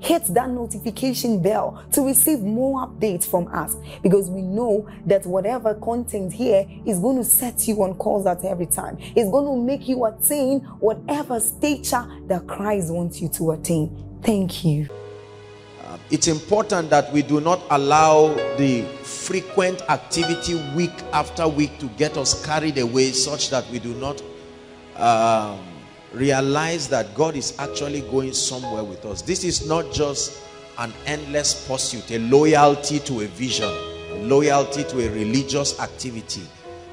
hit that notification bell to receive more updates from us because we know that whatever content here is going to set you on course at every time. It's going to make you attain whatever stature that Christ wants you to attain. Thank you. Uh, it's important that we do not allow the frequent activity week after week to get us carried away such that we do not um, realize that God is actually going somewhere with us. This is not just an endless pursuit, a loyalty to a vision, loyalty to a religious activity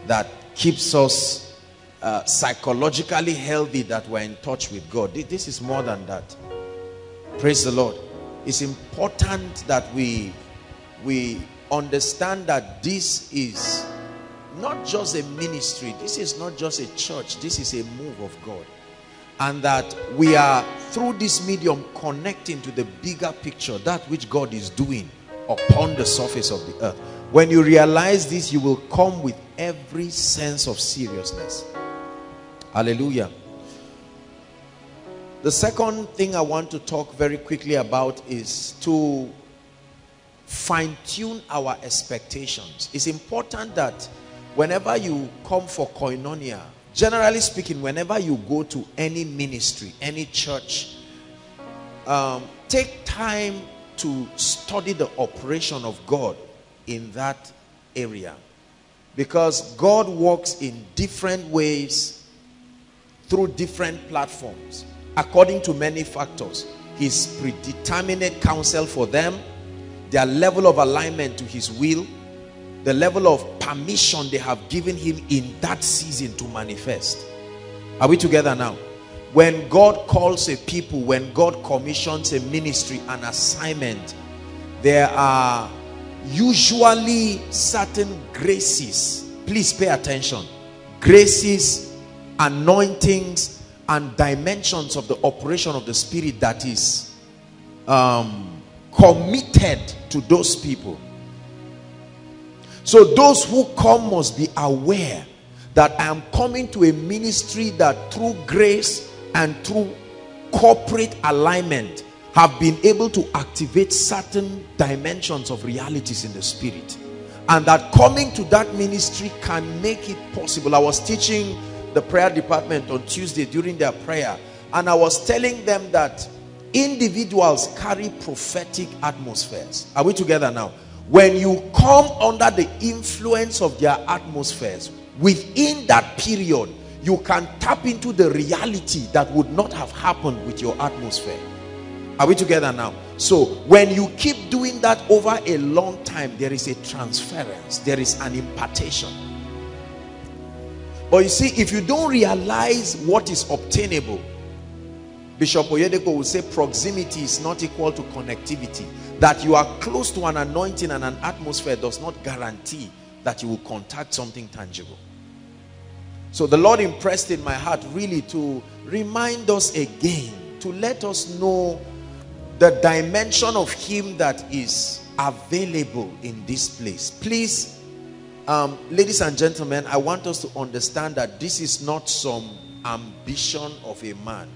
that keeps us uh, psychologically healthy that we're in touch with God. This is more than that. Praise the Lord. It's important that we we understand that this is not just a ministry. This is not just a church. This is a move of God and that we are through this medium connecting to the bigger picture that which God is doing upon the surface of the earth. When you realize this you will come with every sense of seriousness. Hallelujah. The second thing I want to talk very quickly about is to fine-tune our expectations. It's important that whenever you come for koinonia generally speaking whenever you go to any ministry any church um, take time to study the operation of God in that area. Because God works in different ways through different platforms. According to many factors his predeterminate counsel for them their level of alignment to his will the level of permission they have given him in that season to manifest. Are we together now? When God calls a people, when God commissions a ministry, an assignment, there are usually certain graces. Please pay attention. Graces, anointings, and dimensions of the operation of the Spirit that is um, committed to those people. So those who come must be aware that I am coming to a ministry that through grace and through corporate alignment have been able to activate certain dimensions of realities in the spirit and that coming to that ministry can make it possible. I was teaching the prayer department on Tuesday during their prayer and I was telling them that individuals carry prophetic atmospheres. Are we together now? When you come under the influence of their atmospheres within that period you can tap into the reality that would not have happened with your atmosphere. Are we together now? So when you keep doing that over a long time there is a transference there is an impartation. But you see if you don't realize what is obtainable Bishop Oyedepo will say proximity is not equal to connectivity. That you are close to an anointing and an atmosphere does not guarantee that you will contact something tangible. So the Lord impressed in my heart really to remind us again, to let us know the dimension of him that is available in this place. Please, um, ladies and gentlemen, I want us to understand that this is not some ambition of a man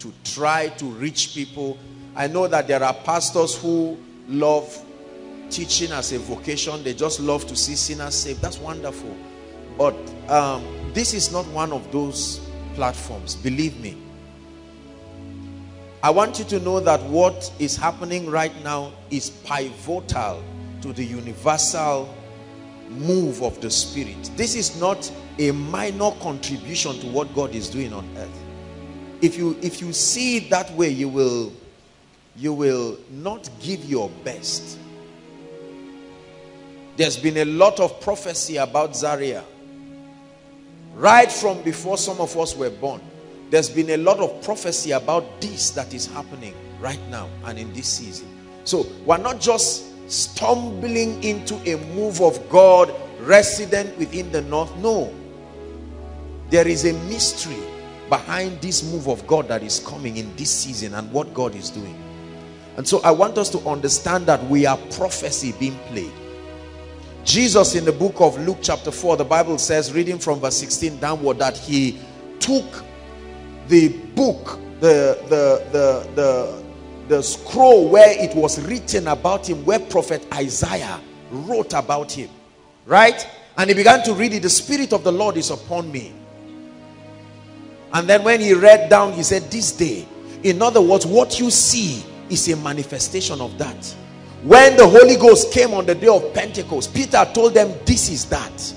to try to reach people. I know that there are pastors who love teaching as a vocation. They just love to see sinners saved. That's wonderful. But um, this is not one of those platforms. Believe me. I want you to know that what is happening right now is pivotal to the universal move of the spirit. This is not a minor contribution to what God is doing on earth. If you if you see it that way, you will you will not give your best. There's been a lot of prophecy about Zaria. Right from before some of us were born, there's been a lot of prophecy about this that is happening right now and in this season. So we're not just stumbling into a move of God resident within the north. No. There is a mystery behind this move of God that is coming in this season and what God is doing. And so I want us to understand that we are prophecy being played. Jesus in the book of Luke chapter 4, the Bible says, reading from verse 16 downward, that he took the book, the, the, the, the, the scroll where it was written about him, where prophet Isaiah wrote about him. Right? And he began to read it. The Spirit of the Lord is upon me. And then when he read down, he said, This day. In other words, what you see is a manifestation of that. When the Holy Ghost came on the day of Pentecost, Peter told them, This is that.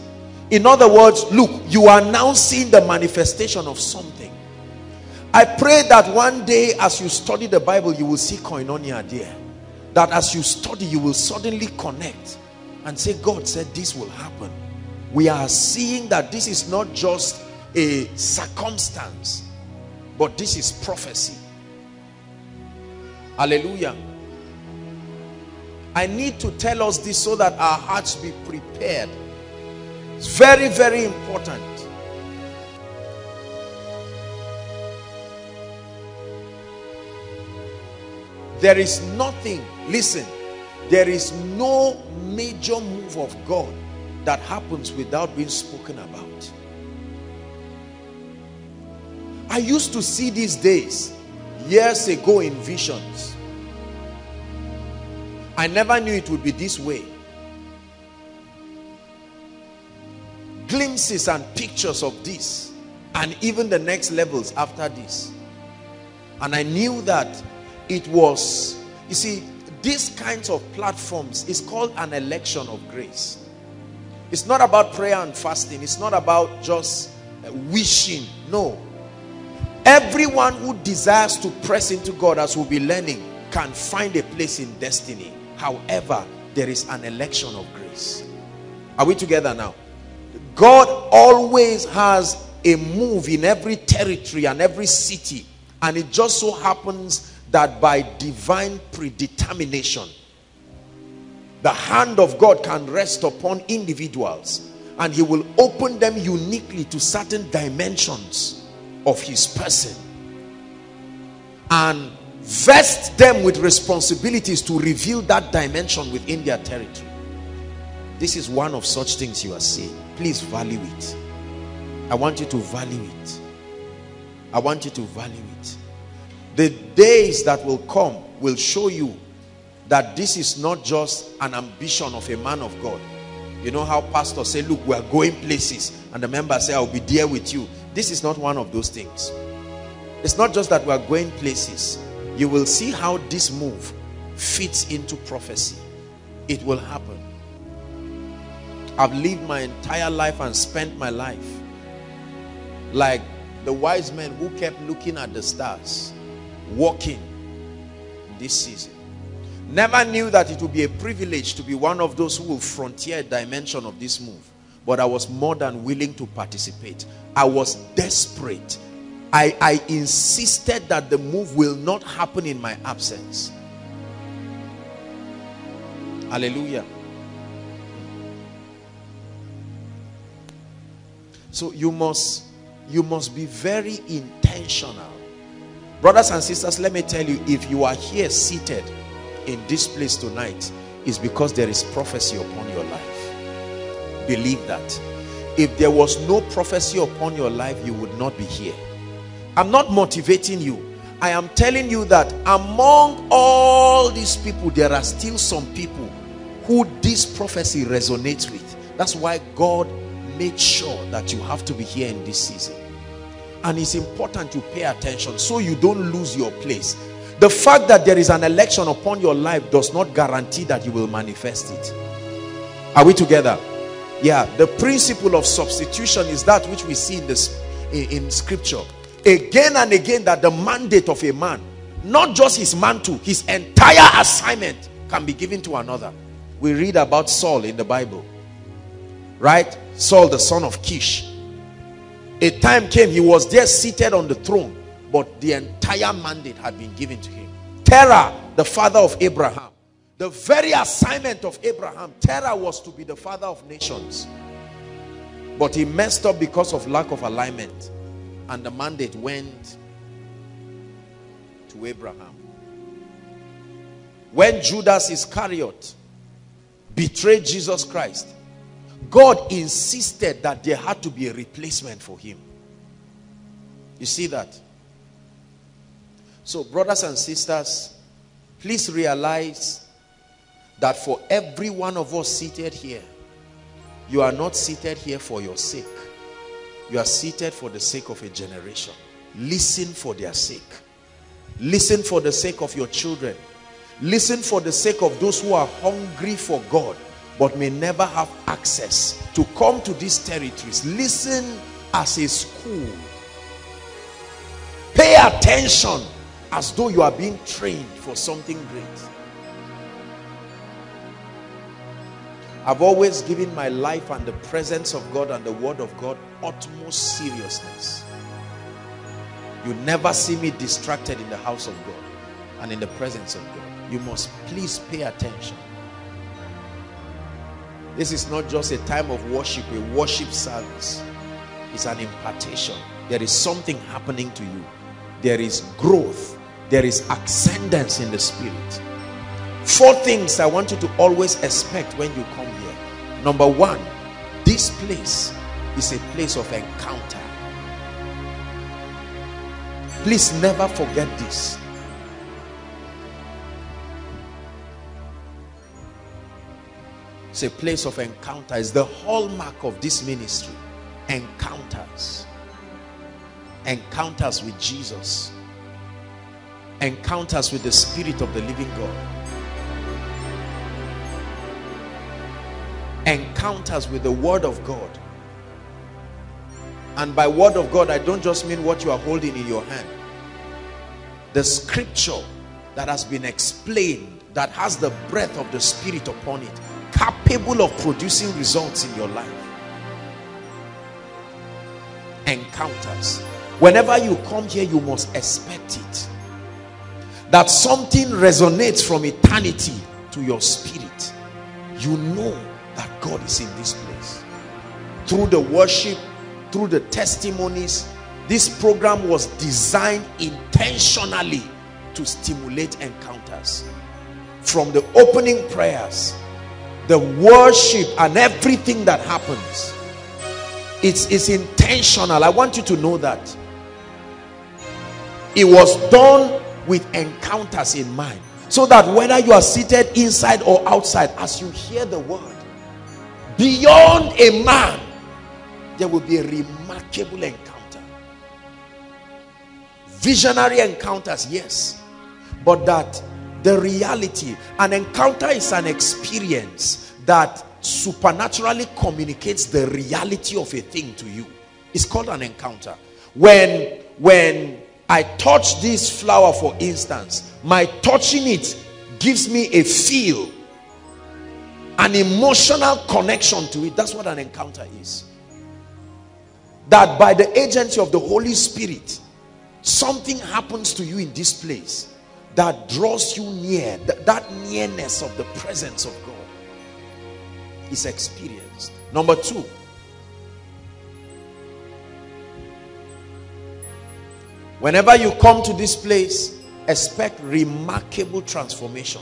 In other words, look, you are now seeing the manifestation of something. I pray that one day as you study the Bible, you will see koinonia there. That as you study, you will suddenly connect and say, God said this will happen. We are seeing that this is not just a circumstance, but this is prophecy. Hallelujah. I need to tell us this so that our hearts be prepared. It's very, very important. There is nothing, listen, there is no major move of God that happens without being spoken about. I used to see these days years ago in visions I never knew it would be this way. Glimpses and pictures of this and even the next levels after this. And I knew that it was, you see, these kinds of platforms is called an election of grace. It's not about prayer and fasting. It's not about just uh, wishing. No. Everyone who desires to press into God as we'll be learning can find a place in destiny. However, there is an election of grace. Are we together now? God always has a move in every territory and every city. And it just so happens that by divine predetermination, the hand of God can rest upon individuals and he will open them uniquely to certain dimensions of his person. And vest them with responsibilities to reveal that dimension within their territory. This is one of such things you are seeing. Please value it. I want you to value it. I want you to value it. The days that will come will show you that this is not just an ambition of a man of god. You know how pastors say look we are going places and the members say i'll be there with you. This is not one of those things. It's not just that we are going places you will see how this move fits into prophecy. It will happen. I've lived my entire life and spent my life like the wise men who kept looking at the stars, walking this season. Never knew that it would be a privilege to be one of those who will frontier dimension of this move. But I was more than willing to participate. I was desperate I, I insisted that the move will not happen in my absence. Hallelujah. So you must you must be very intentional. Brothers and sisters, let me tell you, if you are here seated in this place tonight, is because there is prophecy upon your life. Believe that. If there was no prophecy upon your life, you would not be here. I'm not motivating you. I am telling you that among all these people, there are still some people who this prophecy resonates with. That's why God made sure that you have to be here in this season. And it's important you pay attention so you don't lose your place. The fact that there is an election upon your life does not guarantee that you will manifest it. Are we together? Yeah, the principle of substitution is that which we see in this in, in scripture. Again and again that the mandate of a man, not just his mantle, his entire assignment can be given to another. We read about Saul in the Bible. Right? Saul the son of Kish. A time came, he was there seated on the throne but the entire mandate had been given to him. Terah, the father of Abraham. The very assignment of Abraham, Terah was to be the father of nations. But he messed up because of lack of alignment. And the mandate went to Abraham. When Judas Iscariot betrayed Jesus Christ, God insisted that there had to be a replacement for him. You see that? So, brothers and sisters, please realize that for every one of us seated here, you are not seated here for your sake. You are seated for the sake of a generation. Listen for their sake. Listen for the sake of your children. Listen for the sake of those who are hungry for God but may never have access to come to these territories. Listen as a school. Pay attention as though you are being trained for something great. I've always given my life and the presence of God and the word of God utmost seriousness. You never see me distracted in the house of God and in the presence of God. You must please pay attention. This is not just a time of worship, a worship service. It's an impartation. There is something happening to you. There is growth there is ascendance in the spirit four things i want you to always expect when you come here. Number one this place is a place of encounter. Please never forget this. It's a place of encounter. It's the hallmark of this ministry. Encounters. Encounters with jesus. Encounters with the Spirit of the living God. Encounters with the Word of God. And by Word of God, I don't just mean what you are holding in your hand. The scripture that has been explained, that has the breath of the Spirit upon it, capable of producing results in your life. Encounters. Whenever you come here, you must expect it that something resonates from eternity to your spirit you know that God is in this place. Through the worship through the testimonies this program was designed intentionally to stimulate encounters. From the opening prayers the worship and everything that happens it's, it's intentional. I want you to know that. It was done with encounters in mind so that whether you are seated inside or outside as you hear the word beyond a man there will be a remarkable encounter. Visionary encounters yes. But that the reality an encounter is an experience that supernaturally communicates the reality of a thing to you. It's called an encounter. When when I touch this flower for instance my touching it gives me a feel an emotional connection to it. That's what an encounter is. That by the agency of the Holy Spirit something happens to you in this place that draws you near. That, that nearness of the presence of God is experienced. Number two. Whenever you come to this place, expect remarkable transformation.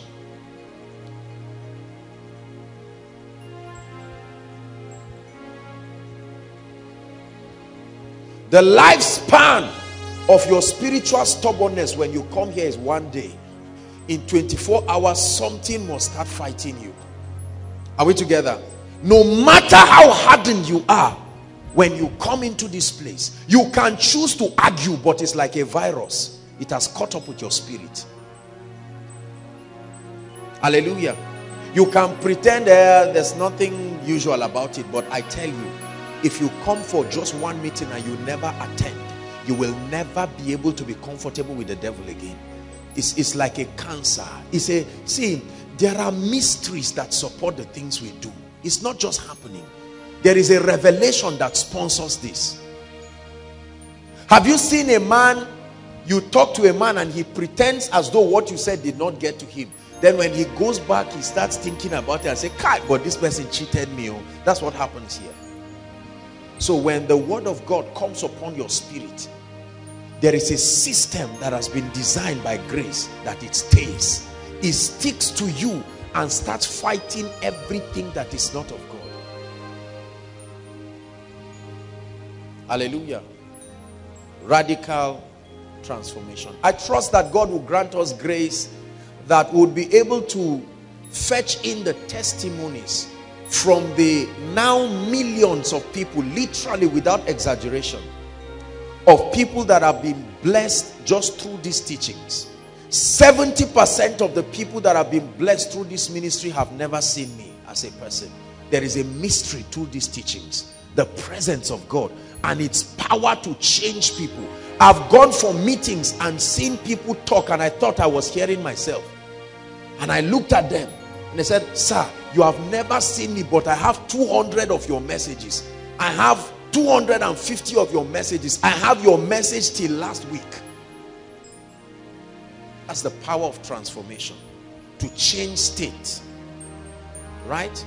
The lifespan of your spiritual stubbornness when you come here is one day. In 24 hours, something must start fighting you. Are we together? No matter how hardened you are, when you come into this place you can choose to argue but it's like a virus it has caught up with your spirit Hallelujah. You can pretend uh, there's nothing usual about it, but I tell you, if you come for just one meeting and you never attend, you will never be able to be comfortable with the devil again. It's, it's like a cancer. It's a, see, there are mysteries that support the things we do. It's not just happening. There is a revelation that sponsors this. Have you seen a man, you talk to a man and he pretends as though what you said did not get to him. Then when he goes back, he starts thinking about it and say, God, but this person cheated me. Oh. That's what happens here. So when the word of God comes upon your spirit, there is a system that has been designed by grace that it stays. It sticks to you and starts fighting everything that is not of God. Hallelujah. Radical transformation. I trust that God will grant us grace that would be able to fetch in the testimonies from the now millions of people, literally without exaggeration, of people that have been blessed just through these teachings. 70% of the people that have been blessed through this ministry have never seen me as a person. There is a mystery to these teachings. The presence of God and its power to change people. I've gone for meetings and seen people talk and I thought I was hearing myself. And I looked at them and they said, sir, you have never seen me, but I have 200 of your messages. I have 250 of your messages. I have your message till last week. That's the power of transformation. To change state. Right?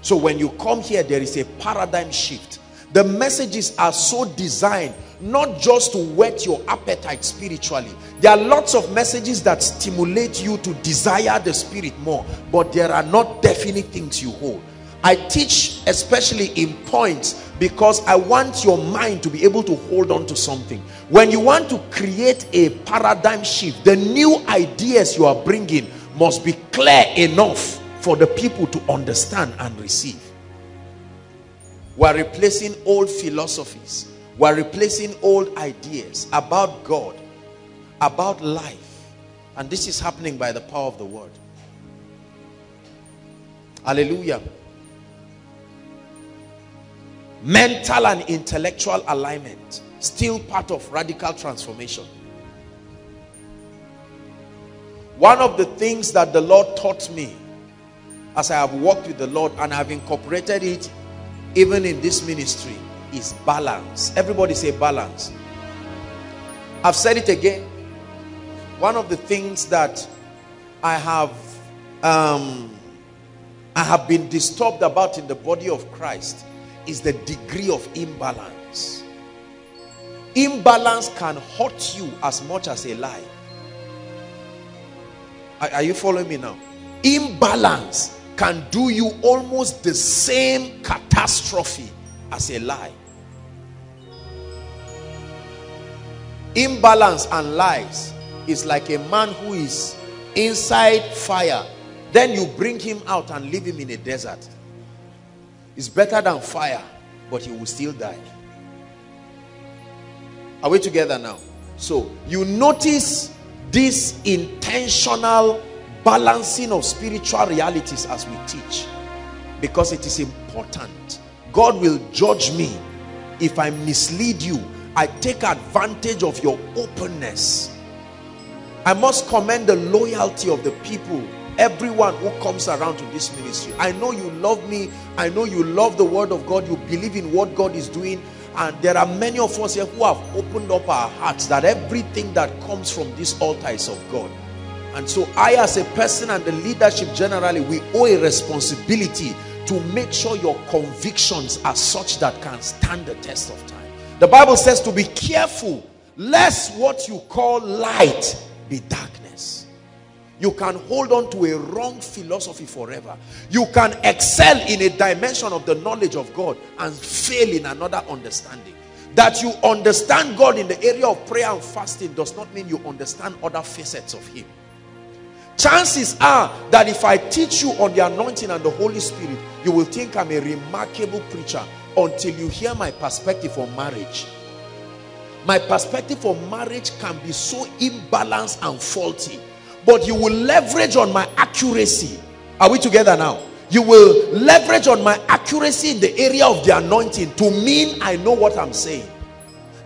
So when you come here, there is a paradigm shift. The messages are so designed not just to whet your appetite spiritually. There are lots of messages that stimulate you to desire the spirit more, but there are not definite things you hold. I teach especially in points because I want your mind to be able to hold on to something. When you want to create a paradigm shift, the new ideas you are bringing must be clear enough for the people to understand and receive. We're replacing old philosophies we're replacing old ideas about God, about life. And this is happening by the power of the word. Hallelujah. Mental and intellectual alignment. Still part of radical transformation. One of the things that the Lord taught me as I have walked with the Lord and I have incorporated it even in this ministry is balance. Everybody say balance. I've said it again. One of the things that I have um, I have been disturbed about in the body of Christ is the degree of imbalance. Imbalance can hurt you as much as a lie. Are, are you following me now? Imbalance can do you almost the same catastrophe as a lie. Imbalance and lies is like a man who is inside fire. Then you bring him out and leave him in a desert. It's better than fire but he will still die. Are we together now? So you notice this intentional balancing of spiritual realities as we teach. Because it is important. God will judge me if i mislead you I take advantage of your openness. I must commend the loyalty of the people, everyone who comes around to this ministry. I know you love me. I know you love the word of God. You believe in what God is doing. And there are many of us here who have opened up our hearts that everything that comes from this altar is of God. And so I as a person and the leadership generally, we owe a responsibility to make sure your convictions are such that can stand the test of time. The Bible says to be careful lest what you call light be darkness. You can hold on to a wrong philosophy forever. You can excel in a dimension of the knowledge of God and fail in another understanding. That you understand God in the area of prayer and fasting does not mean you understand other facets of Him. Chances are that if I teach you on the anointing and the Holy Spirit, you will think I'm a remarkable preacher until you hear my perspective on marriage. My perspective on marriage can be so imbalanced and faulty. but you will leverage on my accuracy. Are we together now? You will leverage on my accuracy in the area of the anointing to mean I know what I'm saying.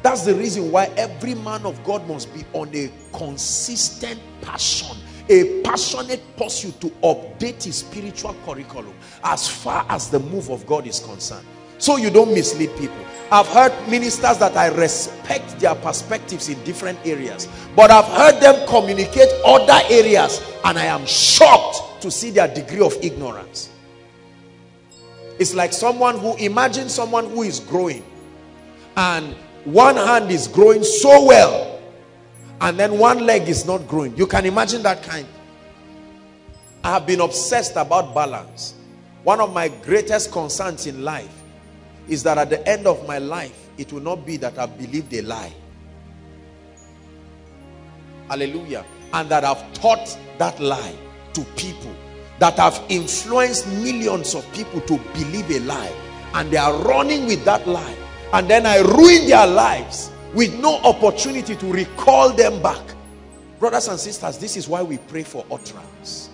That's the reason why every man of God must be on a consistent passion, a passionate pursuit to update his spiritual curriculum as far as the move of God is concerned. So you don't mislead people. I've heard ministers that I respect their perspectives in different areas, but I've heard them communicate other areas and I am shocked to see their degree of ignorance. It's like someone who, imagine someone who is growing and one hand is growing so well and then one leg is not growing. You can imagine that kind. I have been obsessed about balance. One of my greatest concerns in life is that at the end of my life, it will not be that I've believed a lie. Hallelujah. And that I've taught that lie to people. That I've influenced millions of people to believe a lie. And they are running with that lie. And then I ruin their lives with no opportunity to recall them back. Brothers and sisters, this is why we pray for utterance.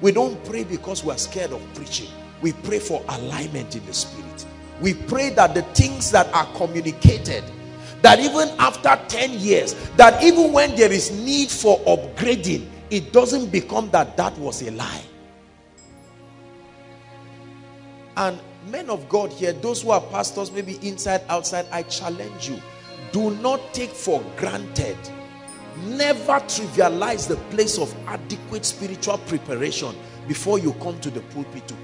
We don't pray because we're scared of preaching. We pray for alignment in the spirit we pray that the things that are communicated that even after 10 years that even when there is need for upgrading it doesn't become that that was a lie. And men of God here those who are pastors maybe inside outside I challenge you. Do not take for granted. Never trivialize the place of adequate spiritual preparation before you come to the pulpit to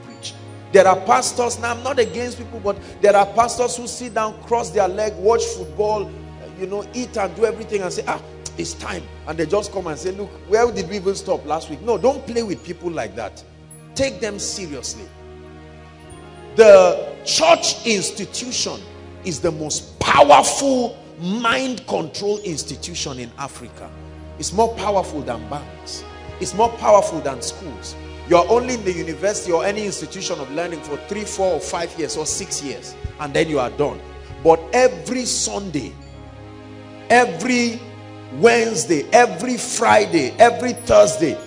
there are pastors, now I'm not against people, but there are pastors who sit down, cross their leg, watch football, you know, eat and do everything and say, ah, it's time. And they just come and say, look, where did we even stop last week? No, don't play with people like that. Take them seriously. The church institution is the most powerful mind control institution in Africa. It's more powerful than banks. It's more powerful than schools. You're only in the university or any institution of learning for three, four, or five years or six years, and then you are done. But every Sunday, every Wednesday, every Friday, every Thursday,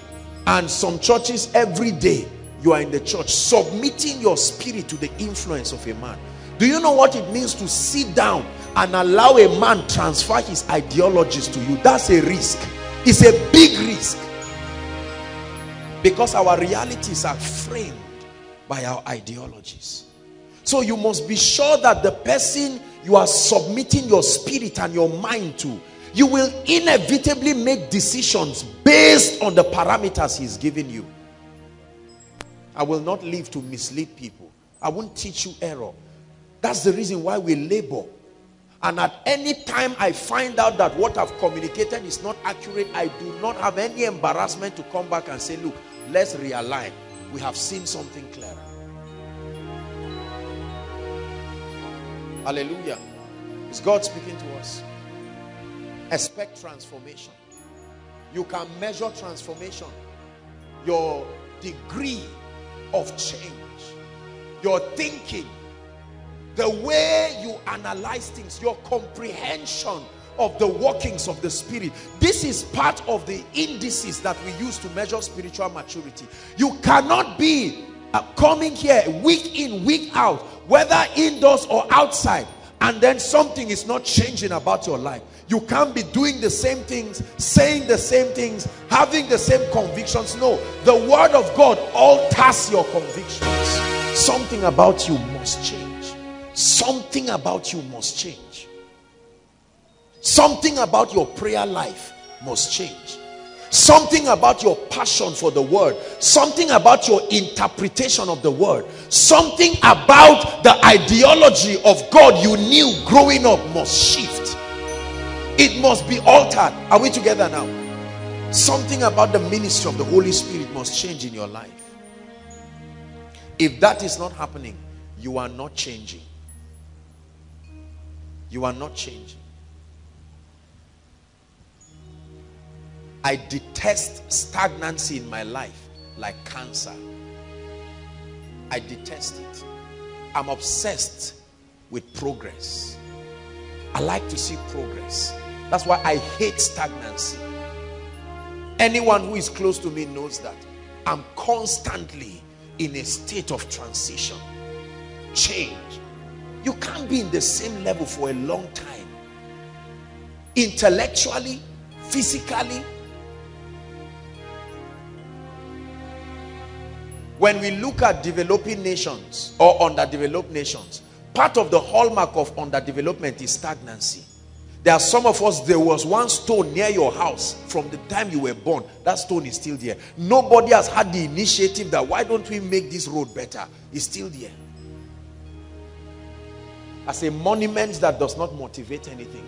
and some churches every day, you are in the church submitting your spirit to the influence of a man. Do you know what it means to sit down and allow a man transfer his ideologies to you? That's a risk. It's a big risk. Because our realities are framed by our ideologies. So you must be sure that the person you are submitting your spirit and your mind to, you will inevitably make decisions based on the parameters he's given you. I will not live to mislead people. I won't teach you error. That's the reason why we labor. And at any time I find out that what I've communicated is not accurate, I do not have any embarrassment to come back and say, look, Let's realign. We have seen something clearer. Hallelujah. Is God speaking to us? Expect transformation. You can measure transformation. Your degree of change. Your thinking. The way you analyze things. Your comprehension of the workings of the spirit. This is part of the indices that we use to measure spiritual maturity. You cannot be uh, coming here week in week out whether indoors or outside and then something is not changing about your life. You can't be doing the same things saying the same things having the same convictions. No the word of god alters your convictions. Something about you must change. Something about you must change Something about your prayer life must change. Something about your passion for the word. Something about your interpretation of the word. Something about the ideology of God you knew growing up must shift. It must be altered. Are we together now? Something about the ministry of the Holy Spirit must change in your life. If that is not happening, you are not changing. You are not changing. I detest stagnancy in my life like cancer. I detest it. I'm obsessed with progress. I like to see progress. That's why I hate stagnancy. Anyone who is close to me knows that. I'm constantly in a state of transition. Change. You can't be in the same level for a long time. Intellectually, physically. When we look at developing nations or underdeveloped nations, part of the hallmark of underdevelopment is stagnancy. There are some of us, there was one stone near your house from the time you were born. That stone is still there. Nobody has had the initiative that why don't we make this road better? It's still there. As a monument that does not motivate anything,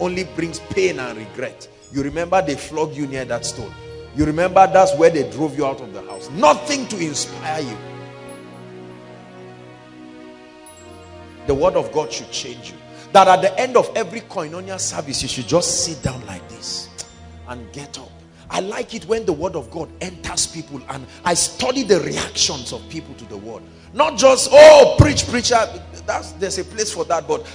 only brings pain and regret. You remember they flogged you near that stone. You remember that's where they drove you out of the house. Nothing to inspire you. The word of God should change you. That at the end of every koinonia service you should just sit down like this and get up. I like it when the word of God enters people and I study the reactions of people to the word. Not just oh preach preacher. That's there's a place for that but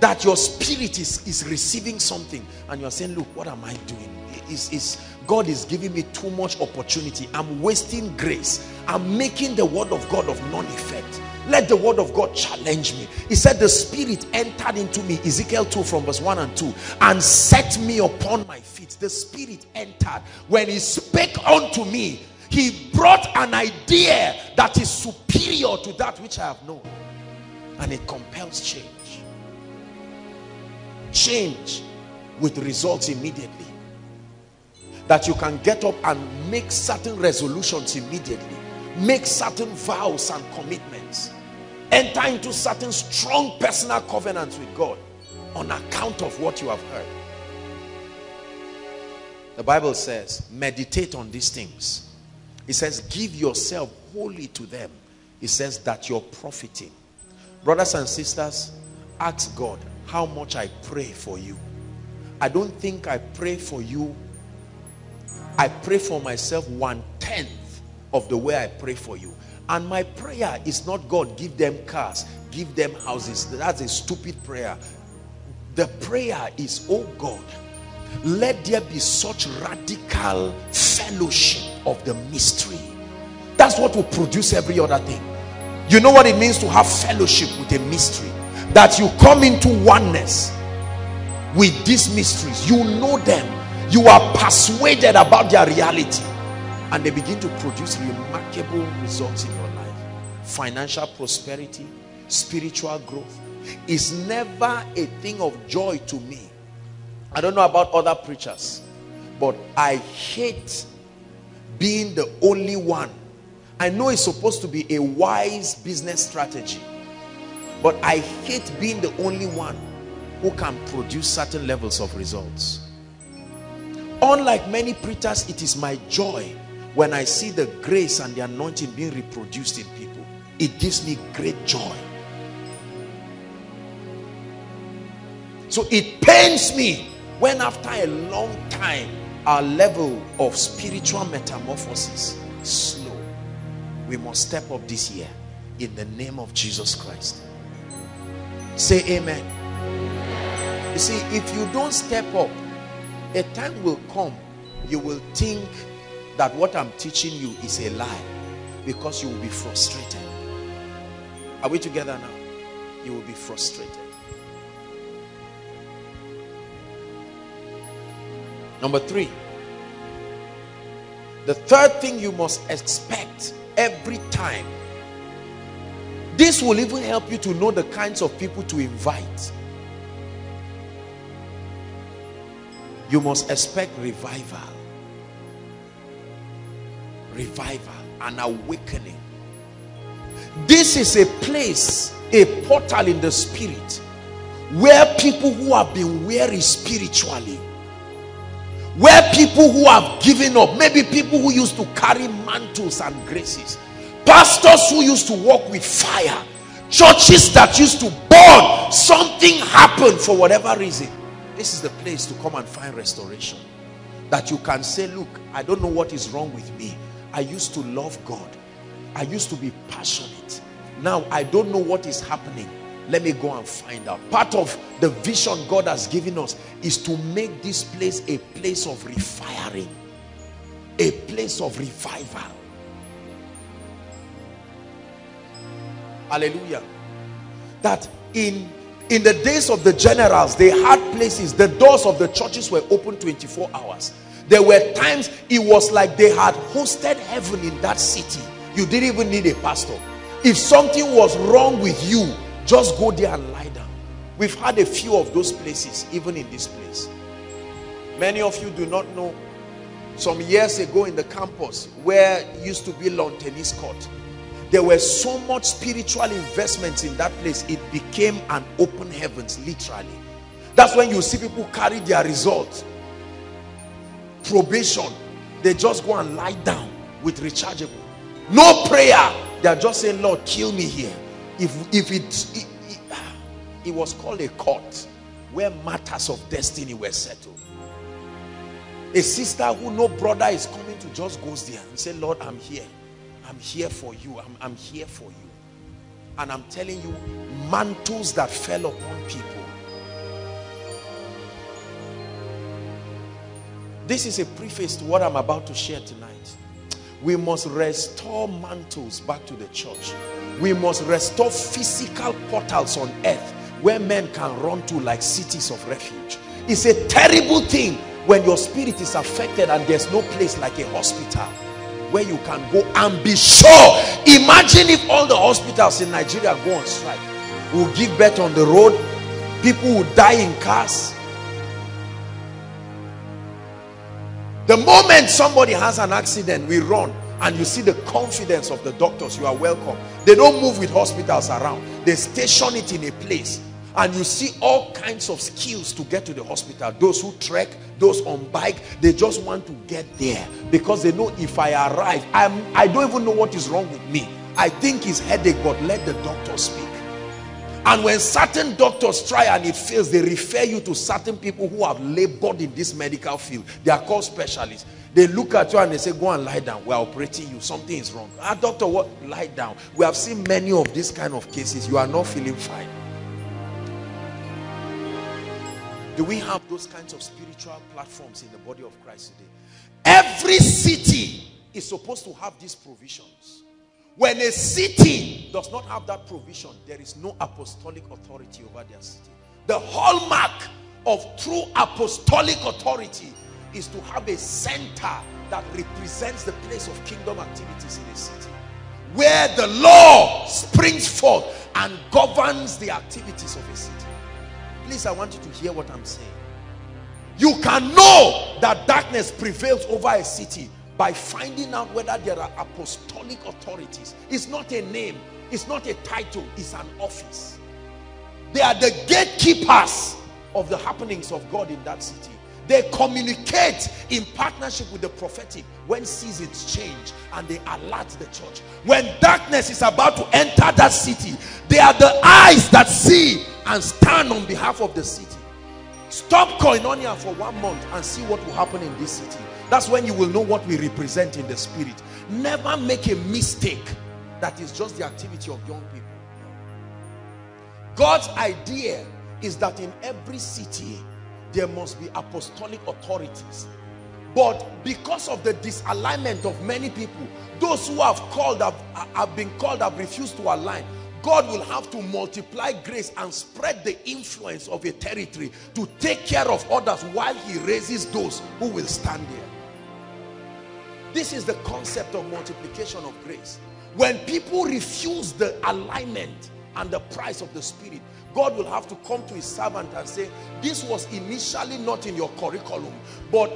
that your spirit is is receiving something and you're saying look what am I doing? Is is God is giving me too much opportunity I'm wasting grace I'm making the word of God of non effect let the word of God challenge me. He said, The spirit entered into me, Ezekiel 2 from verse 1 and 2, and set me upon my feet. The spirit entered. When he spake unto me, he brought an idea that is superior to that which I have known. And it compels change. Change with results immediately. That you can get up and make certain resolutions immediately. Make certain vows and commitments enter into certain strong personal covenants with God on account of what you have heard. The Bible says, meditate on these things. It says, give yourself wholly to them. It says that you're profiting. Brothers and sisters, ask God how much I pray for you. I don't think I pray for you. I pray for myself one tenth of the way I pray for you. And my prayer is not God, give them cars, give them houses. That's a stupid prayer. The prayer is, oh God, let there be such radical fellowship of the mystery. That's what will produce every other thing. You know what it means to have fellowship with a mystery? That you come into oneness with these mysteries. You know them. You are persuaded about their reality and they begin to produce remarkable results in your life. Financial prosperity spiritual growth is never a thing of joy to me. I don't know about other preachers but i hate being the only one. I know it's supposed to be a wise business strategy but i hate being the only one who can produce certain levels of results unlike many preachers it is my joy when I see the grace and the anointing being reproduced in people, it gives me great joy. So it pains me when after a long time, our level of spiritual metamorphosis is slow. We must step up this year in the name of Jesus Christ. Say amen. You see, if you don't step up, a time will come you will think that what I'm teaching you is a lie because you will be frustrated. Are we together now? You will be frustrated. Number three, the third thing you must expect every time. This will even help you to know the kinds of people to invite. You must expect revival. Revival and awakening. This is a place a portal in the spirit where people who have been weary spiritually where people who have given up maybe people who used to carry mantles and graces pastors who used to walk with fire churches that used to burn. Something happened for whatever reason this is the place to come and find restoration that you can say look i don't know what is wrong with me I used to love God. I used to be passionate. Now I don't know what is happening. Let me go and find out. Part of the vision God has given us is to make this place a place of refiring. a place of revival. Hallelujah. That in in the days of the generals, they had places, the doors of the churches were open 24 hours. There were times it was like they had hosted heaven in that city. You didn't even need a pastor. If something was wrong with you, just go there and lie down. We've had a few of those places, even in this place. Many of you do not know. Some years ago in the campus, where used to be lawn tennis court, there were so much spiritual investments in that place, it became an open heavens, literally. That's when you see people carry their results. Probation, they just go and lie down with rechargeable. No prayer. They are just saying, Lord, kill me here. If, if it, it, it, it was called a court where matters of destiny were settled. A sister who no brother is coming to just goes there and say, Lord, I'm here. I'm here for you. I'm, I'm here for you. And I'm telling you, mantles that fell upon people. This is a preface to what I'm about to share tonight. We must restore mantles back to the church. We must restore physical portals on earth where men can run to like cities of refuge. It's a terrible thing when your spirit is affected and there's no place like a hospital where you can go and be sure. Imagine if all the hospitals in Nigeria go on strike. We'll give birth on the road. People will die in cars. The moment somebody has an accident, we run and you see the confidence of the doctors. You are welcome. They don't move with hospitals around. They station it in a place and you see all kinds of skills to get to the hospital. Those who trek those on bike they just want to get there because they know if i arrive i'm i don't even know what is wrong with me. I think it's headache but let the doctor speak. And when certain doctors try and it fails they refer you to certain people who have labored in this medical field. They are called specialists. They look at you and they say go and lie down. We're operating you. Something is wrong. Ah doctor what? Lie down. We have seen many of these kind of cases. You are not feeling fine Do we have those kinds of spiritual platforms in the body of Christ today? Every city is supposed to have these provisions. When a city does not have that provision, there is no apostolic authority over their city. The hallmark of true apostolic authority is to have a center that represents the place of kingdom activities in a city where the law springs forth and governs the activities of a city. Please, I want you to hear what I'm saying. You can know that darkness prevails over a city by finding out whether there are apostolic authorities. It's not a name, it's not a title, it's an office. They are the gatekeepers of the happenings of God in that city. They communicate in partnership with the prophetic when seasons change and they alert the church. When darkness is about to enter that city, they are the eyes that see and stand on behalf of the city. Stop koinonia for one month and see what will happen in this city. That's when you will know what we represent in the spirit. Never make a mistake that is just the activity of young people. God's idea is that in every city there must be apostolic authorities. But because of the disalignment of many people, those who have called have, have been called have refused to align God will have to multiply grace and spread the influence of a territory to take care of others while he raises those who will stand there. This is the concept of multiplication of grace. When people refuse the alignment and the price of the spirit, God will have to come to his servant and say, this was initially not in your curriculum, but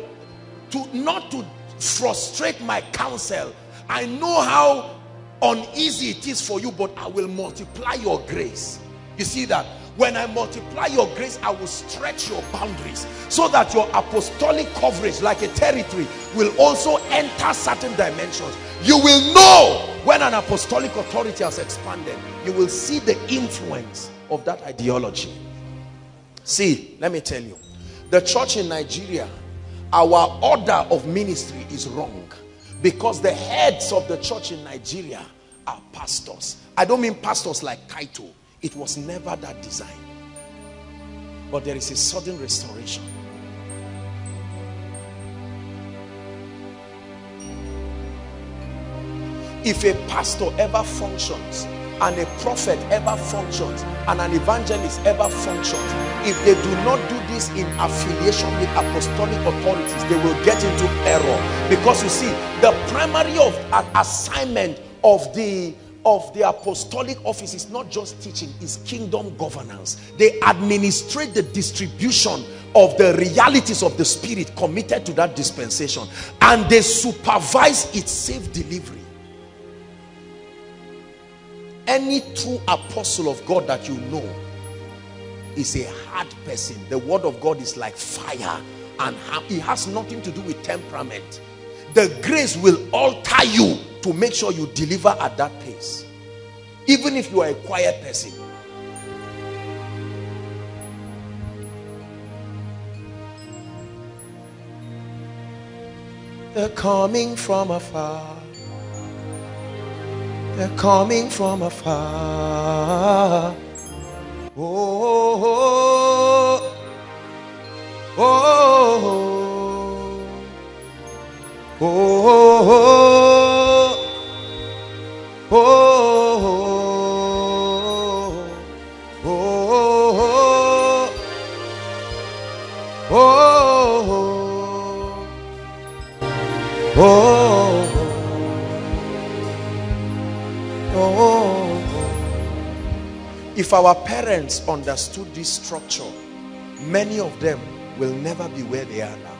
to not to frustrate my counsel. I know how uneasy it is for you but I will multiply your grace. You see that? When I multiply your grace I will stretch your boundaries so that your apostolic coverage like a territory will also enter certain dimensions. You will know when an apostolic authority has expanded. You will see the influence of that ideology see let me tell you the church in Nigeria our order of ministry is wrong because the heads of the church in Nigeria are pastors. I don't mean pastors like Kaito. It was never that design. But there is a sudden restoration. If a pastor ever functions and a prophet ever functions and an evangelist ever functions, if they do not do this in affiliation with apostolic authorities, they will get into error. Because you see, the primary of an assignment of the of the apostolic office is not just teaching, it's kingdom governance. They administrate the distribution of the realities of the spirit committed to that dispensation and they supervise its safe delivery any true apostle of God that you know is a hard person. The word of God is like fire and it has nothing to do with temperament. The grace will alter you to make sure you deliver at that pace. Even if you are a quiet person. They're coming from afar they're coming from afar. Oh, oh, oh, oh, oh, If our parents understood this structure, many of them will never be where they are now.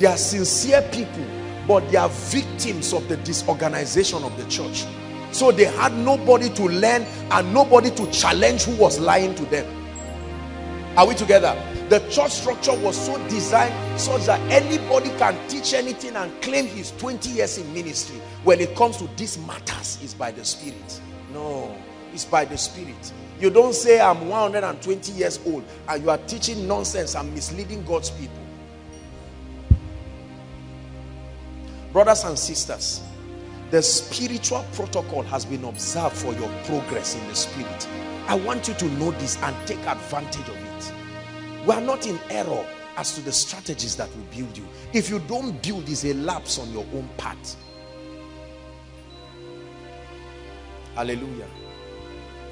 They are sincere people, but they are victims of the disorganization of the church. So they had nobody to learn and nobody to challenge who was lying to them. Are we together? The church structure was so designed such that anybody can teach anything and claim he's 20 years in ministry. When it comes to these matters, is by the Spirit. No, it's by the Spirit. You don't say I'm 120 years old and you are teaching nonsense and misleading God's people. Brothers and sisters, the spiritual protocol has been observed for your progress in the spirit. I want you to know this and take advantage of it. We are not in error as to the strategies that will build you. If you don't build, is a lapse on your own part. Hallelujah.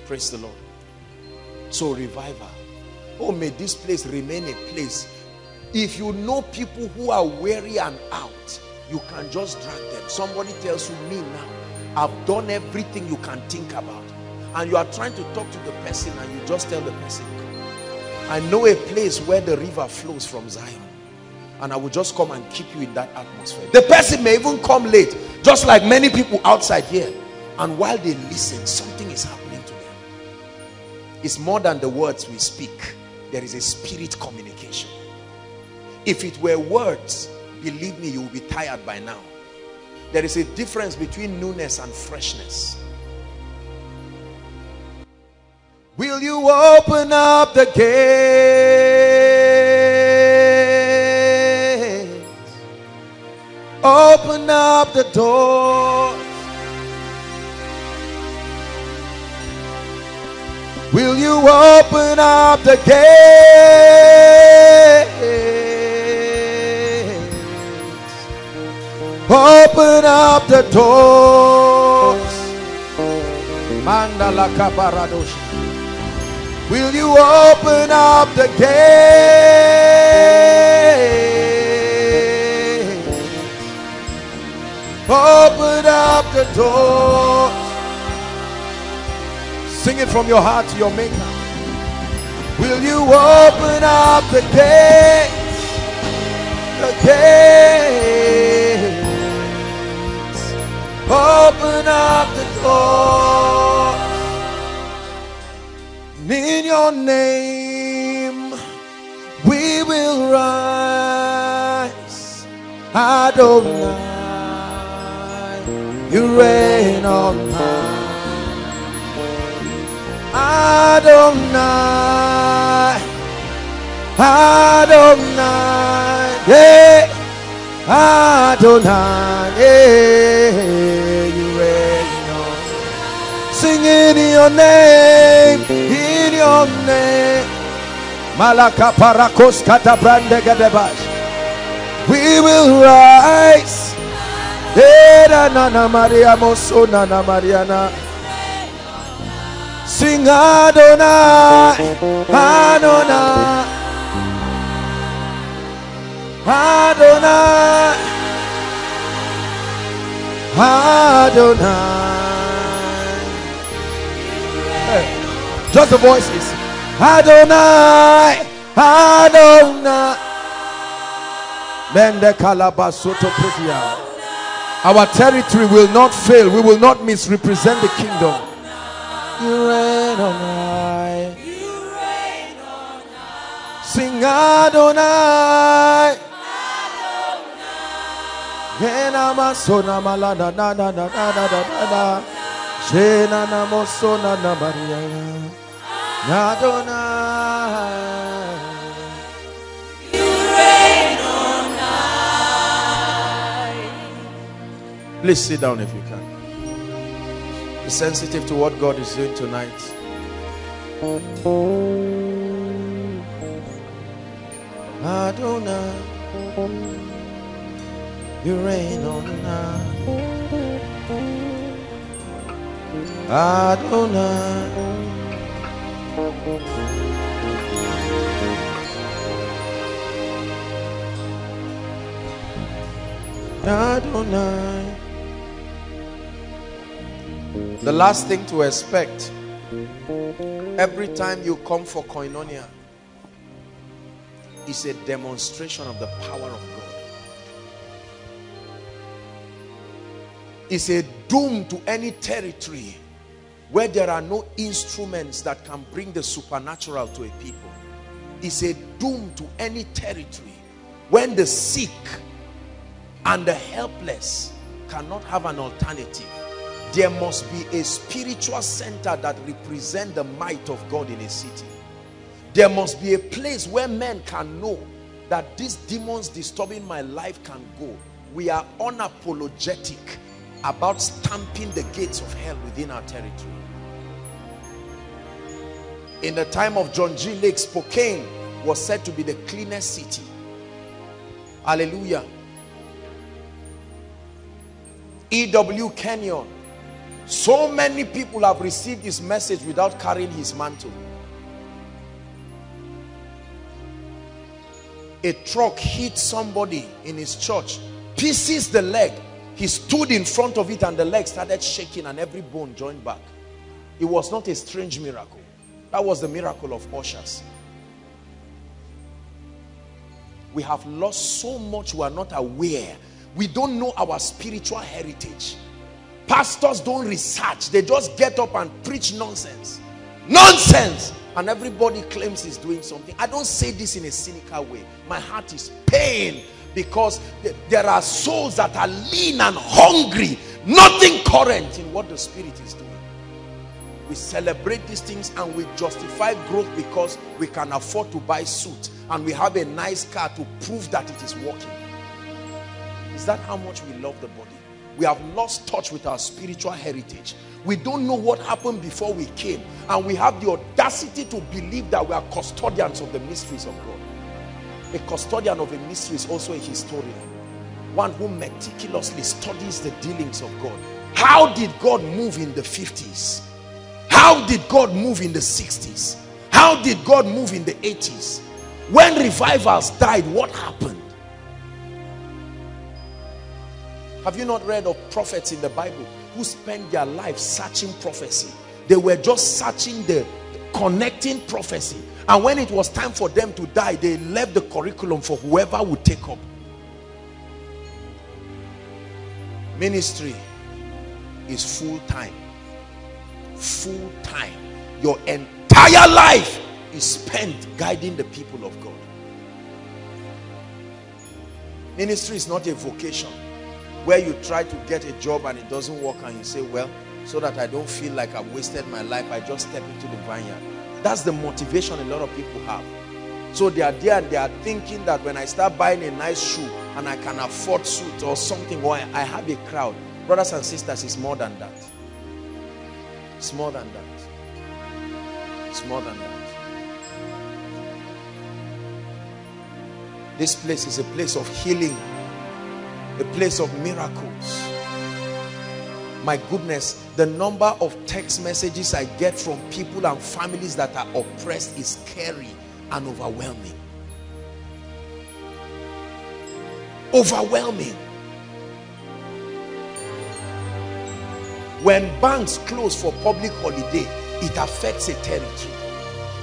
Praise the Lord. So revival. Oh, may this place remain a place. If you know people who are weary and out, you can just drag them. Somebody tells you, me now, I've done everything you can think about. And you are trying to talk to the person and you just tell the person, I know a place where the river flows from Zion. And I will just come and keep you in that atmosphere. The person may even come late, just like many people outside here. And while they listen, something is happening is more than the words we speak. There is a spirit communication. If it were words, believe me, you will be tired by now. There is a difference between newness and freshness. Will you open up the gate? Open up the door. Will you open up the gate? Open up the doors. Mandala Kaparadosh. Will you open up the gate? Open up the door. Sing it from your heart to your maker. Will you open up the gates? The gates. Open up the door. In your name, we will rise. I don't Adonai, you reign on high. Adonai, Adonai, yeah, Adonai, yeah, you reign on. Sing in your name, in your name. Malaka parakos kata brande gadebash. We will rise. Era nana Maria moso nana Mariana. Sing Adonai, Adonai, Adonai, Adonai. Hey, Just the voices. Adonai, Adonai. Mende kalabasoto predia. Our territory will not fail. We will not misrepresent the kingdom. You reign on high. Sing Adonai. Gena masona malada na na na na na na na na. Shena na mosona na Maria. Adonai. Please sit down if you can. Be sensitive to what God is doing tonight. Adonai, you reign on high. Adonai. Adonai. The last thing to expect every time you come for koinonia is a demonstration of the power of God. It's a doom to any territory where there are no instruments that can bring the supernatural to a people. It's a doom to any territory when the sick and the helpless cannot have an alternative there must be a spiritual center that represents the might of God in a city there must be a place where men can know that these demons disturbing my life can go we are unapologetic about stamping the gates of hell within our territory in the time of John G. Lake Spokane was said to be the cleanest city hallelujah E.W. Kenyon. So many people have received his message without carrying his mantle. A truck hit somebody in his church, pieces the leg. He stood in front of it and the leg started shaking and every bone joined back. It was not a strange miracle. That was the miracle of Azusa. We have lost so much we are not aware we don't know our spiritual heritage pastors don't research. They just get up and preach nonsense. Nonsense! And everybody claims he's doing something. I don't say this in a cynical way. My heart is pain because there are souls that are lean and hungry. Nothing current in what the spirit is doing. We celebrate these things and we justify growth because we can afford to buy suit and we have a nice car to prove that it is working. Is that how much we love the body? We have lost touch with our spiritual heritage. We don't know what happened before we came. And we have the audacity to believe that we are custodians of the mysteries of God. A custodian of a mystery is also a historian. One who meticulously studies the dealings of God. How did God move in the 50s? How did God move in the 60s? How did God move in the 80s? When revivals died, what happened? Have you not read of prophets in the Bible who spent their life searching prophecy? They were just searching the connecting prophecy. And when it was time for them to die, they left the curriculum for whoever would take up. Ministry is full time. Full time. Your entire life is spent guiding the people of God. Ministry is not a vocation where you try to get a job and it doesn't work and you say, well, so that I don't feel like I've wasted my life, I just step into the vineyard. That's the motivation a lot of people have. So they are there and they are thinking that when I start buying a nice shoe and I can afford suit or something, or I have a crowd. Brothers and sisters, it's more than that. It's more than that. It's more than that. This place is a place of healing a place of miracles. My goodness, the number of text messages I get from people and families that are oppressed is scary and overwhelming. Overwhelming. When banks close for public holiday, it affects a territory.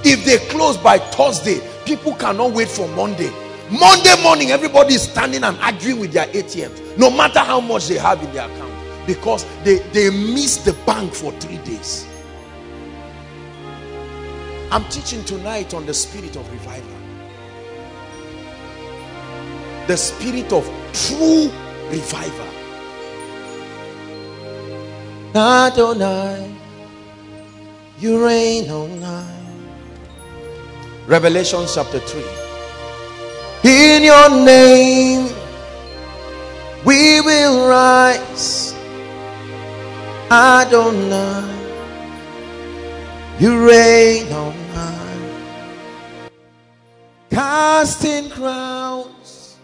If they close by Thursday, people cannot wait for Monday. Monday morning, everybody is standing and arguing with their ATMs, no matter how much they have in their account, because they, they miss the bank for three days. I'm teaching tonight on the spirit of revival. The spirit of true revival. Adonai, you reign on high. Revelation chapter 3. In your name, we will rise. Adonai, you reign on high. Casting crowns,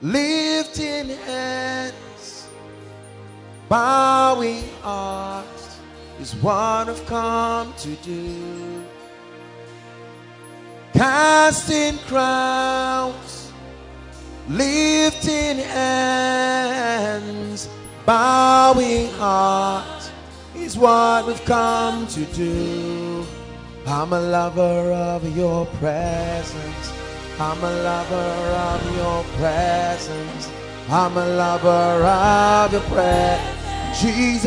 lifting hands Bowing hearts is what I've come to do. Casting crowns, lifting hands, bowing hearts is what we've come to do. I'm a lover of your presence. I'm a lover of your presence. I'm a lover of your presence. Jesus.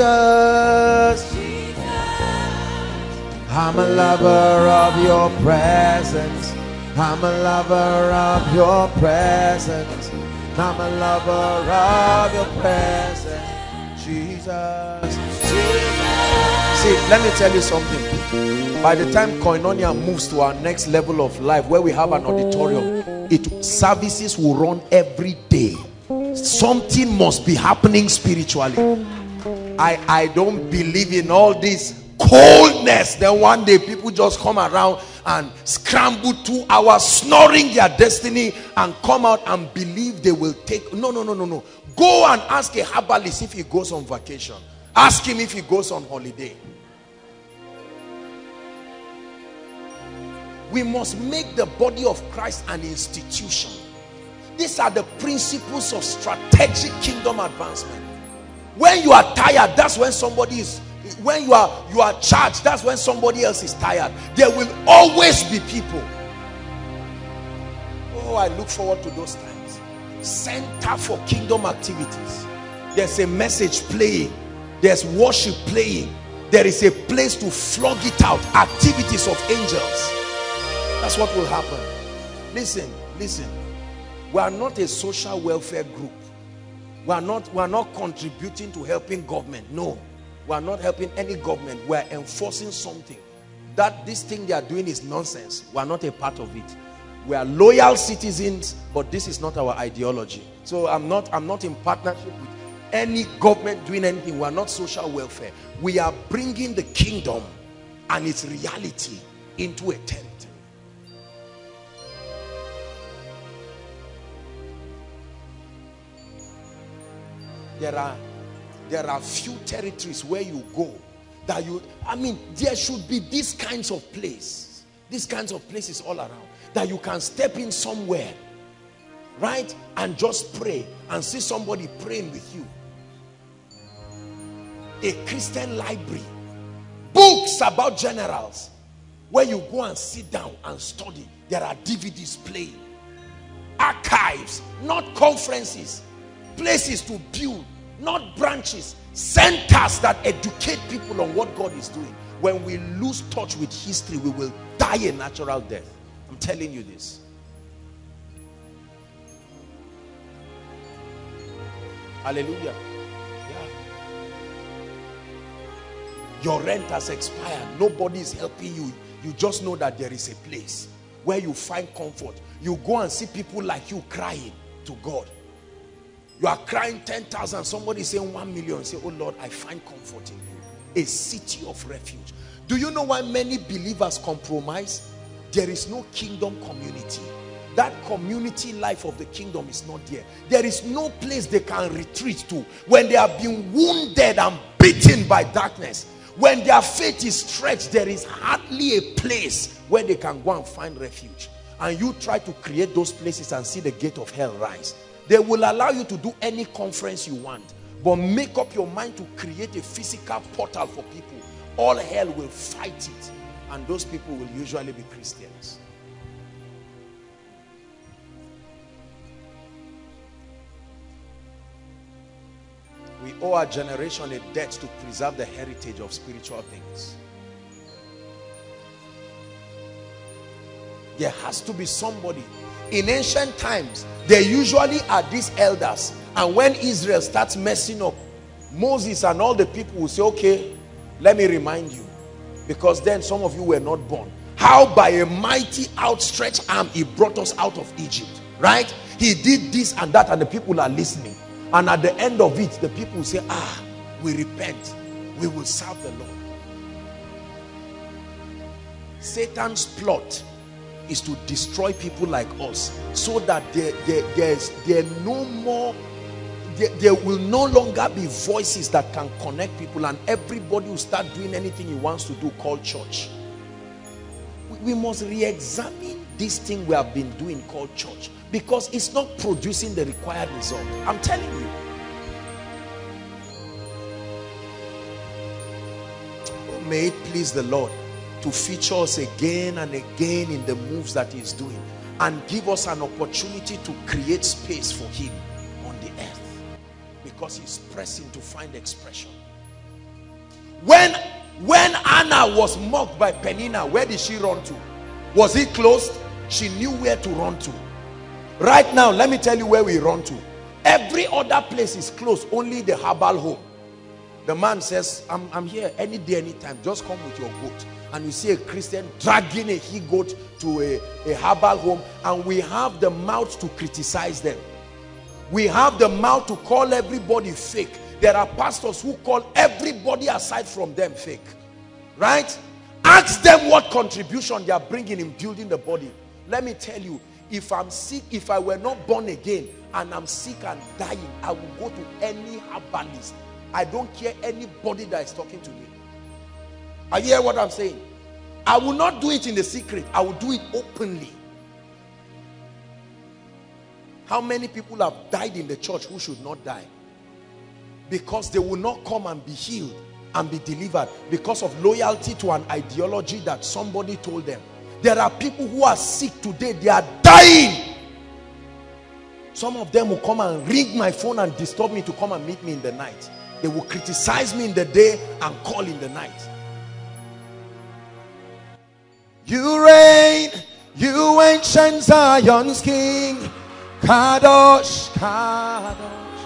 I'm a lover of your presence. I'm a lover of your presence. I'm a lover of your presence. Jesus. See, let me tell you something. By the time Koinonia moves to our next level of life, where we have an auditorium, it services will run every day. Something must be happening spiritually. I, I don't believe in all this coldness. Then one day people just come around and scramble two hours, snoring their destiny and come out and believe they will take. No, no, no, no, no. Go and ask a herbalist if he goes on vacation. Ask him if he goes on holiday. We must make the body of Christ an institution. These are the principles of strategic kingdom advancement when you are tired that's when somebody is when you are you are charged that's when somebody else is tired. There will always be people. Oh i look forward to those times. Center for kingdom activities. There's a message playing. There's worship playing. There is a place to flog it out. Activities of angels. That's what will happen. Listen listen. We are not a social welfare group. We are not we are not contributing to helping government. No we are not helping any government. We are enforcing something. That this thing they are doing is nonsense. We are not a part of it. We are loyal citizens but this is not our ideology. So i'm not i'm not in partnership with any government doing anything. We are not social welfare. We are bringing the kingdom and its reality into a tent. There are there are few territories where you go that you i mean there should be these kinds of places. These kinds of places all around that you can step in somewhere right and just pray and see somebody praying with you. A christian library books about generals where you go and sit down and study. There are dvds playing archives not conferences places to build, not branches, centers that educate people on what God is doing. When we lose touch with history, we will die a natural death. I'm telling you this. Hallelujah. Your rent has expired. Nobody is helping you. You just know that there is a place where you find comfort. You go and see people like you crying to God. You are crying 10,000. Somebody saying 1 million. Say, oh Lord, I find comfort in you. A city of refuge. Do you know why many believers compromise? There is no kingdom community. that community life of the kingdom is not there. There is no place they can retreat to when they have been wounded and beaten by darkness. When their faith is stretched, there is hardly a place where they can go and find refuge. And you try to create those places and see the gate of hell rise. They will allow you to do any conference you want. But make up your mind to create a physical portal for people. All hell will fight it. And those people will usually be Christians. We owe our generation a debt to preserve the heritage of spiritual things. There has to be somebody. In ancient times, there usually are these elders. And when Israel starts messing up, Moses and all the people will say, okay, let me remind you. Because then some of you were not born. How by a mighty outstretched arm he brought us out of Egypt. Right? He did this and that and the people are listening. And at the end of it, the people say, ah, we repent. We will serve the Lord. Satan's plot is to destroy people like us so that there, there, there's there no more there, there, will no longer be voices that can connect people and everybody will start doing anything he wants to do called church we, we must re-examine this thing we have been doing called church because it's not producing the required result. I'm telling you. Oh, may it please the Lord to feature us again and again in the moves that he's doing and give us an opportunity to create space for him on the earth because he's pressing to find expression. When, when Anna was mocked by Peninnah, where did she run to? Was it closed? She knew where to run to Right now, let me tell you where we run to. Every other place is closed, only the herbal home. The man says, I'm, I'm here any day, anytime. Just come with your goat. And you see a Christian dragging a he goat to a, a herbal home. And we have the mouth to criticize them. We have the mouth to call everybody fake. There are pastors who call everybody aside from them fake. Right? Ask them what contribution they are bringing in building the body. Let me tell you, if I'm sick, if I were not born again and I'm sick and dying, I will go to any herbalist. I don't care anybody that is talking to me. I hear what I'm saying? I will not do it in the secret. I will do it openly. How many people have died in the church who should not die? Because they will not come and be healed and be delivered because of loyalty to an ideology that somebody told them. There are people who are sick today. They are dying. Some of them will come and ring my phone and disturb me to come and meet me in the night. They will criticize me in the day and call in the night. You reign, you ancient Zion's king. Kadosh, Kadosh,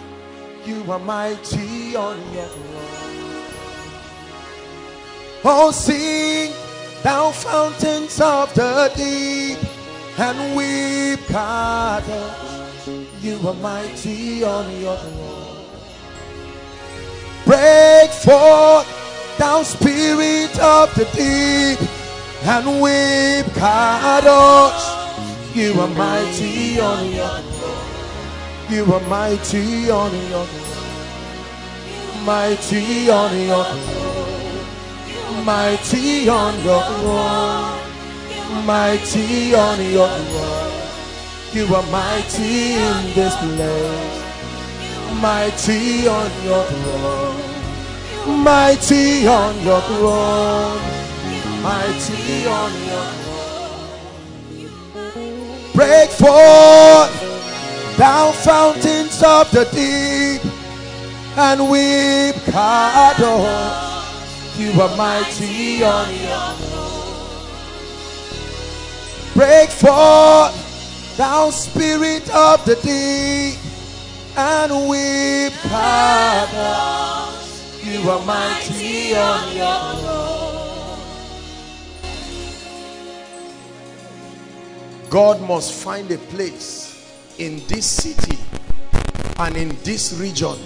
you are mighty on your throne. Oh, sing thou fountains of the deep, and weep, Kadosh, you are mighty on your throne. Break forth, thou spirit of the deep, and weep, Kadosh, you are mighty on your. You are mighty on your. Mighty on your mighty on your mighty on your. You are mighty in this place, mighty on your throne, mighty on your throne, mighty on your. Break forth, thou fountains of the deep, and weep, Kadosh. You are mighty on your. Break forth, thou spirit of the deep, and weep, Father. You are mighty on your throne. God must find a place in this city and in this region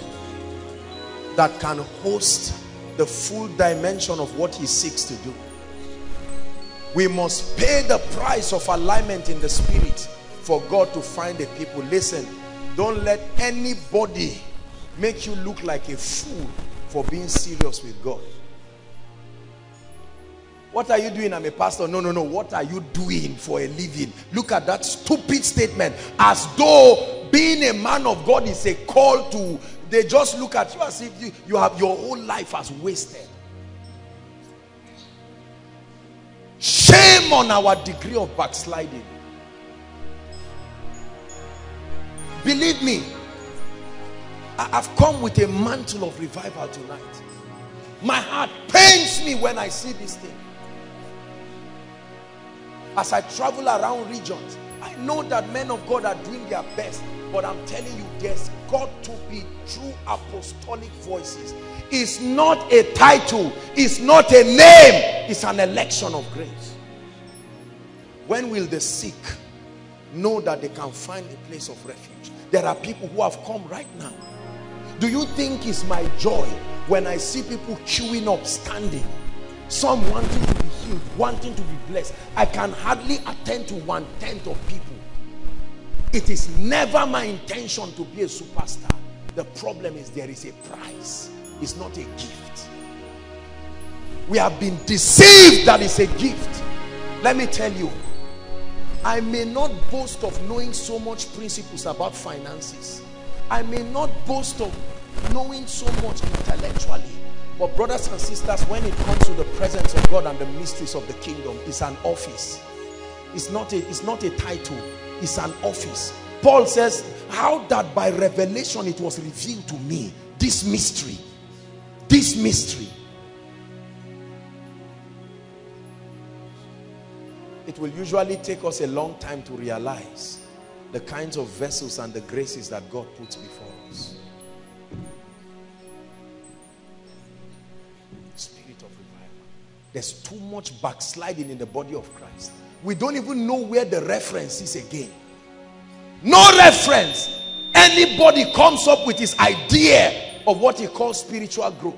that can host the full dimension of what he seeks to do. We must pay the price of alignment in the spirit for God to find a people. Listen, don't let anybody make you look like a fool for being serious with God. What are you doing? I'm a pastor. No, no, no. What are you doing for a living? Look at that stupid statement. As though being a man of God is a call to, they just look at you as if you, you have your whole life as wasted. Shame on our degree of backsliding. Believe me, I've come with a mantle of revival tonight. My heart pains me when I see this thing. As I travel around regions, I know that men of God are doing their best, but I'm telling you, there's got to be true apostolic voices. It's not a title, it's not a name, it's an election of grace. When will the sick know that they can find a place of refuge? There are people who have come right now. Do you think it's my joy when I see people queuing up, standing? Some wanting to be healed, wanting to be blessed. I can hardly attend to one tenth of people. It is never my intention to be a superstar. The problem is there is a price. It's not a gift. We have been deceived that it's a gift. Let me tell you, I may not boast of knowing so much principles about finances. I may not boast of knowing so much intellectually. But brothers and sisters, when it comes to the presence of God and the mysteries of the kingdom, it's an office. It's not a, it's not a title. It's an office. Paul says, how that by revelation it was revealed to me, this mystery, this mystery. It will usually take us a long time to realize the kinds of vessels and the graces that God puts before There's too much backsliding in the body of Christ. We don't even know where the reference is again. No reference. Anybody comes up with his idea of what he calls spiritual growth.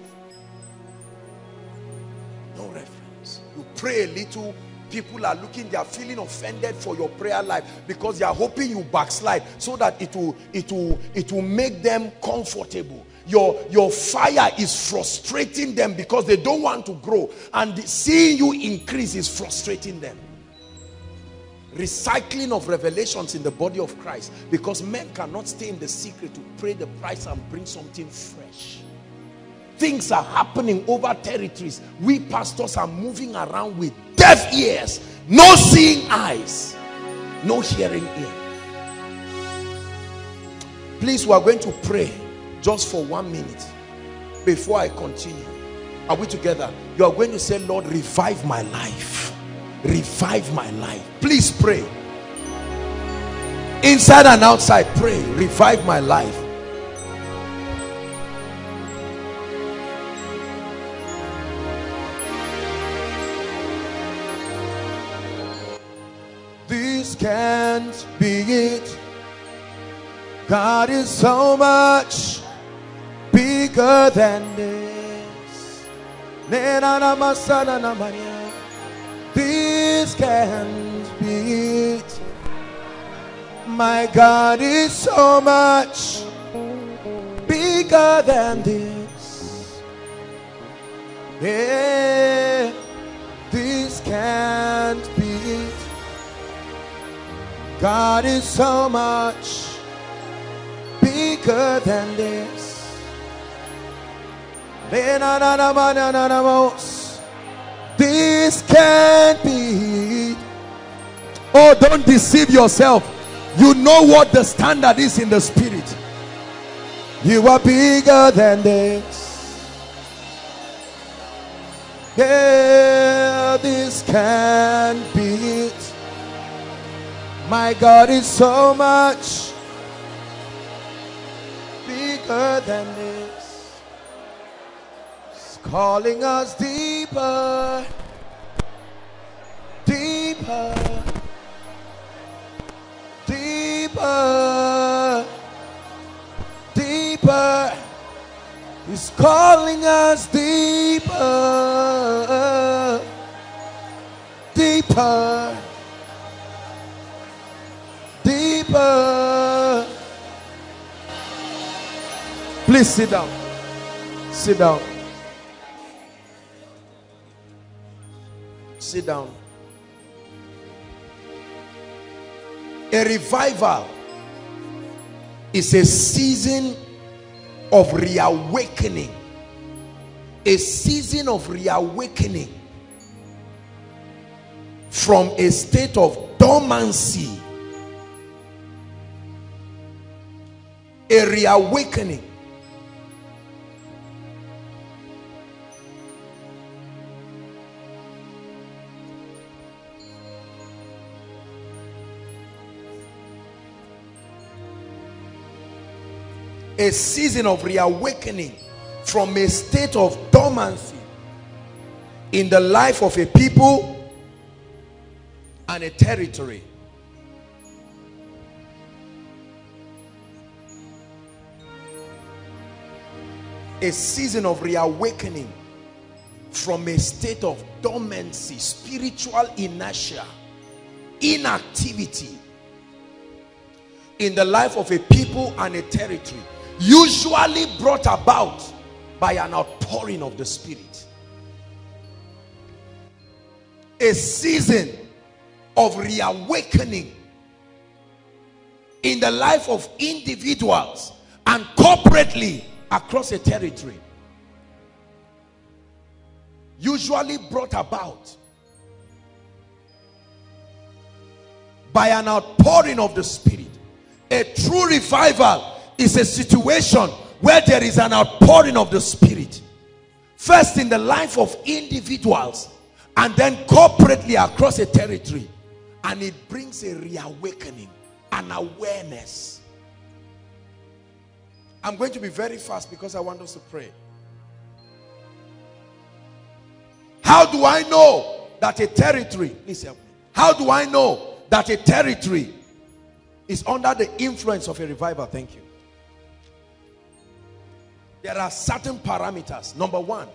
No reference. You pray a little, people are looking, they are feeling offended for your prayer life because they are hoping you backslide so that it will, it will, it will make them comfortable your your fire is frustrating them because they don't want to grow. And seeing you increase is frustrating them. Recycling of revelations in the body of Christ. Because men cannot stay in the secret to pray the price and bring something fresh. Things are happening over territories. We pastors are moving around with deaf ears no seeing eyes no hearing ear. Please we are going to pray just for one minute before I continue. Are we together? You are going to say, Lord, revive my life. Revive my life. Please pray. Inside and outside, pray. Revive my life. This can't be it. God is so much bigger than this. This can't be it. My God is so much bigger than this. Yeah, this can't be it. God is so much bigger than this. This can't be. Oh, don't deceive yourself. You know what the standard is in the spirit. You are bigger than this. Yeah, this can't be. My God is so much bigger than this calling us deeper, deeper, deeper, deeper. He's calling us deeper, deeper, deeper. Please sit down. Sit down. Sit down. A revival is a season of reawakening. A season of reawakening from a state of dormancy. A reawakening. A season of reawakening from a state of dormancy in the life of a people and a territory. A season of reawakening from a state of dormancy, spiritual inertia, inactivity in the life of a people and a territory usually brought about by an outpouring of the spirit. A season of reawakening in the life of individuals and corporately across a territory. Usually brought about by an outpouring of the spirit a true revival is a situation where there is an outpouring of the spirit. First in the life of individuals and then corporately across a territory. And it brings a reawakening an awareness. I'm going to be very fast because i want us to pray. How do i know that a territory please help me. How do i know that a territory is under the influence of a revival? Thank you there are certain parameters. Number one,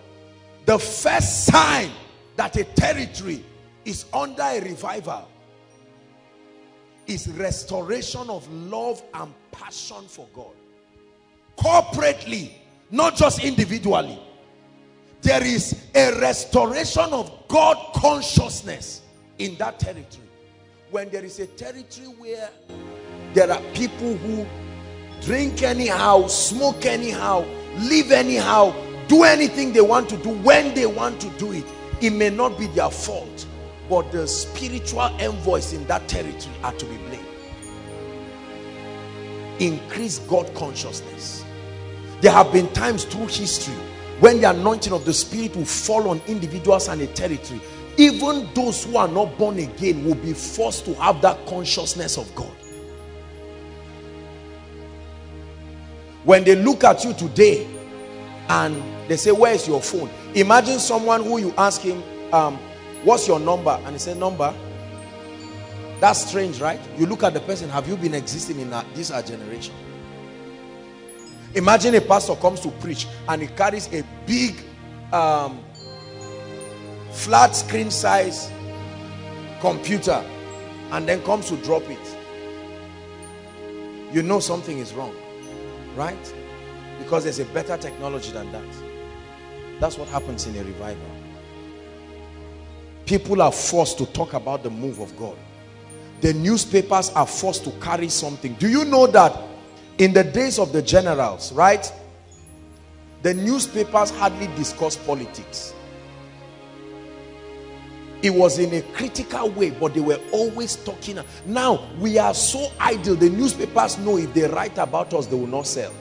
the first sign that a territory is under a revival is restoration of love and passion for God. Corporately, not just individually. There is a restoration of God consciousness in that territory. When there is a territory where there are people who drink anyhow, smoke anyhow, live anyhow, do anything they want to do when they want to do it. It may not be their fault, but the spiritual envoys in that territory are to be blamed. Increase God consciousness. There have been times through history when the anointing of the spirit will fall on individuals and a territory. Even those who are not born again will be forced to have that consciousness of God. When they look at you today and they say, where is your phone? Imagine someone who you ask him, um, what's your number? And he said, number? That's strange, right? You look at the person, have you been existing in this our generation? Imagine a pastor comes to preach and he carries a big um, flat screen size computer and then comes to drop it. You know something is wrong. Right? Because there's a better technology than that. That's what happens in a revival. People are forced to talk about the move of God. The newspapers are forced to carry something. Do you know that in the days of the generals, right? The newspapers hardly discuss politics. It was in a critical way, but they were always talking. Now, we are so idle. The newspapers know if they write about us, they will not sell.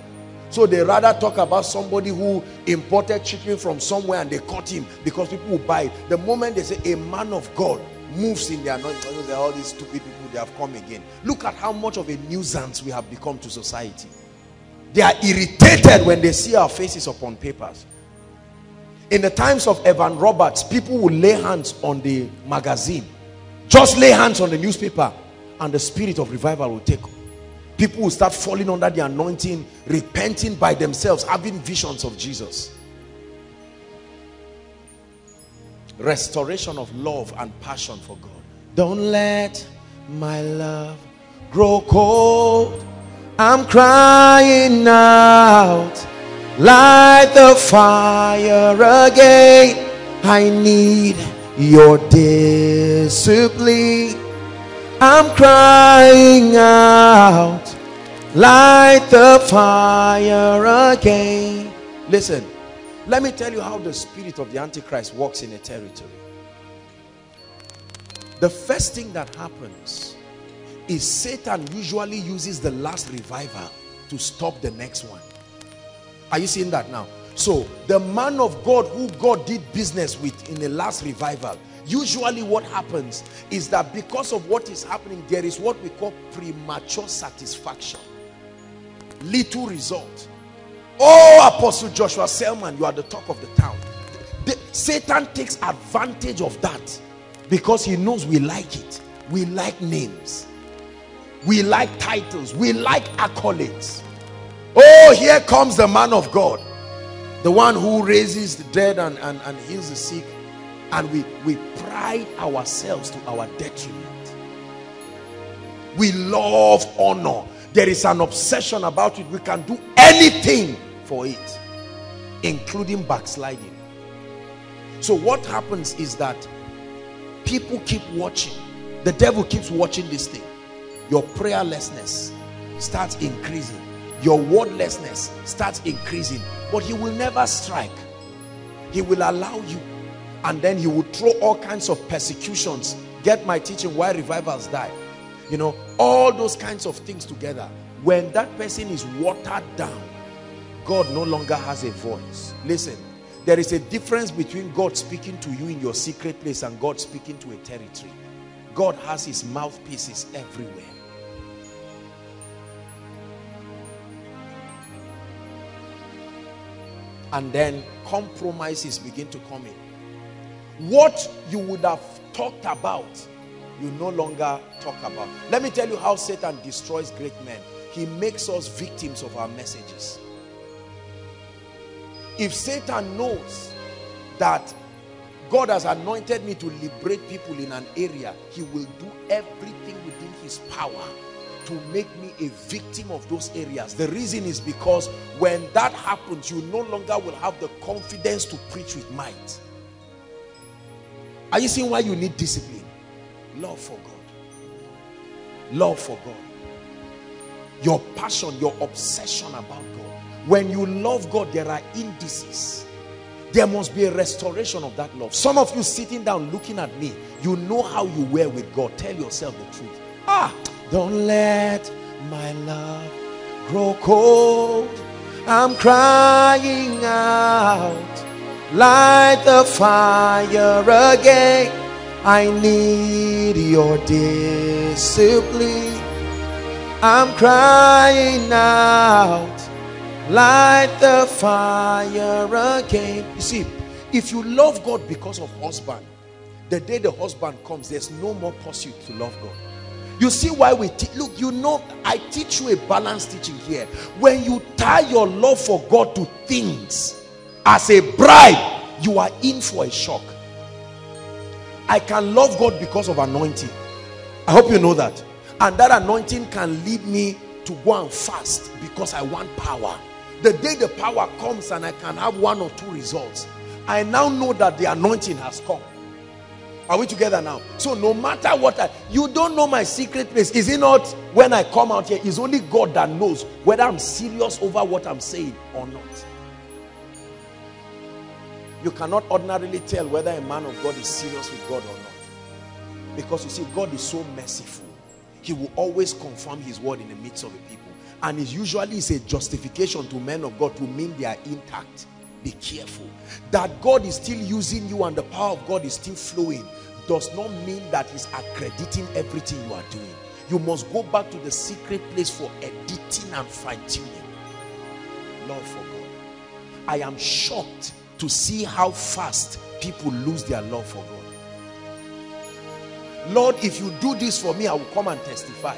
So they rather talk about somebody who imported chicken from somewhere and they caught him because people will buy it. The moment they say a man of God moves in their anointing, all these stupid people, they have come again. Look at how much of a nuisance we have become to society. They are irritated when they see our faces upon papers. In the times of Evan Roberts, people would lay hands on the magazine. Just lay hands on the newspaper and the spirit of revival will take. People will start falling under the anointing, repenting by themselves, having visions of Jesus. Restoration of love and passion for God. Don't let my love grow cold. I'm crying out light the fire again. I need your discipline. I'm crying out, light the fire again. Listen, let me tell you how the spirit of the Antichrist works in a territory. The first thing that happens is Satan usually uses the last revival to stop the next one. Are you seeing that now? So the man of God who God did business with in the last revival, usually what happens is that because of what is happening, there is what we call premature satisfaction. Little result. Oh, Apostle Joshua Selman, you are the talk of the town. The, Satan takes advantage of that because he knows we like it. We like names. We like titles. We like accolades. Oh, here comes the man of God. The one who raises the dead and, and, and heals the sick. And we, we pride ourselves to our detriment. We love honor. There is an obsession about it. We can do anything for it. Including backsliding. So what happens is that people keep watching. The devil keeps watching this thing. Your prayerlessness starts increasing your wordlessness starts increasing but he will never strike. He will allow you and then he will throw all kinds of persecutions. Get my teaching why revivals die. You know all those kinds of things together. When that person is watered down God no longer has a voice. Listen there is a difference between God speaking to you in your secret place and God speaking to a territory. God has his mouthpieces everywhere and then compromises begin to come in. What you would have talked about you no longer talk about. Let me tell you how satan destroys great men. He makes us victims of our messages. If satan knows that god has anointed me to liberate people in an area he will do everything within his power to make me a victim of those areas. The reason is because when that happens, you no longer will have the confidence to preach with might. Are you seeing why you need discipline? Love for God. Love for God. Your passion, your obsession about God. When you love God, there are indices. There must be a restoration of that love. Some of you sitting down looking at me, you know how you were with God. Tell yourself the truth. Ah, don't let my love grow cold. I'm crying out. Light the fire again. I need your discipline. I'm crying out. Light the fire again. You see, if you love God because of husband, the day the husband comes, there's no more pursuit to love God. You see why we look, you know, I teach you a balanced teaching here. When you tie your love for God to things as a bribe, you are in for a shock. I can love God because of anointing. I hope you know that. And that anointing can lead me to go and fast because I want power. The day the power comes and I can have one or two results, I now know that the anointing has come. Are we together now? So no matter what I, you don't know my secret place. Is it not when I come out here, it's only God that knows whether I'm serious over what I'm saying or not. You cannot ordinarily tell whether a man of God is serious with God or not. Because you see, God is so merciful. He will always confirm his word in the midst of the people. And it usually is a justification to men of God to mean they are intact be careful. That God is still using you and the power of God is still flowing does not mean that he's accrediting everything you are doing. You must go back to the secret place for editing and fine-tuning. Love for God. I am shocked to see how fast people lose their love for God. Lord, if you do this for me, I will come and testify.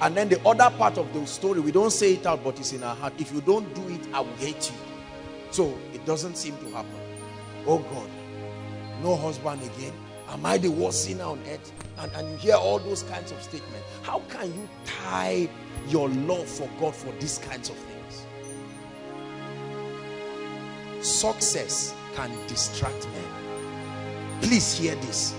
And then the other part of the story, we don't say it out, but it's in our heart. If you don't do it, I will hate you. So it doesn't seem to happen. Oh God, no husband again. Am I the worst sinner on earth? And, and you hear all those kinds of statements. How can you tie your love for God for these kinds of things? success can distract men. Please hear this.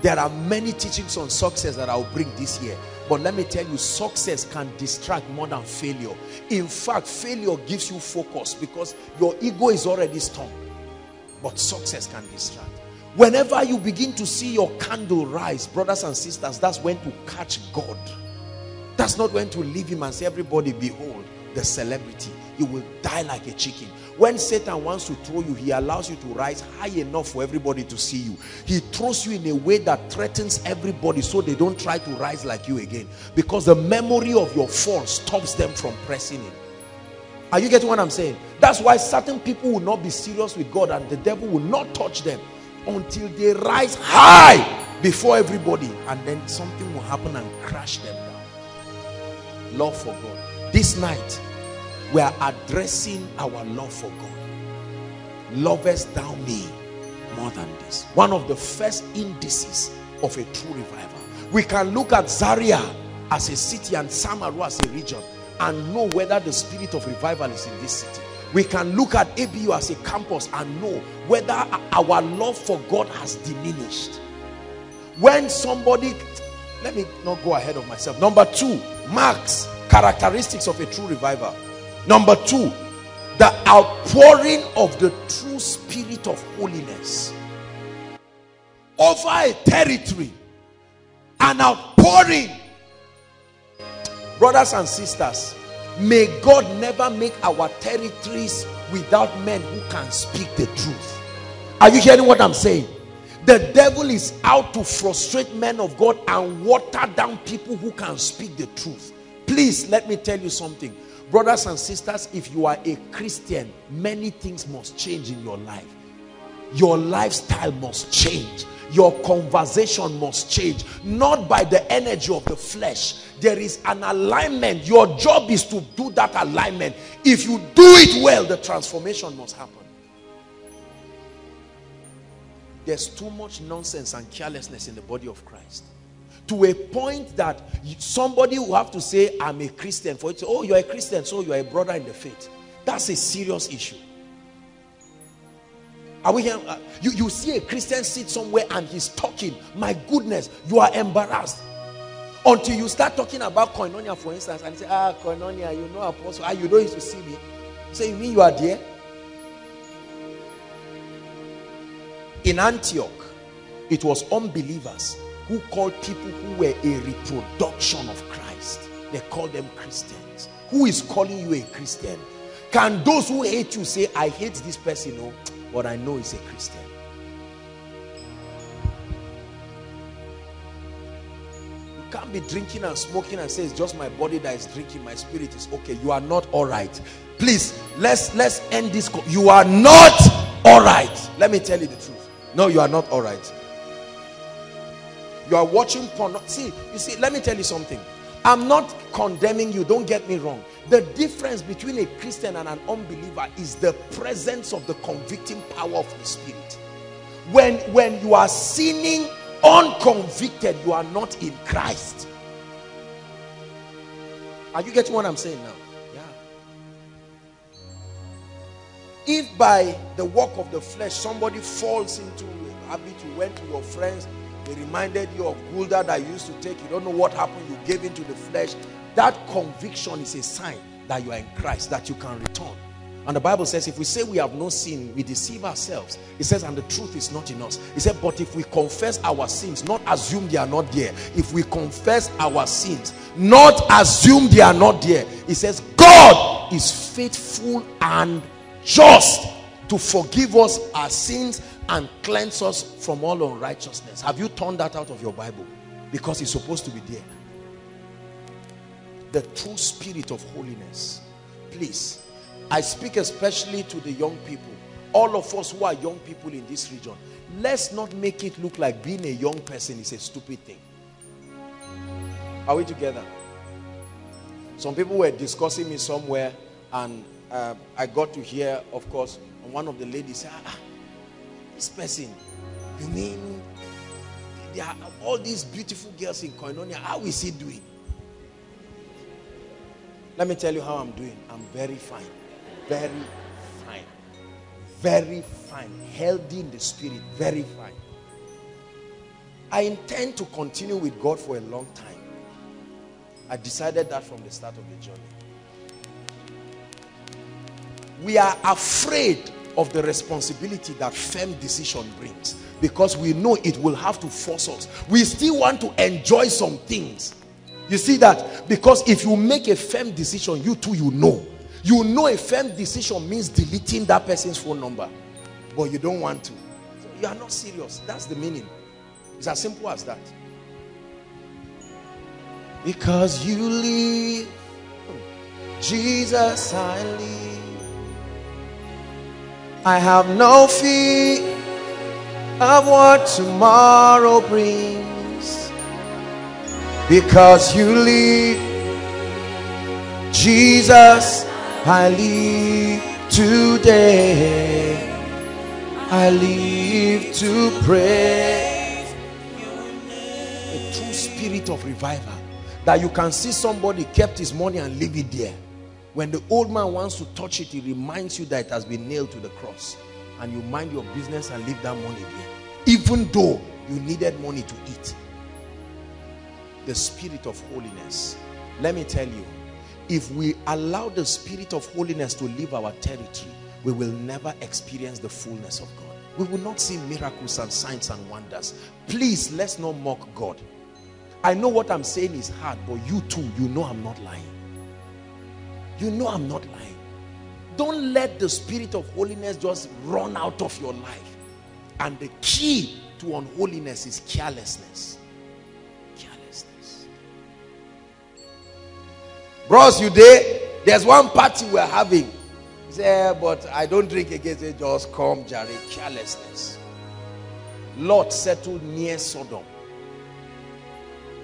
There are many teachings on success that I'll bring this year. But let me tell you, success can distract more than failure. In fact, failure gives you focus because your ego is already strong. But success can distract. Whenever you begin to see your candle rise, brothers and sisters, that's when to catch God. That's not when to leave him and say, everybody, behold, the celebrity. You will die like a chicken. When Satan wants to throw you, he allows you to rise high enough for everybody to see you. He throws you in a way that threatens everybody so they don't try to rise like you again. Because the memory of your fall stops them from pressing in. Are you getting what I'm saying? That's why certain people will not be serious with God and the devil will not touch them until they rise high before everybody and then something will happen and crash them down. Love for God. This night, we are addressing our love for God. Lovest thou me more than this. One of the first indices of a true revival. We can look at Zaria as a city and Samaru as a region and know whether the spirit of revival is in this city. We can look at ABU as a campus and know whether our love for God has diminished. When somebody, let me not go ahead of myself. Number two, marks, characteristics of a true revival. Number two, the outpouring of the true spirit of holiness over a territory. An outpouring. Brothers and sisters, may God never make our territories without men who can speak the truth. Are you hearing what I'm saying? The devil is out to frustrate men of God and water down people who can speak the truth. Please let me tell you something Brothers and sisters, if you are a Christian, many things must change in your life. Your lifestyle must change. Your conversation must change. Not by the energy of the flesh. There is an alignment. Your job is to do that alignment. If you do it well, the transformation must happen. There's too much nonsense and carelessness in the body of Christ to a point that somebody will have to say, I'm a Christian for it. To, oh, you're a Christian, so you're a brother in the faith. That's a serious issue. Are we here? Uh, you, you see a Christian sit somewhere and he's talking. My goodness, you are embarrassed. Until you start talking about koinonia, for instance, and say, Ah, koinonia, you know, apostle, ah, you don't used to see me. Say, You mean you are there? In Antioch, it was unbelievers who called people who were a reproduction of Christ. They call them Christians. Who is calling you a Christian? Can those who hate you say, I hate this person, no, but I know he's a Christian? You can't be drinking and smoking and say it's just my body that is drinking, my spirit is okay. You are not all right. Please, let's let's end this. You are not all right. Let me tell you the truth. No, you are not all right you are watching porn. See you see let me tell you something. I'm not condemning you don't get me wrong. The difference between a christian and an unbeliever is the presence of the convicting power of the spirit. When when you are sinning unconvicted you are not in christ. Are you getting what i'm saying now? Yeah. If by the work of the flesh somebody falls into habit you went to your friends reminded you of Gulder that you used to take. You don't know what happened. You gave into the flesh. That conviction is a sign that you are in Christ, that you can return. And the Bible says, if we say we have no sin, we deceive ourselves. It says, and the truth is not in us. It said, but if we confess our sins, not assume they are not there. If we confess our sins, not assume they are not there. It says, God is faithful and just to forgive us our sins and cleanse us from all unrighteousness. Have you turned that out of your Bible? Because it's supposed to be there. The true spirit of holiness. Please, I speak especially to the young people. All of us who are young people in this region, let's not make it look like being a young person is a stupid thing. Are we together? Some people were discussing me somewhere and uh, I got to hear, of course, one of the ladies said, ah, this person, you mean there are all these beautiful girls in Koinonia, how is he doing? Let me tell you how I'm doing. I'm very fine. Very fine. very fine healthy in the spirit very fine i intend to continue with god for a long time i decided that from the start of the journey we are afraid of the responsibility that firm decision brings. Because we know it will have to force us. We still want to enjoy some things. You see that? Because if you make a firm decision you too you know. You know a firm decision means deleting that person's phone number. But you don't want to. So you are not serious. That's the meaning. It's as simple as that. Because you live. Jesus i live I have no fear of what tomorrow brings because you live, Jesus. I live today. I live to pray. A true spirit of revival that you can see somebody kept his money and leave it there when the old man wants to touch it, he reminds you that it has been nailed to the cross. And you mind your business and leave that money there. Even though you needed money to eat. The spirit of holiness. Let me tell you, if we allow the spirit of holiness to leave our territory, we will never experience the fullness of God. We will not see miracles and signs and wonders. Please, let's not mock God. I know what I'm saying is hard, but you too, you know I'm not lying. You know I'm not lying. Don't let the spirit of holiness just run out of your life. And the key to unholiness is carelessness. Carelessness. Bros, you there? There's one party we're having. Say, eh, but I don't drink again. Say, just come, Jerry. Carelessness. Lot settled near Sodom.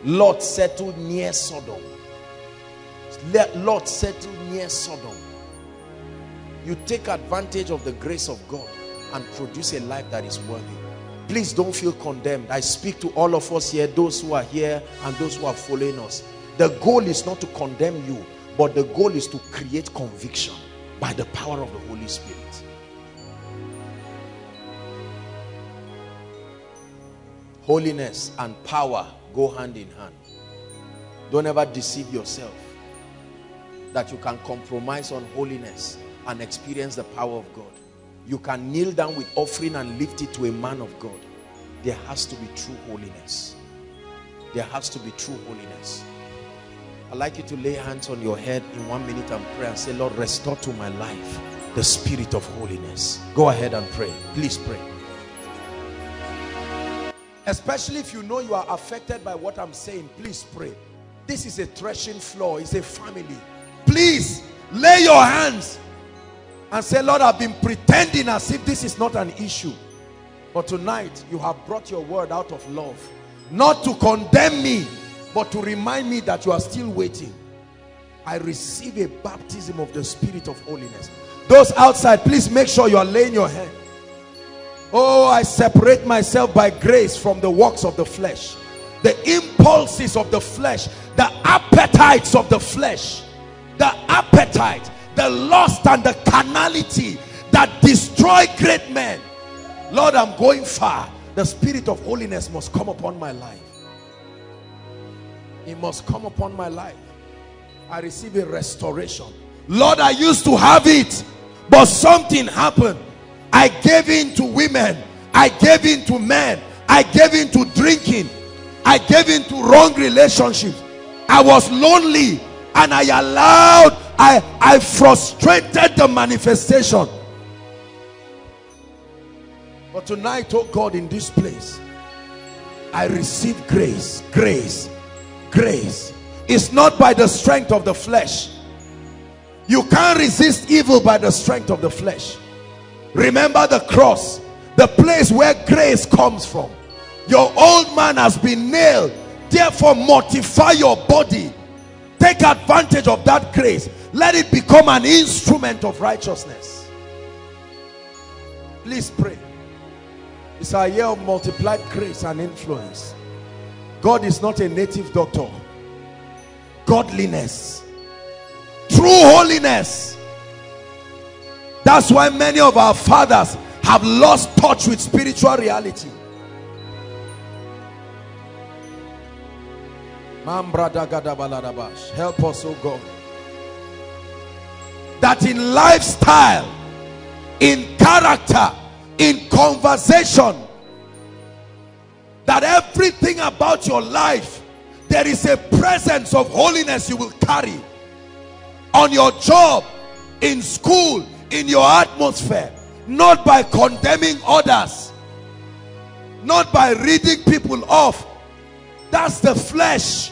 Lot settled near Sodom. Let Lot settle near Sodom. You take advantage of the grace of God and produce a life that is worthy. Please don't feel condemned. I speak to all of us here, those who are here and those who are following us. The goal is not to condemn you, but the goal is to create conviction by the power of the Holy Spirit. Holiness and power go hand in hand. Don't ever deceive yourself that you can compromise on holiness and experience the power of God. You can kneel down with offering and lift it to a man of God. There has to be true holiness. There has to be true holiness. I'd like you to lay hands on your head in one minute and pray and say, Lord, restore to my life the spirit of holiness. Go ahead and pray. Please pray. Especially if you know you are affected by what I'm saying, please pray. This is a threshing floor. It's a family. Please lay your hands and say, Lord, I've been pretending as if this is not an issue. But tonight, you have brought your word out of love. Not to condemn me, but to remind me that you are still waiting. I receive a baptism of the spirit of holiness. Those outside, please make sure you are laying your hand. Oh, I separate myself by grace from the works of the flesh. The impulses of the flesh. The appetites of the flesh the appetite, the lust and the carnality that destroy great men. Lord, I'm going far. The spirit of holiness must come upon my life. It must come upon my life. I receive a restoration. Lord, I used to have it, but something happened. I gave in to women. I gave in to men. I gave in to drinking. I gave in to wrong relationships. I was lonely and I allowed, I, I frustrated the manifestation. But tonight, oh God, in this place, I receive grace, grace, grace. It's not by the strength of the flesh. You can't resist evil by the strength of the flesh. Remember the cross, the place where grace comes from. Your old man has been nailed. Therefore, mortify your body Take advantage of that grace. Let it become an instrument of righteousness. Please pray. It's a year of multiplied grace and influence. God is not a native doctor. Godliness. True holiness. That's why many of our fathers have lost touch with spiritual reality. Help us, oh God. That in lifestyle, in character, in conversation, that everything about your life, there is a presence of holiness you will carry on your job, in school, in your atmosphere, not by condemning others, not by reading people off. That's the flesh.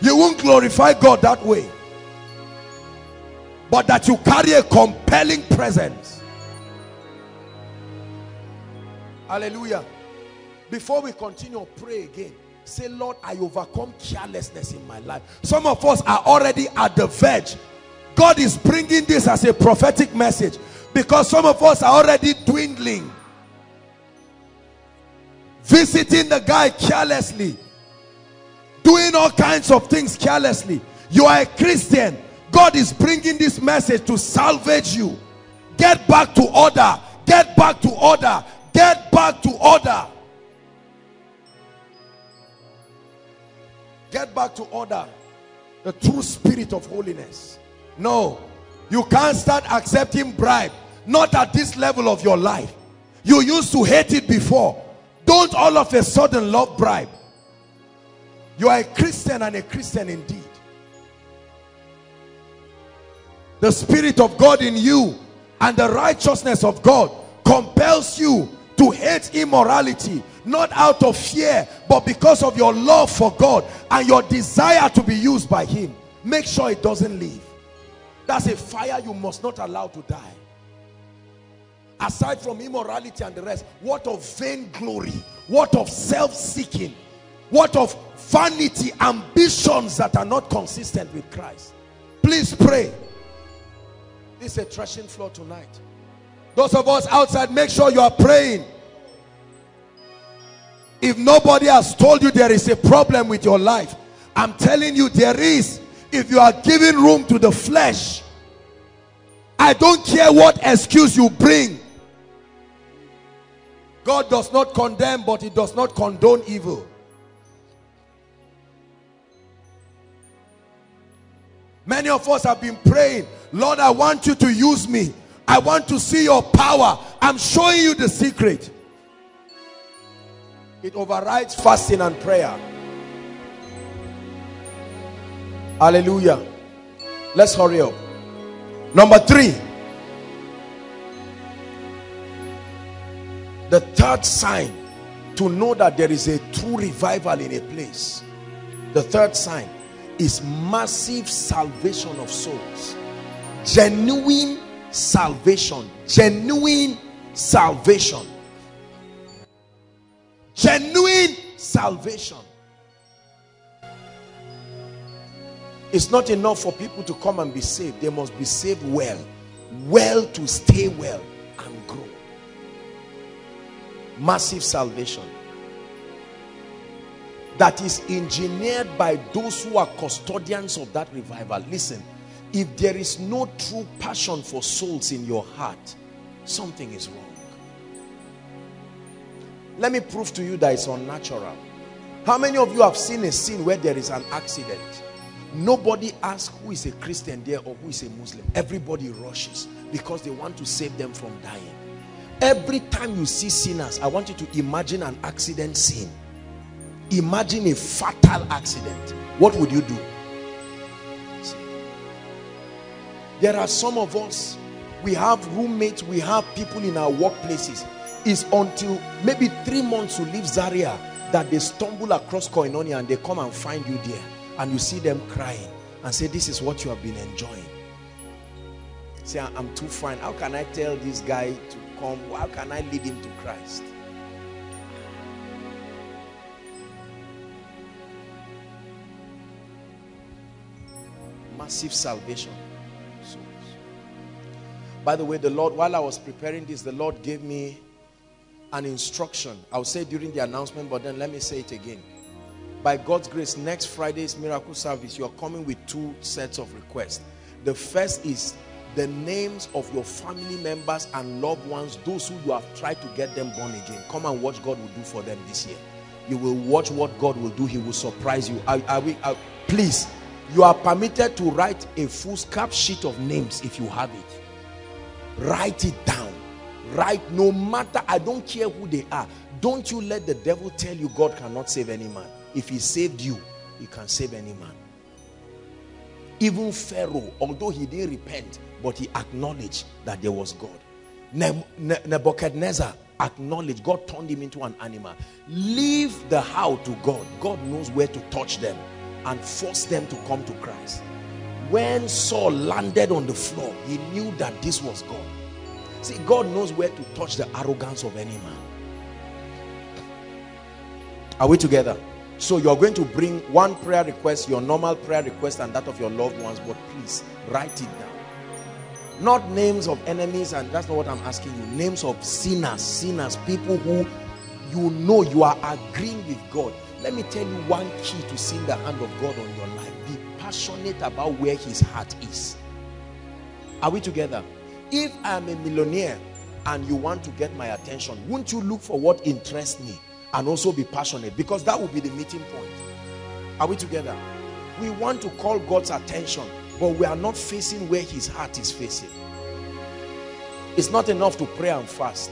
You won't glorify God that way. But that you carry a compelling presence. Hallelujah. Before we continue, pray again. Say, Lord, I overcome carelessness in my life. Some of us are already at the verge. God is bringing this as a prophetic message because some of us are already dwindling. Visiting the guy carelessly. Doing all kinds of things carelessly. You are a Christian. God is bringing this message to salvage you. Get back to order. Get back to order. Get back to order. Get back to order. The true spirit of holiness. No. You can't start accepting bribe. Not at this level of your life. You used to hate it before. Don't all of a sudden love bribe. You are a Christian and a Christian indeed. The Spirit of God in you and the righteousness of God compels you to hate immorality not out of fear but because of your love for God and your desire to be used by him. Make sure it doesn't leave. That's a fire you must not allow to die. Aside from immorality and the rest what of vainglory? What of self-seeking what of vanity ambitions that are not consistent with Christ? Please pray. This is a threshing floor tonight. Those of us outside make sure you are praying. If nobody has told you there is a problem with your life i'm telling you there is. If you are giving room to the flesh i don't care what excuse you bring. God does not condemn but he does not condone evil many of us have been praying lord i want you to use me i want to see your power i'm showing you the secret it overrides fasting and prayer. Hallelujah. Let's hurry up. Number three. The third sign to know that there is a true revival in a place. The third sign is massive salvation of souls. Genuine salvation. Genuine salvation. Genuine salvation. It's not enough for people to come and be saved. They must be saved well. Well to stay well and grow. Massive salvation that is engineered by those who are custodians of that revival listen if there is no true passion for souls in your heart something is wrong let me prove to you that it's unnatural. How many of you have seen a scene where there is an accident? Nobody asks who is a Christian there or who is a Muslim. Everybody rushes because they want to save them from dying. Every time you see sinners, I want you to imagine an accident scene. Imagine a fatal accident. What would you do? There are some of us, we have roommates, we have people in our workplaces. It's until maybe three months you leave Zaria that they stumble across Koinonia and they come and find you there. And you see them crying and say this is what you have been enjoying. Say I'm too fine. How can I tell this guy to come? How can I lead him to Christ massive salvation by the way the Lord while I was preparing this the Lord gave me an instruction. I'll say during the announcement, but then let me say it again. By God's grace, next Friday's miracle service, you're coming with two sets of requests. The first is the names of your family members and loved ones, those who you have tried to get them born again. Come and watch God will do for them this year. You will watch what God will do. He will surprise you. Are, are we, are, please, you are permitted to write a full scrap sheet of names if you have it. Write it down. Write no matter, I don't care who they are. Don't you let the devil tell you God cannot save any man. If he saved you, he can save any man. Even Pharaoh, although he didn't repent, but he acknowledged that there was God. Nebuchadnezzar acknowledged God turned him into an animal. Leave the how to God. God knows where to touch them and force them to come to Christ. When Saul landed on the floor, he knew that this was God. See, God knows where to touch the arrogance of any man. Are we together? So you're going to bring one prayer request, your normal prayer request and that of your loved ones, but please write it down. Not names of enemies, and that's not what I'm asking you. Names of sinners, sinners, people who you know you are agreeing with God. Let me tell you one key to seeing the hand of God on your life. Be passionate about where his heart is. Are we together? If I'm a millionaire and you want to get my attention, won't you look for what interests me? and also be passionate because that will be the meeting point. Are we together? We want to call God's attention, but we are not facing where his heart is facing. It's not enough to pray and fast.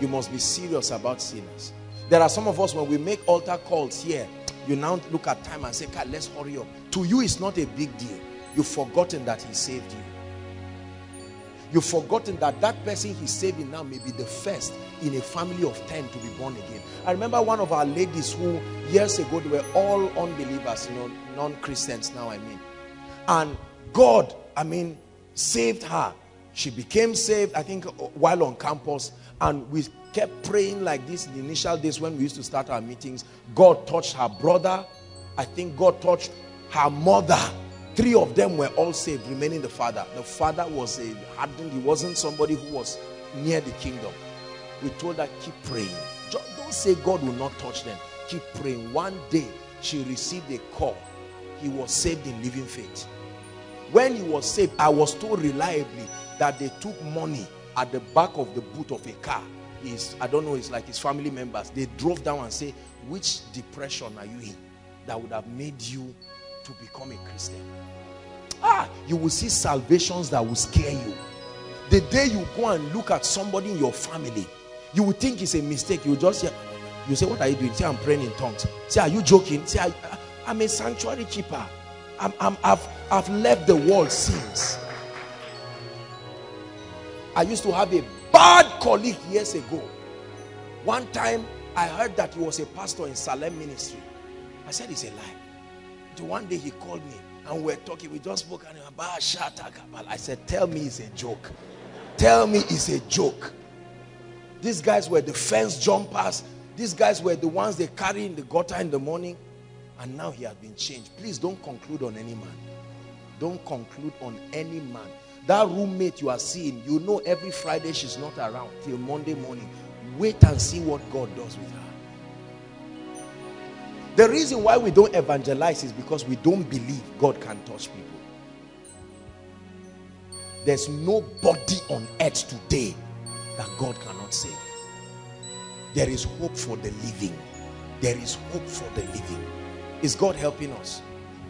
You must be serious about sinners. There are some of us when we make altar calls here, you now look at time and say, God, let's hurry up. To you, it's not a big deal. You've forgotten that he saved you. You've forgotten that that person he's saving now may be the first in a family of 10 to be born again. I remember one of our ladies who years ago they were all unbelievers, you know, non-Christians now I mean. And God, I mean, saved her. She became saved, I think, while on campus. And we kept praying like this in the initial days when we used to start our meetings. God touched her brother. I think God touched her mother Three of them were all saved, remaining the father. The father was a hardened, he wasn't somebody who was near the kingdom. We told her, keep praying. Don't say God will not touch them. Keep praying. One day, she received a call. He was saved in living faith. When he was saved, I was told reliably that they took money at the back of the boot of a car. Is I don't know, it's like his family members. They drove down and say, which depression are you in that would have made you to become a Christian. Ah, you will see salvations that will scare you. The day you go and look at somebody in your family, you will think it's a mistake. You just say, you say, what are you doing? Say, I'm praying in tongues. Say, are you joking? Say, I, am a sanctuary keeper. I'm, I'm, I've, I've left the world since. I used to have a bad colleague years ago. One time, I heard that he was a pastor in Salem ministry. I said, it's a lie The one day he called me and we are talking. We just spoke and about ah, I said, Tell me it's a joke. Tell me it's a joke. These guys were the fence jumpers. These guys were the ones they carry in the gutter in the morning. And now he has been changed. Please don't conclude on any man. Don't conclude on any man. That roommate you are seeing, you know every Friday she's not around till Monday morning. Wait and see what God does with her. The reason why we don't evangelize is because we don't believe God can touch people. There's nobody on earth today that God cannot save. There is hope for the living. There is hope for the living. Is God helping us?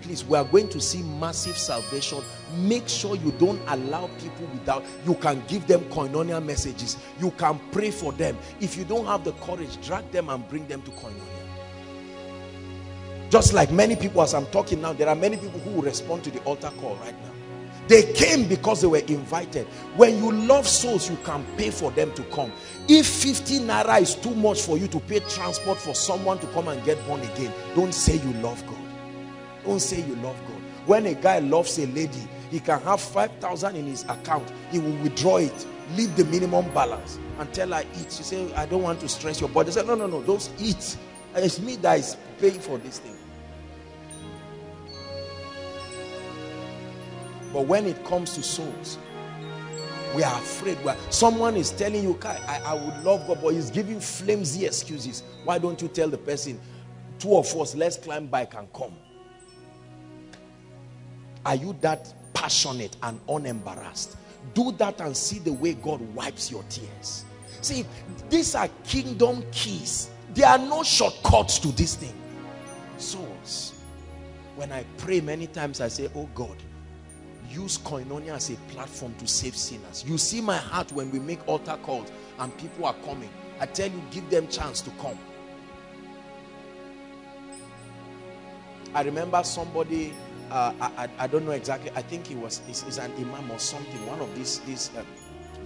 Please, we are going to see massive salvation. Make sure you don't allow people without, you can give them koinonia messages. You can pray for them. If you don't have the courage, drag them and bring them to koinonia. Just like many people, as I'm talking now, there are many people who respond to the altar call right now. They came because they were invited. When you love souls, you can pay for them to come. If 50 naira is too much for you to pay transport for someone to come and get born again, don't say you love God. Don't say you love God. When a guy loves a lady, he can have 5,000 in his account. He will withdraw it, leave the minimum balance and tell her eat. She say, I don't want to stress your body. Say, no, no, no, don't eat. It's me that is paying for this thing. But when it comes to souls, we are afraid. We're, someone is telling you, I, I would love God, but he's giving flimsy excuses. Why don't you tell the person, two of us, let's climb bike and come? Are you that passionate and unembarrassed? Do that and see the way God wipes your tears. See, these are kingdom keys. There are no shortcuts to this thing. Souls. When I pray many times, I say, Oh God, use koinonia as a platform to save sinners. You see my heart when we make altar calls and people are coming. I tell you, give them chance to come. I remember somebody, uh, I, I, don't know exactly, I think he was, he's, an imam or something, one of these, these uh,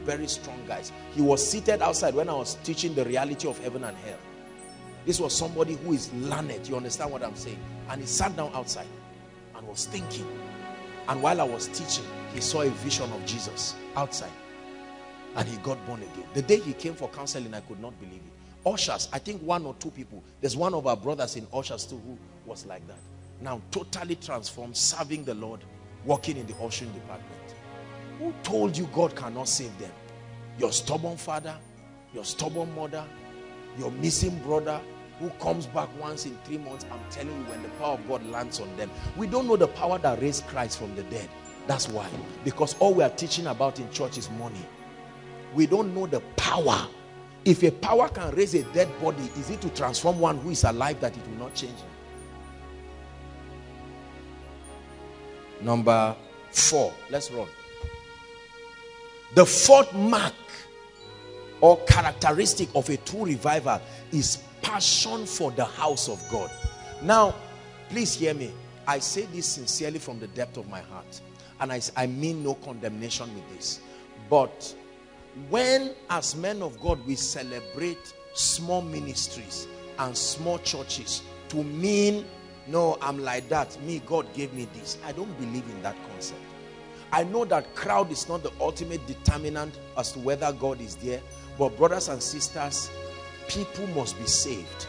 very strong guys. He was seated outside when I was teaching the reality of heaven and hell. This was somebody who is learned, you understand what I'm saying? And he sat down outside and was thinking. And while I was teaching, he saw a vision of Jesus outside. And he got born again. The day he came for counseling, I could not believe it. Ushers, I think one or two people. There's one of our brothers in ushers too who was like that. Now totally transformed, serving the Lord, working in the ushering department. Who told you God cannot save them? Your stubborn father, your stubborn mother, your missing brother, who comes back once in three months, I'm telling you, when the power of God lands on them, we don't know the power that raised Christ from the dead. That's why. Because all we are teaching about in church is money. We don't know the power. If a power can raise a dead body, is it to transform one who is alive that it will not change? Number four. Let's run. The fourth mark or characteristic of a true revival is passion for the house of God. Now, please hear me. I say this sincerely from the depth of my heart. And I, I mean no condemnation with this. But when as men of God we celebrate small ministries and small churches to mean no i'm like that me god gave me this i don't believe in that concept i know that crowd is not the ultimate determinant as to whether god is there but brothers and sisters people must be saved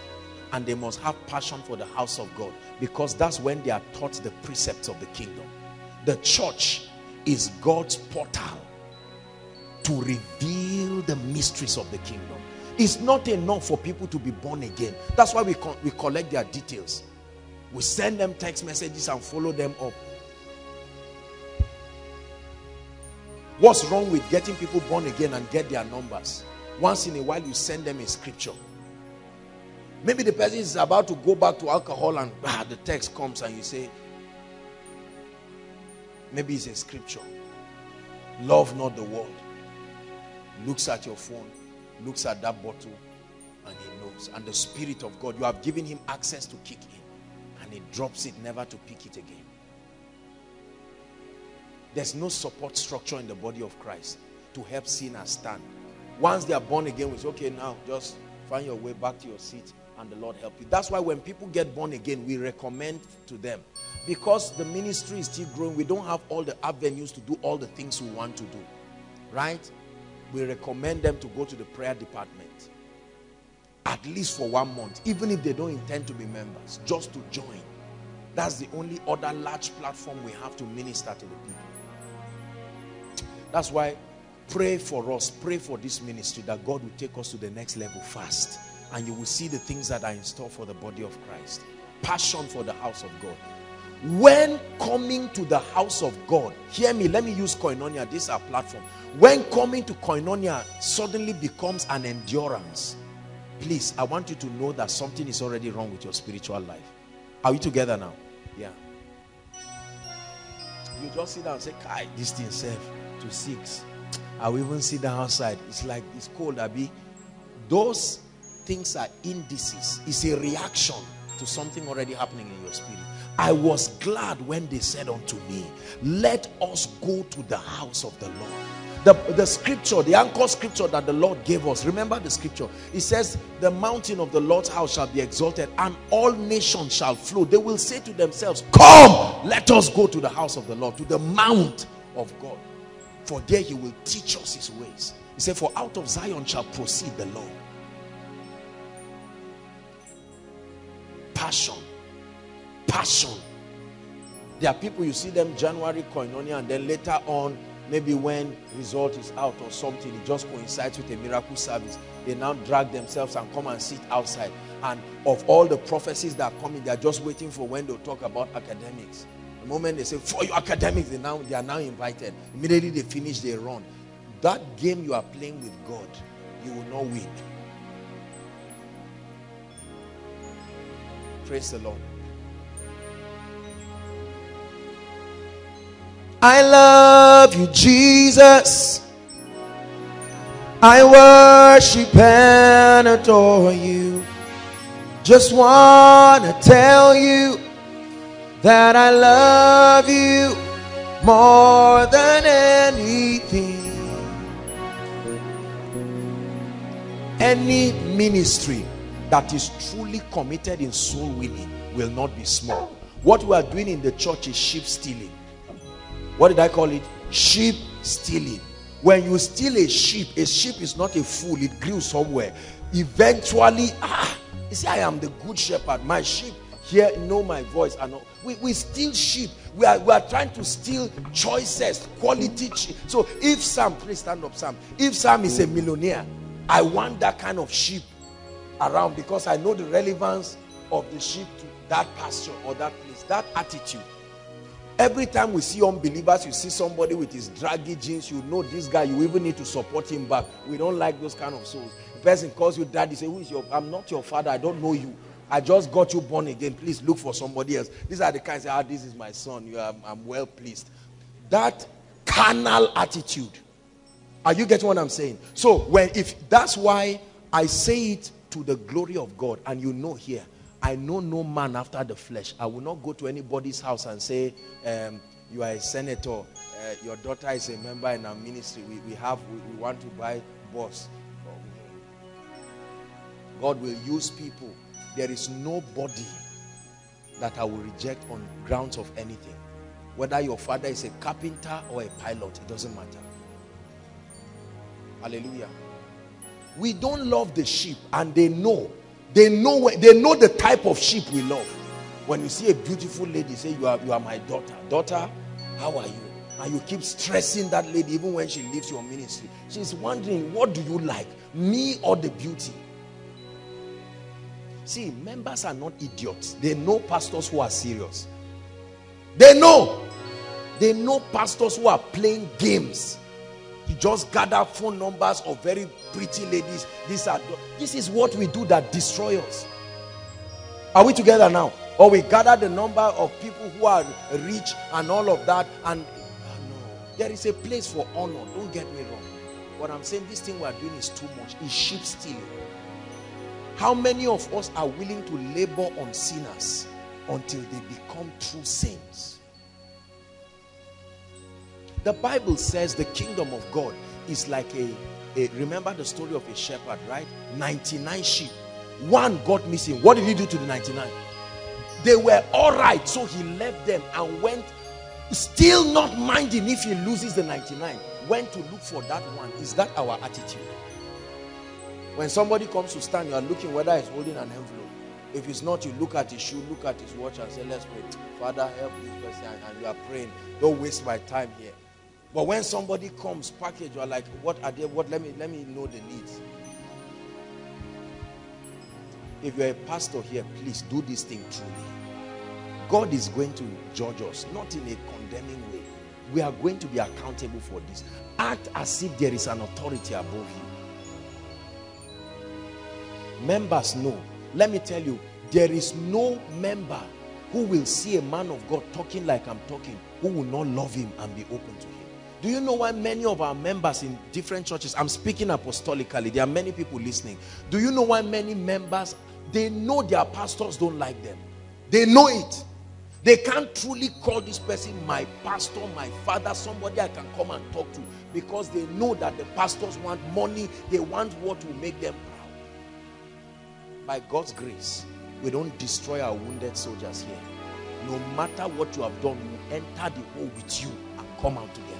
and they must have passion for the house of God because that's when they are taught the precepts of the kingdom. The church is God's portal to reveal the mysteries of the kingdom. It's not enough for people to be born again. That's why we, we collect their details. We send them text messages and follow them up. What's wrong with getting people born again and get their numbers? Once in a while, you send them a scripture. Maybe the person is about to go back to alcohol and ah, the text comes and you say, maybe it's a scripture. Love not the world. Looks at your phone, looks at that bottle, and he knows. And the Spirit of God, you have given him access to kick in, and he drops it never to pick it again. There's no support structure in the body of Christ to help sinners stand. Once they are born again, we say, okay, now just find your way back to your seat and the Lord help you. That's why when people get born again, we recommend to them. Because the ministry is still growing, we don't have all the avenues to do all the things we want to do. Right? We recommend them to go to the prayer department. At least for one month. Even if they don't intend to be members. Just to join. That's the only other large platform we have to minister to the people. That's why Pray for us. Pray for this ministry that God will take us to the next level fast. And you will see the things that are in store for the body of Christ. Passion for the house of God. When coming to the house of God, hear me, let me use Koinonia. This is our platform. When coming to Koinonia suddenly becomes an endurance, please, I want you to know that something is already wrong with your spiritual life. Are we together now? Yeah. You just sit down and say, Kai, this thing safe to six. I will even sit down outside. It's like it's cold, Abby. Those things are indices. It's a reaction to something already happening in your spirit. I was glad when they said unto me, Let us go to the house of the Lord. The, the scripture, the anchor scripture that the Lord gave us. Remember the scripture. It says, The mountain of the Lord's house shall be exalted, and all nations shall flow. They will say to themselves, Come, let us go to the house of the Lord, to the mount of God. For there he will teach us his ways. He said, For out of Zion shall proceed the law. Passion. Passion. There are people you see them January koinonia and then later on, maybe when result is out or something, it just coincides with a miracle service. They now drag themselves and come and sit outside. And of all the prophecies that are coming, they are just waiting for when they'll talk about academics The moment they say, for your academics, they, now, they are now invited. Immediately they finish, they run. That game you are playing with God, you will not win. Praise the Lord. I love you, Jesus. I worship and adore you. Just want to tell you that I love you more than anything. Any ministry that is truly committed in soul winning will not be small. What we are doing in the church is sheep stealing. What did I call it? Sheep stealing. When you steal a sheep, a sheep is not a fool, it grew somewhere. Eventually, ah, you see, I am the good shepherd. My sheep here know my voice. And we, we steal sheep. We are, we are trying to steal choices, quality. So if Sam, please stand up, Sam. If Sam is a millionaire, I want that kind of sheep around because I know the relevance of the sheep to that pasture or that place, that attitude. Every time we see unbelievers, you see somebody with his draggy jeans, you know this guy, you even need to support him back. We don't like those kind of souls. The person calls you daddy, say, Who is your I'm not your father, I don't know you. I just got you born again. Please look for somebody else. These are the kinds say, ah, this is my son. You are, I'm well pleased. That carnal attitude. Are you getting what I'm saying? So when if that's why I say it to the glory of God, and you know here, I know no man after the flesh. I will not go to anybody's house and say, um, You are a senator, uh, your daughter is a member in our ministry. We, we have, we, we want to buy boss. God will use people. There is nobody that I will reject on grounds of anything. Whether your father is a carpenter or a pilot, it doesn't matter. Hallelujah. We don't love the sheep and they know they know they know the type of sheep we love. When you see a beautiful lady, say you are you are my daughter. Daughter, how are you? And you keep stressing that lady even when she leaves your ministry. She's wondering, what do you like? Me or the beauty? See, members are not idiots. They know pastors who are serious. They know. They know pastors who are playing games. You just gather phone numbers of very pretty ladies. These are this is what we do that destroy us. Are we together now? Or we gather the number of people who are rich and all of that. And oh no, there is a place for honor. Don't get me wrong. What I'm saying, this thing we are doing is too much. It's sheep stealing. How many of us are willing to labor on sinners until they become true saints? The Bible says the kingdom of God is like a, a remember the story of a shepherd, right? 99 sheep. One got missing. What did he do to the 99? They were all right. So he left them and went, still not minding if he loses the 99. Went to look for that one. Is that our attitude? When somebody comes to stand, you are looking whether he's holding an envelope. If it's not, you look at his shoe, look at his watch and say, let's pray. Father, help this person. And you are praying. Don't waste my time here. But when somebody comes, package, you are like, what are they? What? Let me let me know the needs. If you're a pastor here, please do this thing truly. God is going to judge us, not in a condemning way. We are going to be accountable for this. Act as if there is an authority above you. Members know. Let me tell you, there is no member who will see a man of God talking like I'm talking, who will not love him and be open to him. Do you know why many of our members in different churches, I'm speaking apostolically, there are many people listening. Do you know why many members, they know their pastors don't like them? They know it. They can't truly call this person my pastor, my father, somebody I can come and talk to because they know that the pastors want money, they want what will make them proud. By God's grace, we don't destroy our wounded soldiers here. No matter what you have done, we enter the hole with you and come out together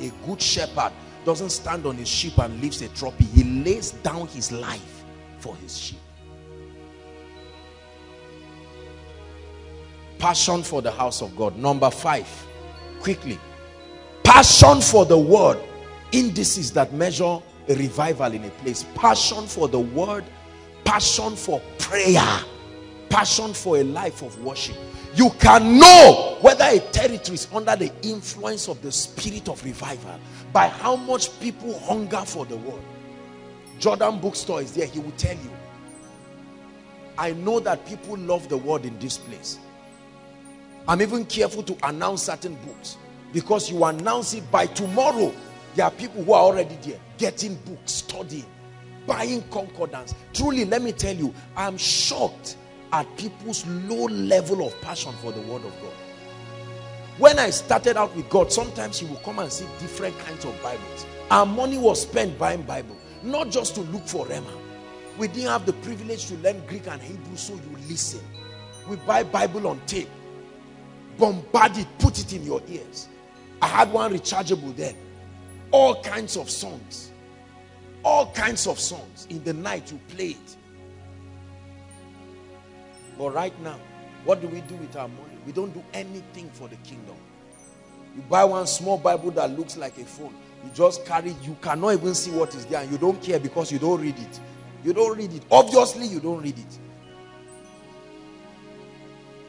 a good shepherd doesn't stand on his sheep and leaves a trophy. He lays down his life for his sheep. Passion for the house of God. Number five, quickly. Passion for the word. Indices that measure a revival in a place. Passion for the word. Passion for prayer. passion for a life of worship. You can know whether a territory is under the influence of the spirit of revival by how much people hunger for the word. Jordan Bookstore is there. He will tell you. I know that people love the word in this place. I'm even careful to announce certain books because you announce it by tomorrow. There are people who are already there getting books, studying, buying concordance. Truly, let me tell you, I'm shocked at people's low level of passion for the word of God. When I started out with God, sometimes he would come and see different kinds of Bibles. Our money was spent buying Bible, not just to look for Rhema. We didn't have the privilege to learn Greek and Hebrew, so you listen. We buy Bible on tape, bombard it, put it in your ears. I had one rechargeable then. All kinds of songs. All kinds of songs. In the night, you play it. But right now, what do we do with our money? We don't do anything for the kingdom. You buy one small Bible that looks like a phone. You just carry, you cannot even see what is there and you don't care because you don't read it. You don't read it. Obviously, you don't read it.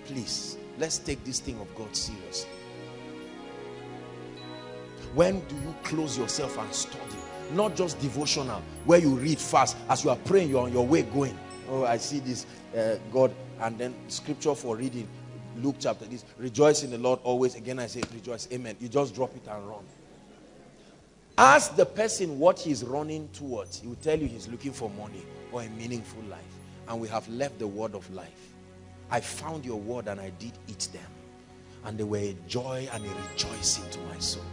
Please, let's take this thing of God seriously. When do you close yourself and study? Not just devotional, where you read fast. As you are praying, you're on your way going. Oh, I see this, uh, God. And then scripture for reading. Luke chapter this. Rejoice in the Lord always. Again, I say rejoice. Amen. You just drop it and run. Ask the person what he's running towards. He will tell you he's looking for money or a meaningful life. And we have left the word of life. I found your word and I did eat them. And they were a joy and a rejoicing to my soul.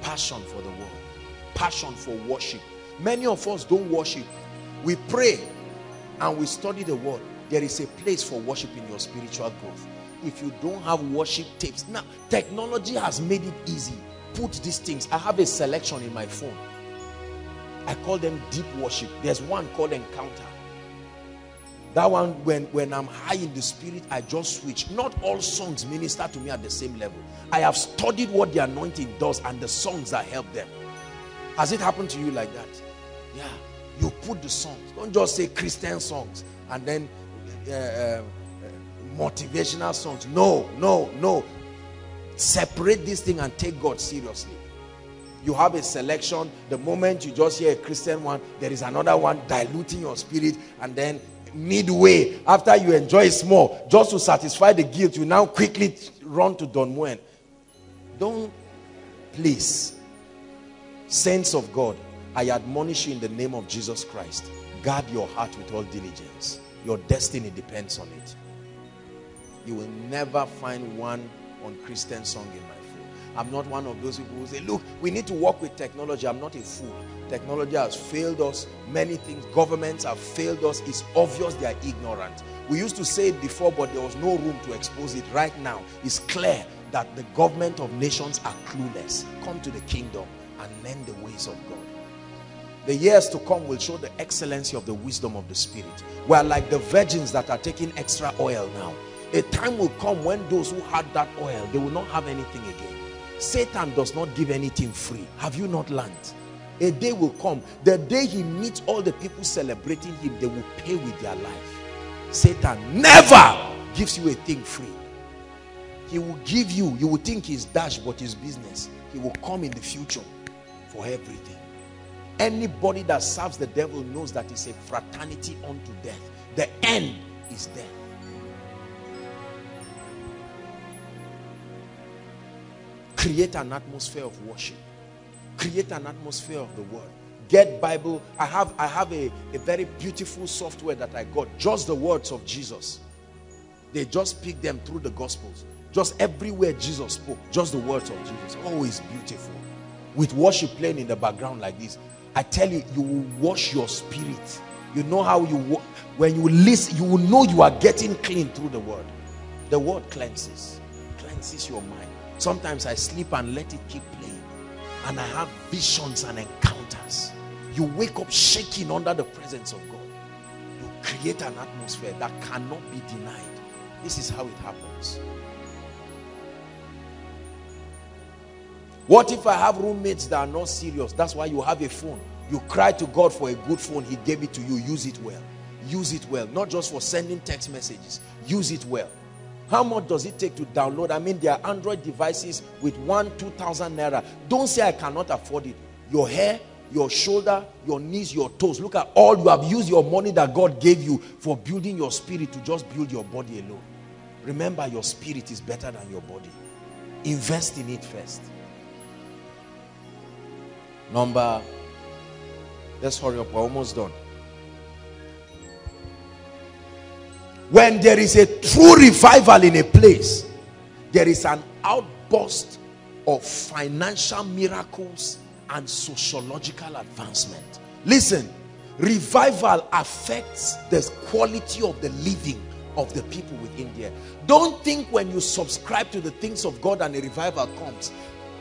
Passion for the word. Passion for worship. Many of us don't worship. We pray and we study the word. There is a place for worship in your spiritual growth. If you don't have worship tapes. Now, technology has made it easy. Put these things. I have a selection in my phone. I call them deep worship. There's one called encounter. That one, when, when I'm high in the spirit, I just switch. Not all songs minister to me at the same level. I have studied what the anointing does and the songs that help them. Has it happened to you like that? Yeah. You put the songs. Don't just say Christian songs and then uh, uh, motivational songs. No, no, no. Separate this thing and take God seriously. You have a selection. The moment you just hear a Christian one, there is another one diluting your spirit and then midway after you enjoy it small just to satisfy the guilt you now quickly run to Don Moen don't please saints of God I admonish you in the name of Jesus Christ guard your heart with all diligence your destiny depends on it you will never find one on Christian song in my phone I'm not one of those people who say look we need to work with technology I'm not a fool Technology has failed us. Many things, governments have failed us. It's obvious they are ignorant. We used to say it before, but there was no room to expose it. Right now, it's clear that the government of nations are clueless. Come to the kingdom and learn the ways of God. The years to come will show the excellency of the wisdom of the Spirit. We are like the virgins that are taking extra oil now. A time will come when those who had that oil, they will not have anything again. Satan does not give anything free. Have you not learned? a day will come the day he meets all the people celebrating him they will pay with their life satan never gives you a thing free he will give you you will think he's dash but his business he will come in the future for everything anybody that serves the devil knows that it's a fraternity unto death. The end is death. Create an atmosphere of worship. Create an atmosphere of the word. Get bible. I have i have a, a very beautiful software that i got. Just the words of jesus. They just pick them through the gospels. Just everywhere jesus spoke just the words of jesus. Oh, Always beautiful. With worship playing in the background like this i tell you you will wash your spirit you know how you when you listen you will know you are getting clean through the word the word cleanses cleanses your mind sometimes i sleep and let it keep playing and I have visions and encounters. You wake up shaking under the presence of God. You create an atmosphere that cannot be denied. This is how it happens. What if I have roommates that are not serious? That's why you have a phone. You cry to God for a good phone. He gave it to you. Use it well. Use it well. Not just for sending text messages. Use it well. How much does it take to download? I mean, there are Android devices with one, two thousand naira. Don't say I cannot afford it. Your hair, your shoulder, your knees, your toes. Look at all you have used your money that God gave you for building your spirit to just build your body alone. Remember, your spirit is better than your body. Invest in it first. Number, let's hurry up, we're almost done. When there is a true revival in a place, there is an outburst of financial miracles and sociological advancement. Listen, revival affects the quality of the living of the people within there. Don't think when you subscribe to the things of God and a revival comes,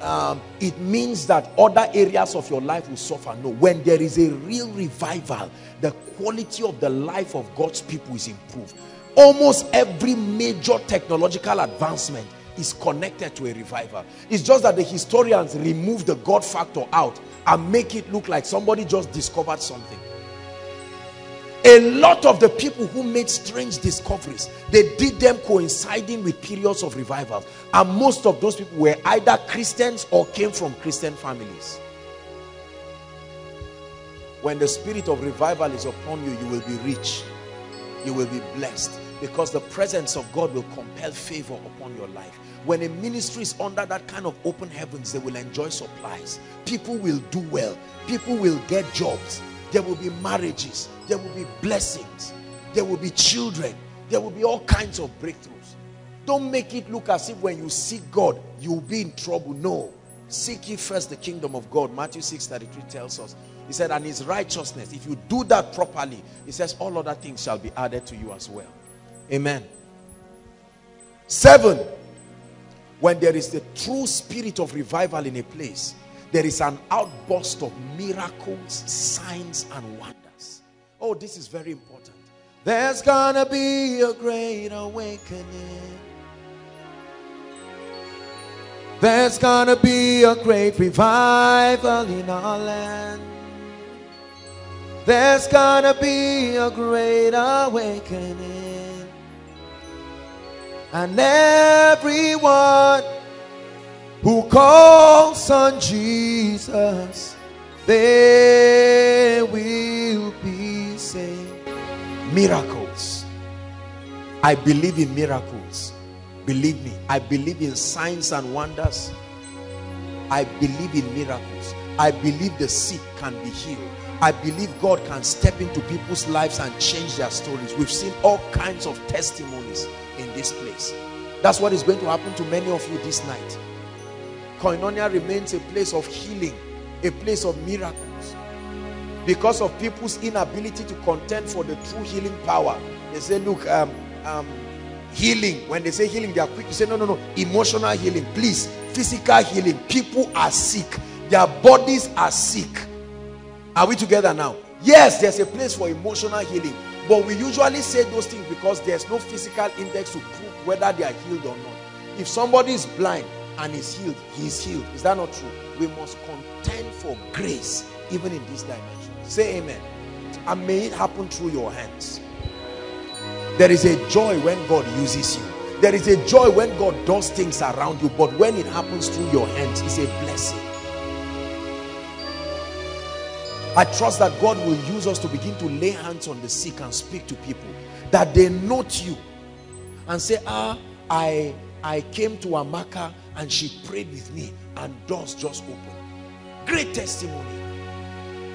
um, it means that other areas of your life will suffer. No, when there is a real revival, the quality of the life of God's people is improved. Almost every major technological advancement is connected to a revival. It's just that the historians remove the God factor out and make it look like somebody just discovered something. A lot of the people who made strange discoveries, they did them coinciding with periods of revival. And most of those people were either Christians or came from Christian families. When the spirit of revival is upon you, you will be rich. You will be blessed because the presence of God will compel favor upon your life. When a ministry is under that kind of open heavens, they will enjoy supplies. People will do well. People will get jobs. There will be marriages. There will be blessings. There will be children. There will be all kinds of breakthroughs. Don't make it look as if when you seek God, you'll be in trouble. No. Seek ye first the kingdom of God. Matthew 6 33 tells us. He said, and his righteousness. If you do that properly, he says, all other things shall be added to you as well. Amen. Seven, when there is the true spirit of revival in a place, there is an outburst of miracles, signs, and wonders. Oh, this is very important. There's gonna be a great awakening. There's gonna be a great revival in our land. There's gonna be a great awakening. And everyone who calls on Jesus, they Miracles. I believe in miracles. Believe me, I believe in signs and wonders. I believe in miracles. I believe the sick can be healed. I believe God can step into people's lives and change their stories. We've seen all kinds of testimonies in this place. That's what is going to happen to many of you this night. Koinonia remains a place of healing, a place of miracles. Because of people's inability to contend for the true healing power. They say, look, um, um, healing. When they say healing, they are quick. You say, no, no, no. Emotional healing. Please. Physical healing. People are sick. Their bodies are sick. Are we together now? Yes, there's a place for emotional healing. But we usually say those things because there's no physical index to prove whether they are healed or not. If somebody is blind and is healed, he is healed. Is that not true? We must contend for grace even in this dimension. Say amen. And may it happen through your hands. There is a joy when God uses you. There is a joy when God does things around you. But when it happens through your hands, it's a blessing. I trust that God will use us to begin to lay hands on the sick and speak to people. That they note you and say, ah, I, I came to Amaka and she prayed with me and doors just opened. Great testimony.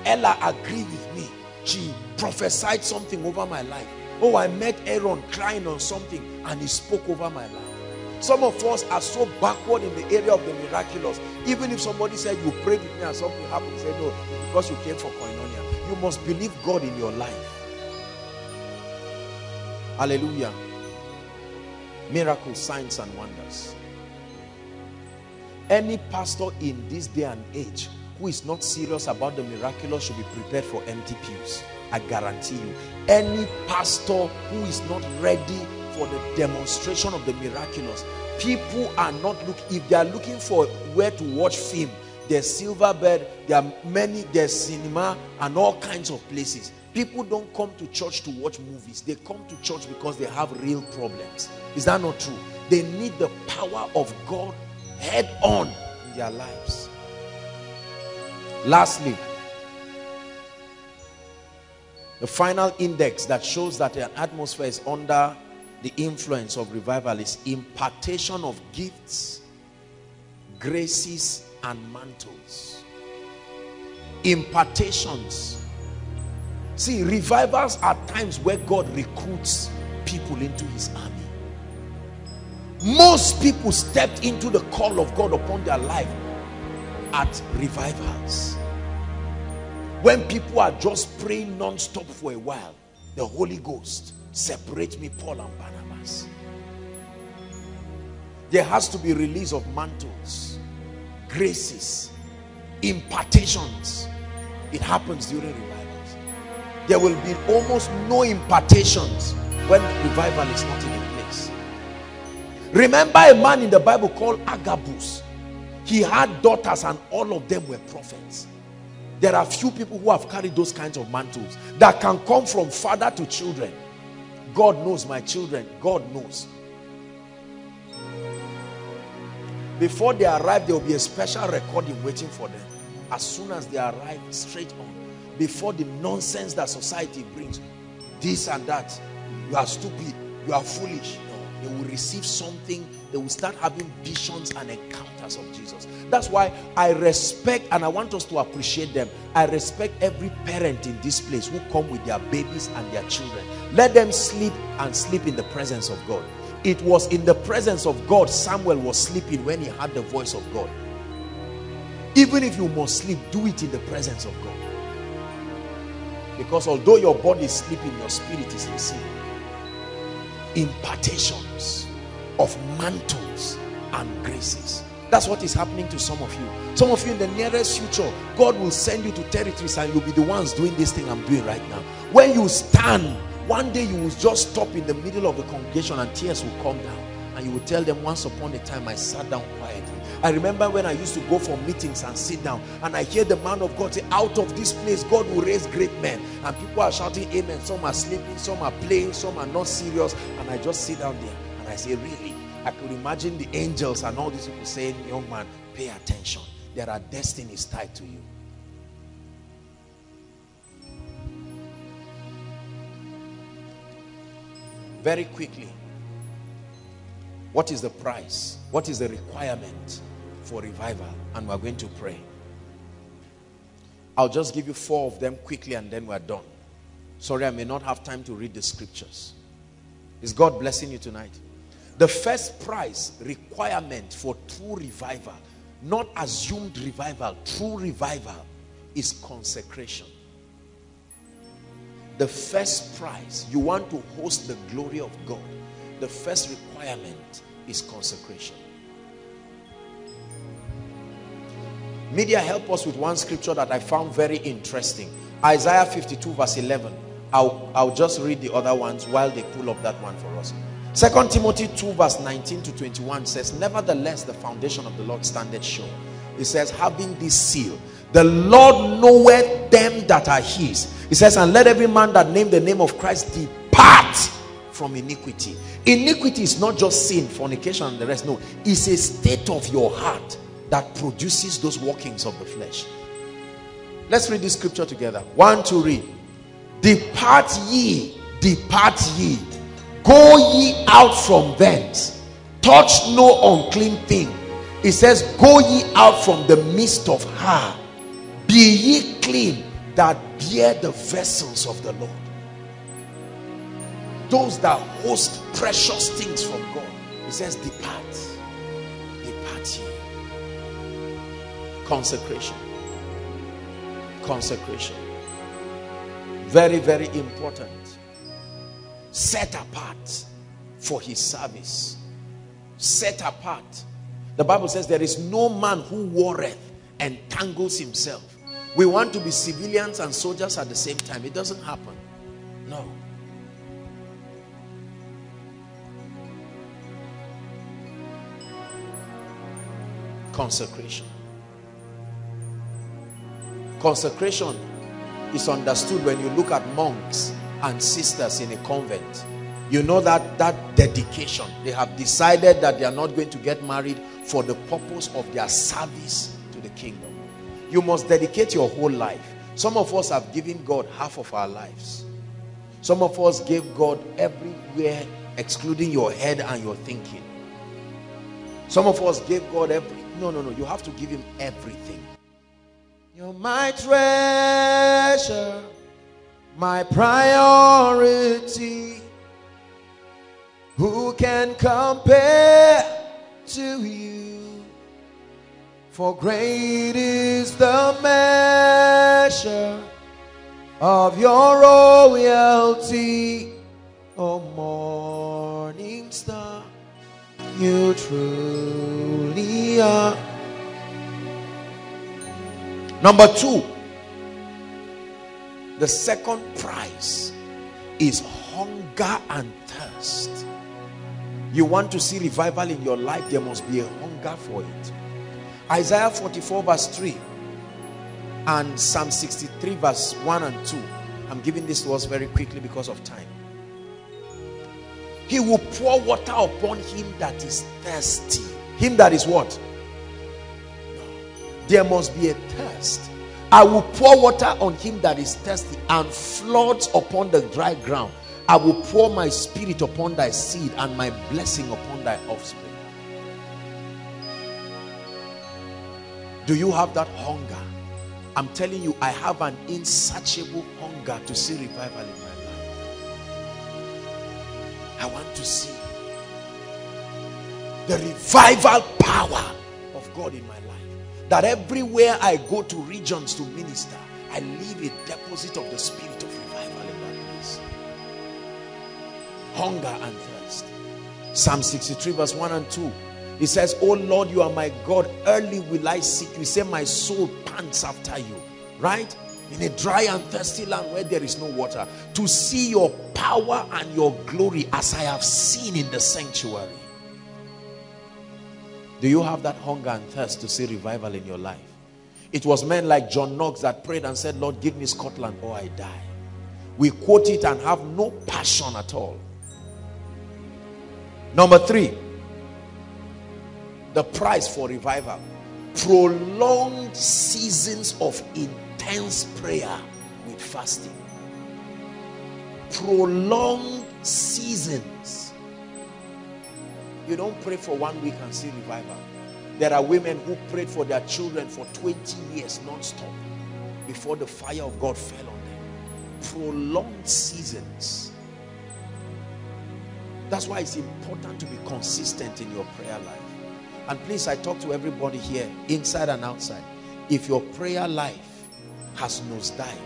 Ella agreed with me. She prophesied something over my life. Oh, I met Aaron crying on something and he spoke over my life. Some of us are so backward in the area of the miraculous. Even if somebody said you prayed with me and something happened, say no, because you came for koinonia. You must believe God in your life. Hallelujah. Miracles, signs, and wonders. Any pastor in this day and age who is not serious about the miraculous should be prepared for empty pews. I guarantee you. Any pastor who is not ready for the demonstration of the miraculous, people are not looking, if they are looking for where to watch film, there's Silverbird, there are many, there's cinema and all kinds of places. People don't come to church to watch movies. They come to church because they have real problems. Is that not true? They need the power of God head on in their lives. Lastly, the final index that shows that an atmosphere is under the influence of revival is impartation of gifts, graces, and mantles. Impartations. See, revivals are times where God recruits people into his army. Most people stepped into the call of God upon their life at revivals. When people are just praying non-stop for a while, the Holy Ghost separate me, Paul and Barnabas. There has to be release of mantles, graces, impartations. It happens during revivals. There will be almost no impartations when revival is not in place. Remember a man in the Bible called Agabus. He had daughters and all of them were prophets. There are few people who have carried those kinds of mantles that can come from father to children. God knows my children. God knows. Before they arrive, there will be a special recording waiting for them. As soon as they arrive, straight on. Before the nonsense that society brings, this and that, you are stupid, you are foolish. No, they will receive something they will start having visions and encounters of Jesus. That's why I respect and I want us to appreciate them. I respect every parent in this place who come with their babies and their children. Let them sleep and sleep in the presence of God. It was in the presence of God Samuel was sleeping when he heard the voice of God. Even if you must sleep, do it in the presence of God. Because although your body is sleeping, your spirit is receiving. Impartations of mantles and graces. That's what is happening to some of you. Some of you in the nearest future, God will send you to territories and you'll be the ones doing this thing I'm doing right now. When you stand, one day you will just stop in the middle of the congregation and tears will come down. And you will tell them, once upon a time I sat down quietly. I remember when I used to go for meetings and sit down and I hear the man of God say, out of this place, God will raise great men. And people are shouting amen. Some are sleeping, some are playing, some are not serious. And I just sit down there I say, really? I could imagine the angels and all these people saying, young man, pay attention. There are destinies tied to you. Very quickly, what is the price? What is the requirement for revival? And we're going to pray. I'll just give you four of them quickly and then we're done. Sorry, I may not have time to read the scriptures. Is God blessing you tonight? The first price requirement for true revival, not assumed revival, true revival is consecration. The first prize, you want to host the glory of God, the first requirement is consecration. Media help us with one scripture that I found very interesting. Isaiah 52 verse 11. I'll, I'll just read the other ones while they pull up that one for us. Second Timothy 2 verse 19 to 21 says, Nevertheless, the foundation of the Lord standeth sure. It says, having this seal, the Lord knoweth them that are his. It says, and let every man that name the name of Christ depart from iniquity. Iniquity is not just sin, fornication and the rest. No, it's a state of your heart that produces those workings of the flesh. Let's read this scripture together. One, two, read. Depart ye, depart ye Go ye out from thence. Touch no unclean thing. It says, Go ye out from the midst of her. Be ye clean that bear the vessels of the Lord. Those that host precious things from God. It says, Depart. Depart ye. Consecration. Consecration. Very, very important set apart for his service. Set apart. The bible says there is no man who warreth and tangles himself. We want to be civilians and soldiers at the same time. It doesn't happen. No. Consecration. Consecration is understood when you look at monks and sisters in a convent. You know that that dedication. They have decided that they are not going to get married for the purpose of their service to the kingdom. You must dedicate your whole life. Some of us have given God half of our lives. Some of us gave God everywhere excluding your head and your thinking. Some of us gave God every no no no you have to give him everything. You're my treasure, my priority. Who can compare to you? For great is the measure of your royalty, O morning star. You truly are. Number two, the second prize is hunger and thirst. You want to see revival in your life, there must be a hunger for it. Isaiah 44 verse 3 and Psalm 63 verse 1 and 2. I'm giving this to us very quickly because of time. He will pour water upon him that is thirsty. Him that is what? There must be a thirst. I will pour water on him that is thirsty and floods upon the dry ground. I will pour my spirit upon thy seed and my blessing upon thy offspring. Do you have that hunger? I'm telling you, I have an insatiable hunger to see revival in my life. I want to see the revival power of God in my life. That everywhere I go to regions to minister, I leave a deposit of the spirit of revival in that place. Hunger and thirst. Psalm 63 verse 1 and 2. He says, Oh Lord, you are my God. Early will I seek you. Say, My soul pants after you. Right? In a dry and thirsty land where there is no water. To see your power and your glory as I have seen in the sanctuary. Do you have that hunger and thirst to see revival in your life? It was men like John Knox that prayed and said, Lord, give me Scotland or I die. We quote it and have no passion at all. Number three, the price for revival prolonged seasons of intense prayer with fasting prolonged seasons you don't pray for one week and see revival there are women who prayed for their children for 20 years non-stop before the fire of God fell on them prolonged seasons that's why it's important to be consistent in your prayer life and please, I talk to everybody here, inside and outside. If your prayer life has nosedived,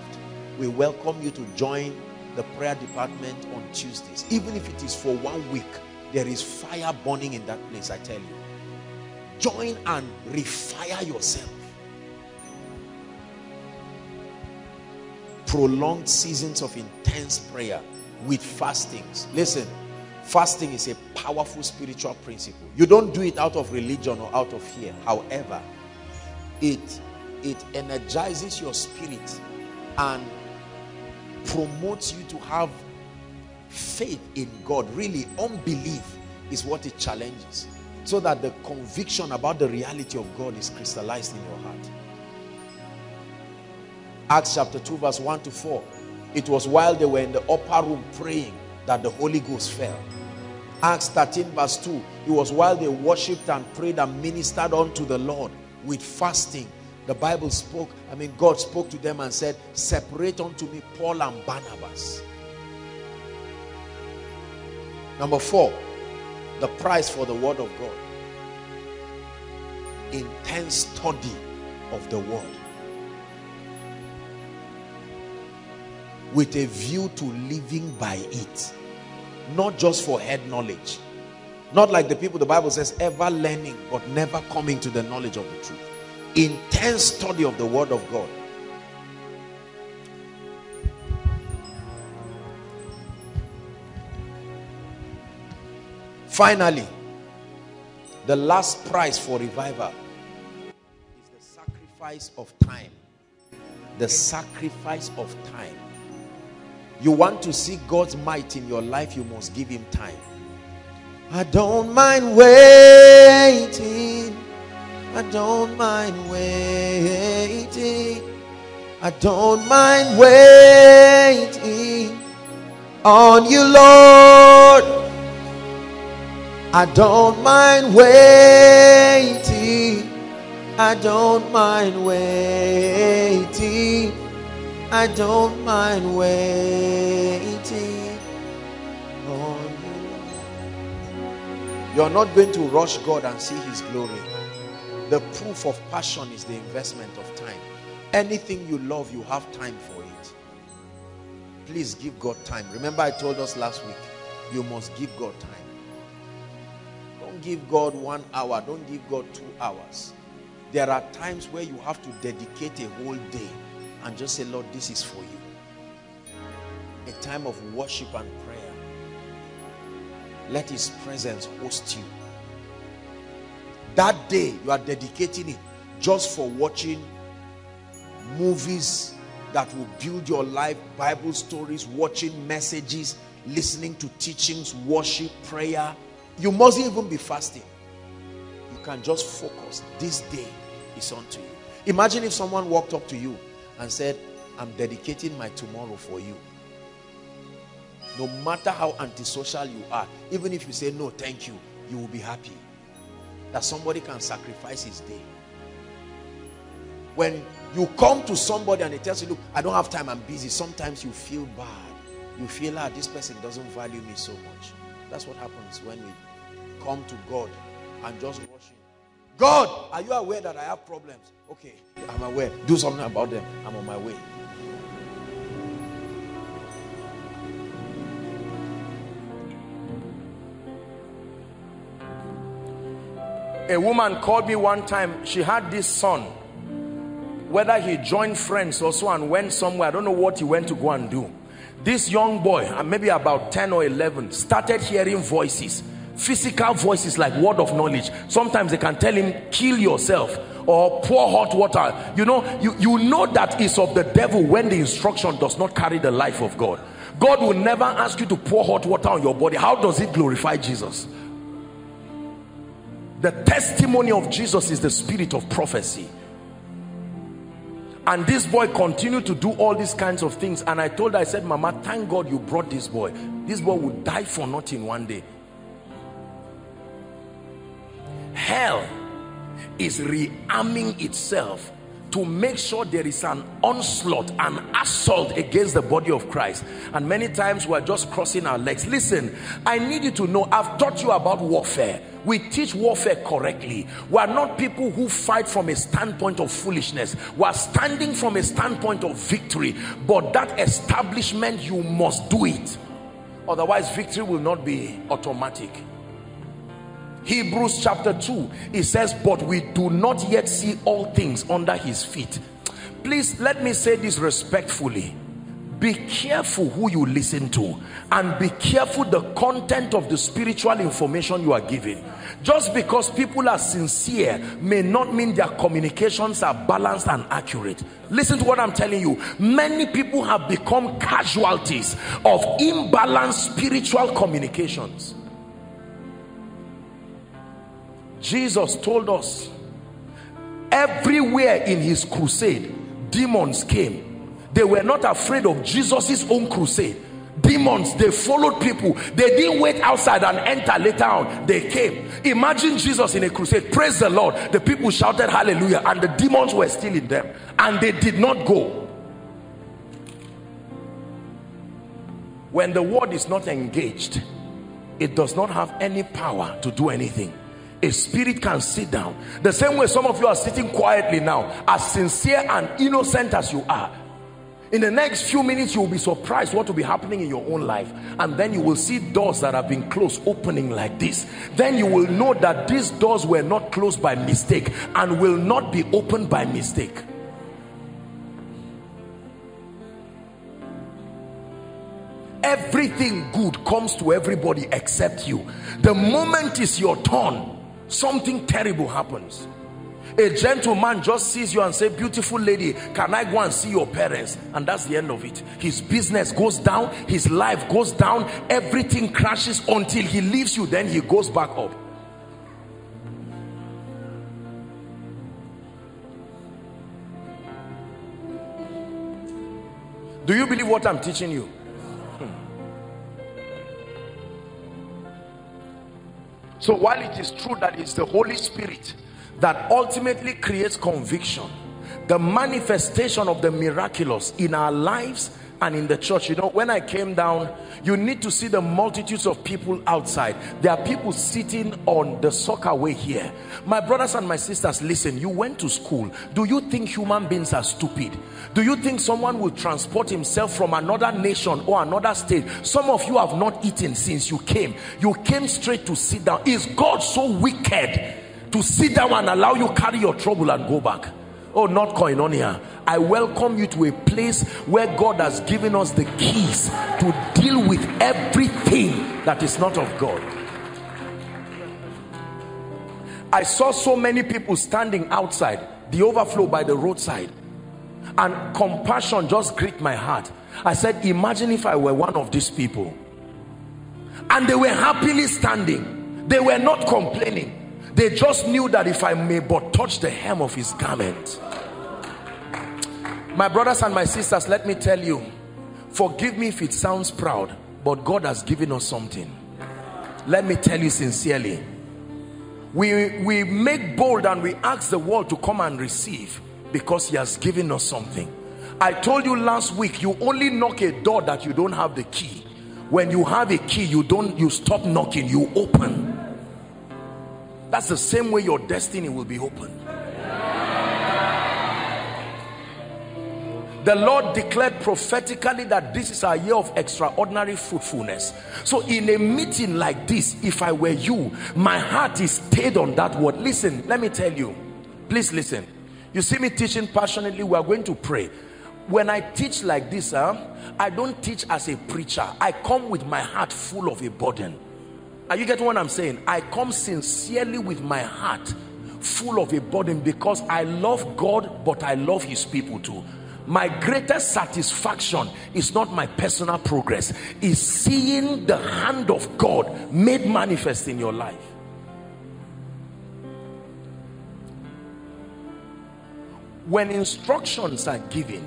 we welcome you to join the prayer department on Tuesdays. Even if it is for one week, there is fire burning in that place, I tell you. Join and refire yourself. Prolonged seasons of intense prayer with fastings. Listen, Fasting is a powerful spiritual principle. You don't do it out of religion or out of fear. However, it, it energizes your spirit and promotes you to have faith in God. Really, unbelief is what it challenges. So that the conviction about the reality of God is crystallized in your heart. Acts chapter 2 verse 1 to 4. It was while they were in the upper room praying that the Holy Ghost fell. Acts 13 verse 2. It was while they worshipped and prayed and ministered unto the Lord with fasting. The Bible spoke, I mean God spoke to them and said, separate unto me Paul and Barnabas. Number four, the price for the word of God. Intense study of the word. With a view to living by it not just for head knowledge not like the people the bible says ever learning but never coming to the knowledge of the truth intense study of the word of god finally the last price for revival is the sacrifice of time the sacrifice of time. You want to see God's might in your life, you must give him time. I don't mind waiting. I don't mind waiting. I don't mind waiting on you, Lord. I don't mind waiting. I don't mind waiting. I don't mind waiting on you. You're not going to rush God and see his glory. The proof of passion is the investment of time. Anything you love, you have time for it. Please give God time. Remember I told us last week, you must give God time. Give God one hour. Don't give God two hours. There are times where you have to dedicate a whole day and just say, Lord, this is for you. A time of worship and prayer. Let his presence host you. That day, you are dedicating it just for watching movies that will build your life, Bible stories, watching messages, listening to teachings, worship, prayer. You mustn't even be fasting. You can just focus. This day is unto you. Imagine if someone walked up to you and said, I'm dedicating my tomorrow for you. No matter how antisocial you are, even if you say no, thank you, you will be happy that somebody can sacrifice his day. When you come to somebody and he tells you, look, I don't have time, I'm busy. Sometimes you feel bad. You feel, ah, this person doesn't value me so much. That's what happens when we come to God and just worship. God, are you aware that I have problems? Okay, I'm aware. Do something about them. I'm on my way. A woman called me one time. She had this son whether he joined friends or so and went somewhere i don't know what he went to go and do this young boy maybe about 10 or 11 started hearing voices physical voices like word of knowledge. Sometimes they can tell him kill yourself or pour hot water. You know you you know that is of the devil when the instruction does not carry the life of god. God will never ask you to pour hot water on your body. How does it glorify jesus? The testimony of jesus is the spirit of prophecy. And this boy continued to do all these kinds of things. And i told her i said mama thank god you brought this boy. This boy would die for nothing one day hell is rearming itself to make sure there is an onslaught an assault against the body of christ. And many times we're just crossing our legs. Listen i need you to know i've taught you about warfare. We teach warfare correctly. We are not people who fight from a standpoint of foolishness. We are standing from a standpoint of victory. But that establishment you must do it. Otherwise victory will not be automatic Hebrews chapter 2 it says but we do not yet see all things under his feet. Please let me say this respectfully. Be careful who you listen to and be careful the content of the spiritual information you are giving. Just because people are sincere may not mean their communications are balanced and accurate. Listen to what i'm telling you. Many people have become casualties of imbalanced spiritual communications jesus told us everywhere in his crusade demons came. They were not afraid of Jesus's own crusade. Demons they followed people. They didn't wait outside and enter later on. They came. Imagine jesus in a crusade. Praise the lord. The people shouted hallelujah and the demons were still in them. And they did not go. When the word is not engaged it does not have any power to do anything a spirit can sit down. The same way some of you are sitting quietly now as sincere and innocent as you are in the next few minutes you will be surprised what will be happening in your own life. And then you will see doors that have been closed opening like this. Then you will know that these doors were not closed by mistake and will not be opened by mistake. Everything good comes to everybody except you. The moment is your turn something terrible happens A gentleman just sees you and say, beautiful lady, can I go and see your parents? And that's the end of it. His business goes down, his life goes down, everything crashes until he leaves you, then he goes back up. Do you believe what I'm teaching you? So while it is true that it's the Holy Spirit that ultimately creates conviction, the manifestation of the miraculous in our lives and in the church you know when i came down you need to see the multitudes of people outside. There are people sitting on the soccer way here. My brothers and my sisters listen you went to school. Do you think human beings are stupid? Do you think someone will transport himself from another nation or another state? Some of you have not eaten since you came. You came straight to sit down. Is god so wicked to sit down and allow you carry your trouble and go back oh not koinonia. I welcome you to a place where god has given us the keys to deal with everything that is not of god. I saw so many people standing outside the overflow by the roadside and compassion just gripped my heart. I said imagine if i were one of these people. And they were happily standing. They were not complaining they just knew that if I may but touch the hem of his garment. My brothers and my sisters, let me tell you, forgive me if it sounds proud, but God has given us something. Let me tell you sincerely. We, we make bold and we ask the world to come and receive because he has given us something. I told you last week, you only knock a door that you don't have the key. When you have a key, you don't, you stop knocking, you open. That's the same way your destiny will be opened. The Lord declared prophetically that this is a year of extraordinary fruitfulness. So in a meeting like this, if I were you, my heart is stayed on that word. Listen, let me tell you. Please listen. You see me teaching passionately, we are going to pray. When I teach like this, huh, I don't teach as a preacher. I come with my heart full of a burden. Are you getting what I'm saying? I come sincerely with my heart full of a burden because I love God, but I love his people too. My greatest satisfaction is not my personal progress, is seeing the hand of God made manifest in your life. When instructions are given,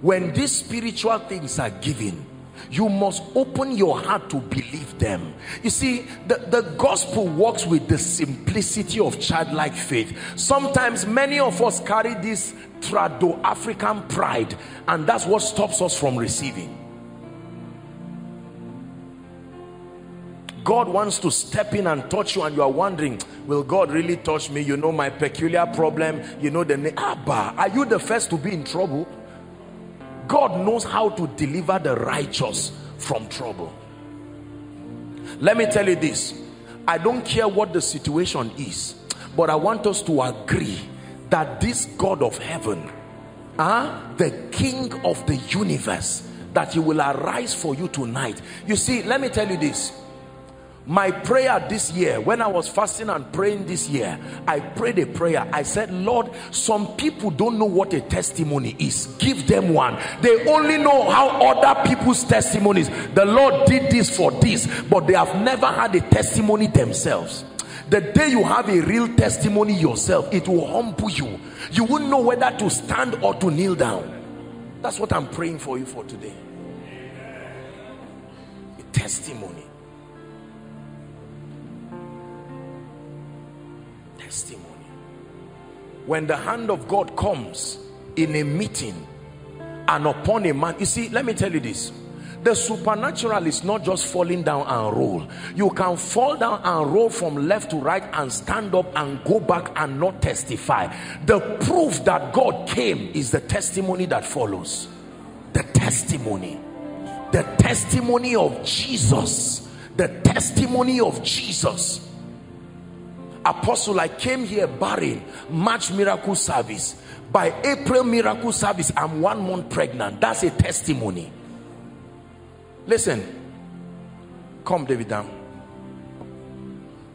when these spiritual things are given, you must open your heart to believe them. You see the, the gospel works with the simplicity of childlike faith. Sometimes many of us carry this trado-african pride and that's what stops us from receiving. God wants to step in and touch you and you are wondering will God really touch me? You know my peculiar problem. You know the name Abba ah, are you the first to be in trouble God knows how to deliver the righteous from trouble. Let me tell you this. I don't care what the situation is, but I want us to agree that this God of heaven, uh, the King of the universe, that he will arise for you tonight. You see, let me tell you this my prayer this year when i was fasting and praying this year i prayed a prayer. I said lord some people don't know what a testimony is. Give them one. They only know how other people's testimonies. The lord did this for this but they have never had a testimony themselves. The day you have a real testimony yourself it will humble you. You won't know whether to stand or to kneel down. That's what i'm praying for you for today. A testimony testimony. When the hand of God comes in a meeting and upon a man, you see, let me tell you this. The supernatural is not just falling down and roll. You can fall down and roll from left to right and stand up and go back and not testify. The proof that God came is the testimony that follows. The testimony. The testimony of Jesus. The testimony of Jesus apostle i came here barren march miracle service. By april miracle service i'm one month pregnant. That's a testimony. Listen. Come david down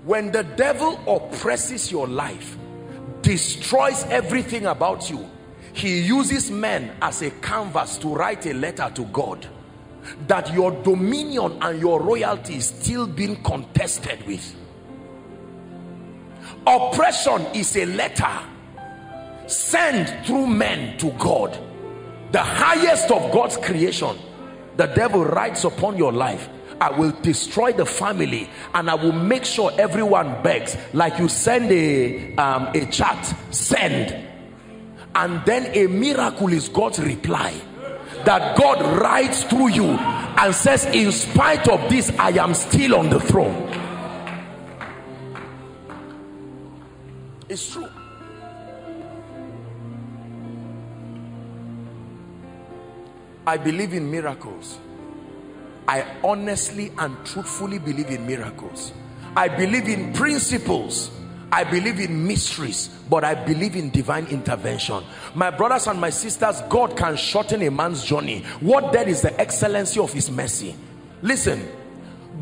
when the devil oppresses your life destroys everything about you he uses men as a canvas to write a letter to God that your dominion and your royalty is still being contested with oppression is a letter sent through men to God. The highest of God's creation the devil writes upon your life. I will destroy the family and I will make sure everyone begs. Like you send a um, a chat send. And then a miracle is God's reply that God writes through you and says in spite of this I am still on the throne it's true. I believe in miracles. I honestly and truthfully believe in miracles. I believe in principles. I believe in mysteries but I believe in divine intervention. My brothers and my sisters God can shorten a man's journey. What that is the excellency of his mercy? Listen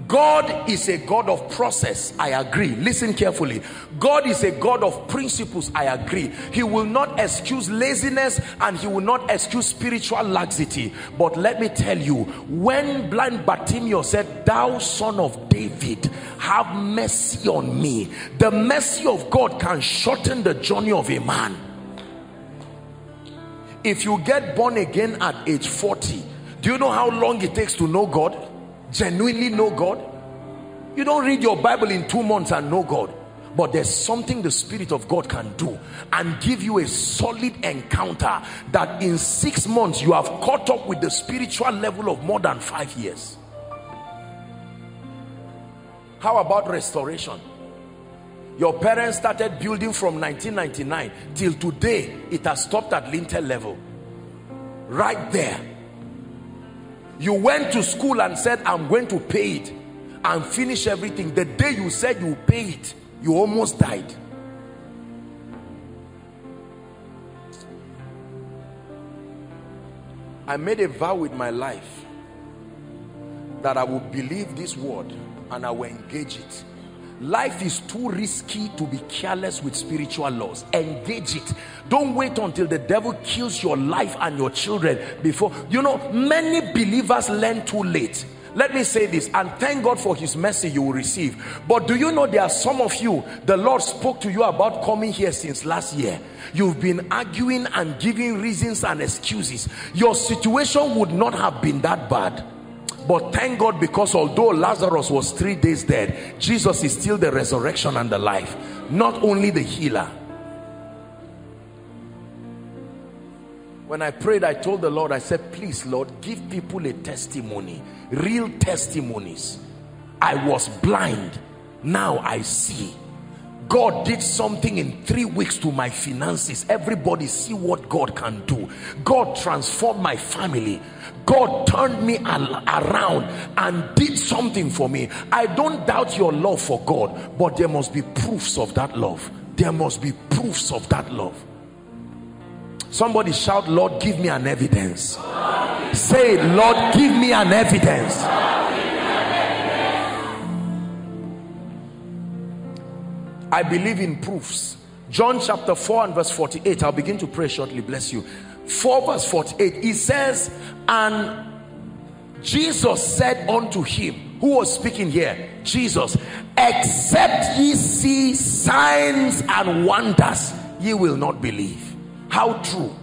God is a God of process I agree. Listen carefully. God is a God of principles I agree. He will not excuse laziness and he will not excuse spiritual laxity. But let me tell you when blind Bartimaeus said thou son of David have mercy on me the mercy of God can shorten the journey of a man. If you get born again at age 40 do you know how long it takes to know God genuinely know God? You don't read your Bible in two months and know God but there's something the Spirit of God can do and give you a solid encounter that in six months you have caught up with the spiritual level of more than five years. How about restoration? Your parents started building from 1999 till today it has stopped at lintel level. Right there you went to school and said i'm going to pay it and finish everything. The day you said you pay it you almost died. I made a vow with my life that I will believe this word and I will engage it life is too risky to be careless with spiritual laws. Engage it. Don't wait until the devil kills your life and your children before you know many believers learn too late. Let me say this and thank God for his mercy you will receive. But do you know there are some of you the Lord spoke to you about coming here since last year. You've been arguing and giving reasons and excuses. Your situation would not have been that bad but thank God because although Lazarus was three days dead Jesus is still the resurrection and the life not only the healer. When I prayed I told the Lord I said please Lord give people a testimony real testimonies. I was blind. Now I see God did something in three weeks to my finances. Everybody see what God can do. God transformed my family. God turned me around and did something for me. I don't doubt your love for God but there must be proofs of that love. There must be proofs of that love. Somebody shout Lord give me an evidence. Say Lord give me an evidence I believe in proofs. John chapter 4 and verse 48 I'll begin to pray shortly. Bless you. 4 verse 48 he says and Jesus said unto him who was speaking here Jesus except ye see signs and wonders ye will not believe. How true.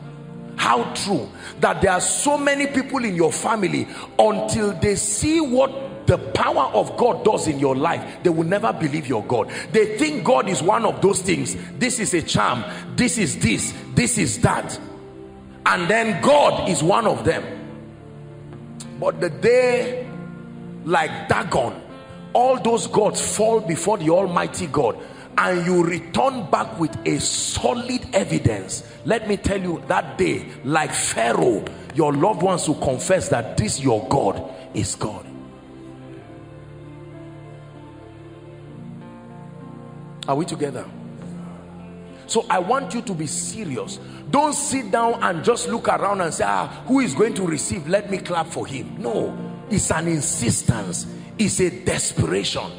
How true that there are so many people in your family until they see what the power of God does in your life they will never believe your God. They think God is one of those things. This is a charm. This is this. This is that. And then God is one of them. But the day like Dagon all those gods fall before the almighty God and you return back with a solid evidence. Let me tell you that day like Pharaoh your loved ones will confess that this your God is God Are we together? So I want you to be serious. Don't sit down and just look around and say, ah, who is going to receive? Let me clap for him. No, it's an insistence. It's a desperation.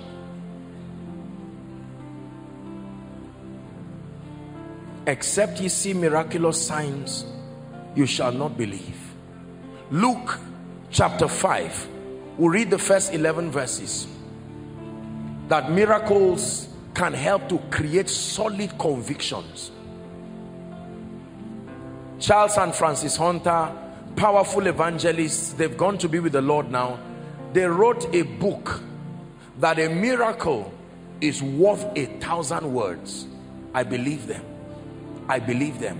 except ye see miraculous signs you shall not believe luke chapter 5 we'll read the first 11 verses that miracles can help to create solid convictions. Charles and Frances hunter powerful evangelists they've gone to be with the lord now. They wrote a book that a miracle is worth a thousand words. I believe them. I believe them.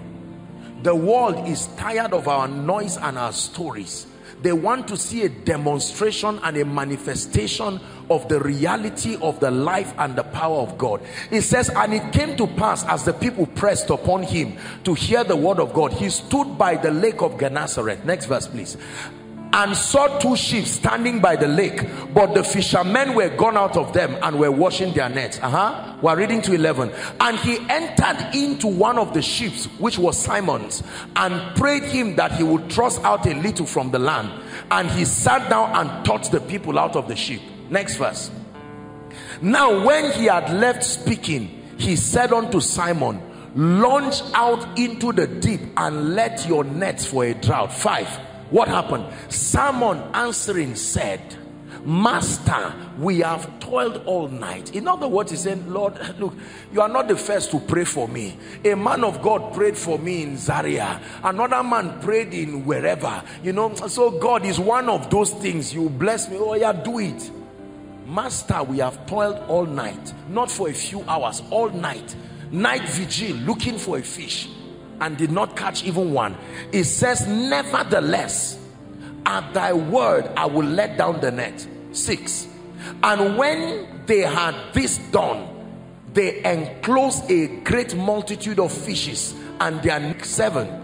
The world is tired of our noise and our stories they want to see a demonstration and a manifestation of the reality of the life and the power of God. It says, and it came to pass as the people pressed upon him to hear the word of God, he stood by the lake of Gennesaret. Next verse, please and saw two ships standing by the lake but the fishermen were gone out of them and were washing their nets. Uh-huh. We're reading to 11 and he entered into one of the ships which was simon's and prayed him that he would thrust out a little from the land. And he sat down and taught the people out of the ship. Next verse. Now when he had left speaking he said unto simon launch out into the deep and let your nets for a drought. Five what happened? Simon answering said master we have toiled all night. In other words he said lord look you are not the first to pray for me. A man of god prayed for me in zaria. Another man prayed in wherever. You know so god is one of those things. You bless me. Oh yeah do it. Master we have toiled all night not for a few hours all night. Night vigil looking for a fish and did not catch even one. It says nevertheless at thy word i will let down the net. Six. And when they had this done they enclosed a great multitude of fishes and their seven.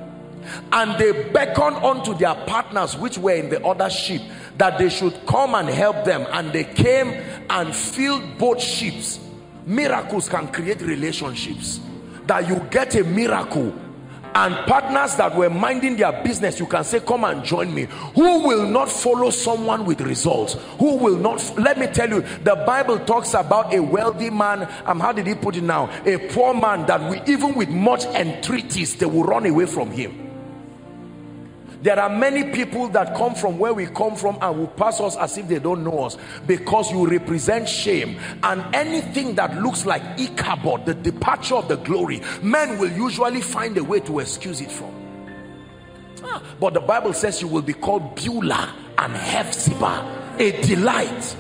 And they beckoned unto their partners which were in the other ship that they should come and help them. And they came and filled both ships. Miracles can create relationships. That you get a miracle and partners that were minding their business you can say come and join me. Who will not follow someone with results? Who will not let me tell you the bible talks about a wealthy man. Um how did he put it now? A poor man that we even with much entreaties they will run away from him there are many people that come from where we come from and will pass us as if they don't know us because you represent shame and anything that looks like Ichabod, the departure of the glory, men will usually find a way to excuse it from. Ah, but the Bible says you will be called Beulah and Hephzibah, a delight.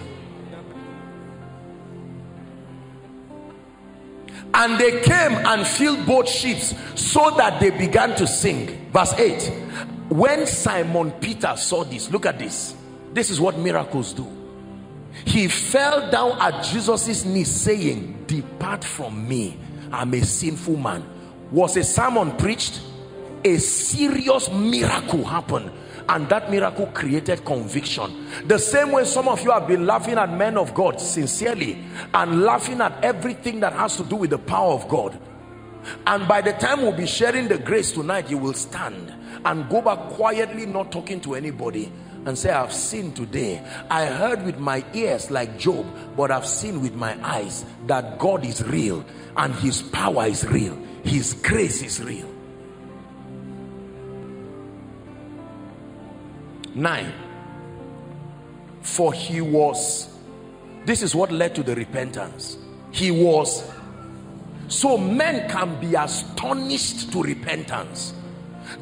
and they came and filled both ships so that they began to sing verse 8 when Simon Peter saw this look at this. This is what miracles do. He fell down at Jesus's knees saying depart from me. I'm a sinful man. Was a sermon preached? A serious miracle happened and that miracle created conviction. The same way some of you have been laughing at men of God sincerely and laughing at everything that has to do with the power of God and by the time we'll be sharing the grace tonight you will stand and go back quietly not talking to anybody and say I've seen today. I heard with my ears like Job but I've seen with my eyes that God is real and his power is real. His grace is real. Nine. For he was this is what led to the repentance. He was so men can be astonished to repentance.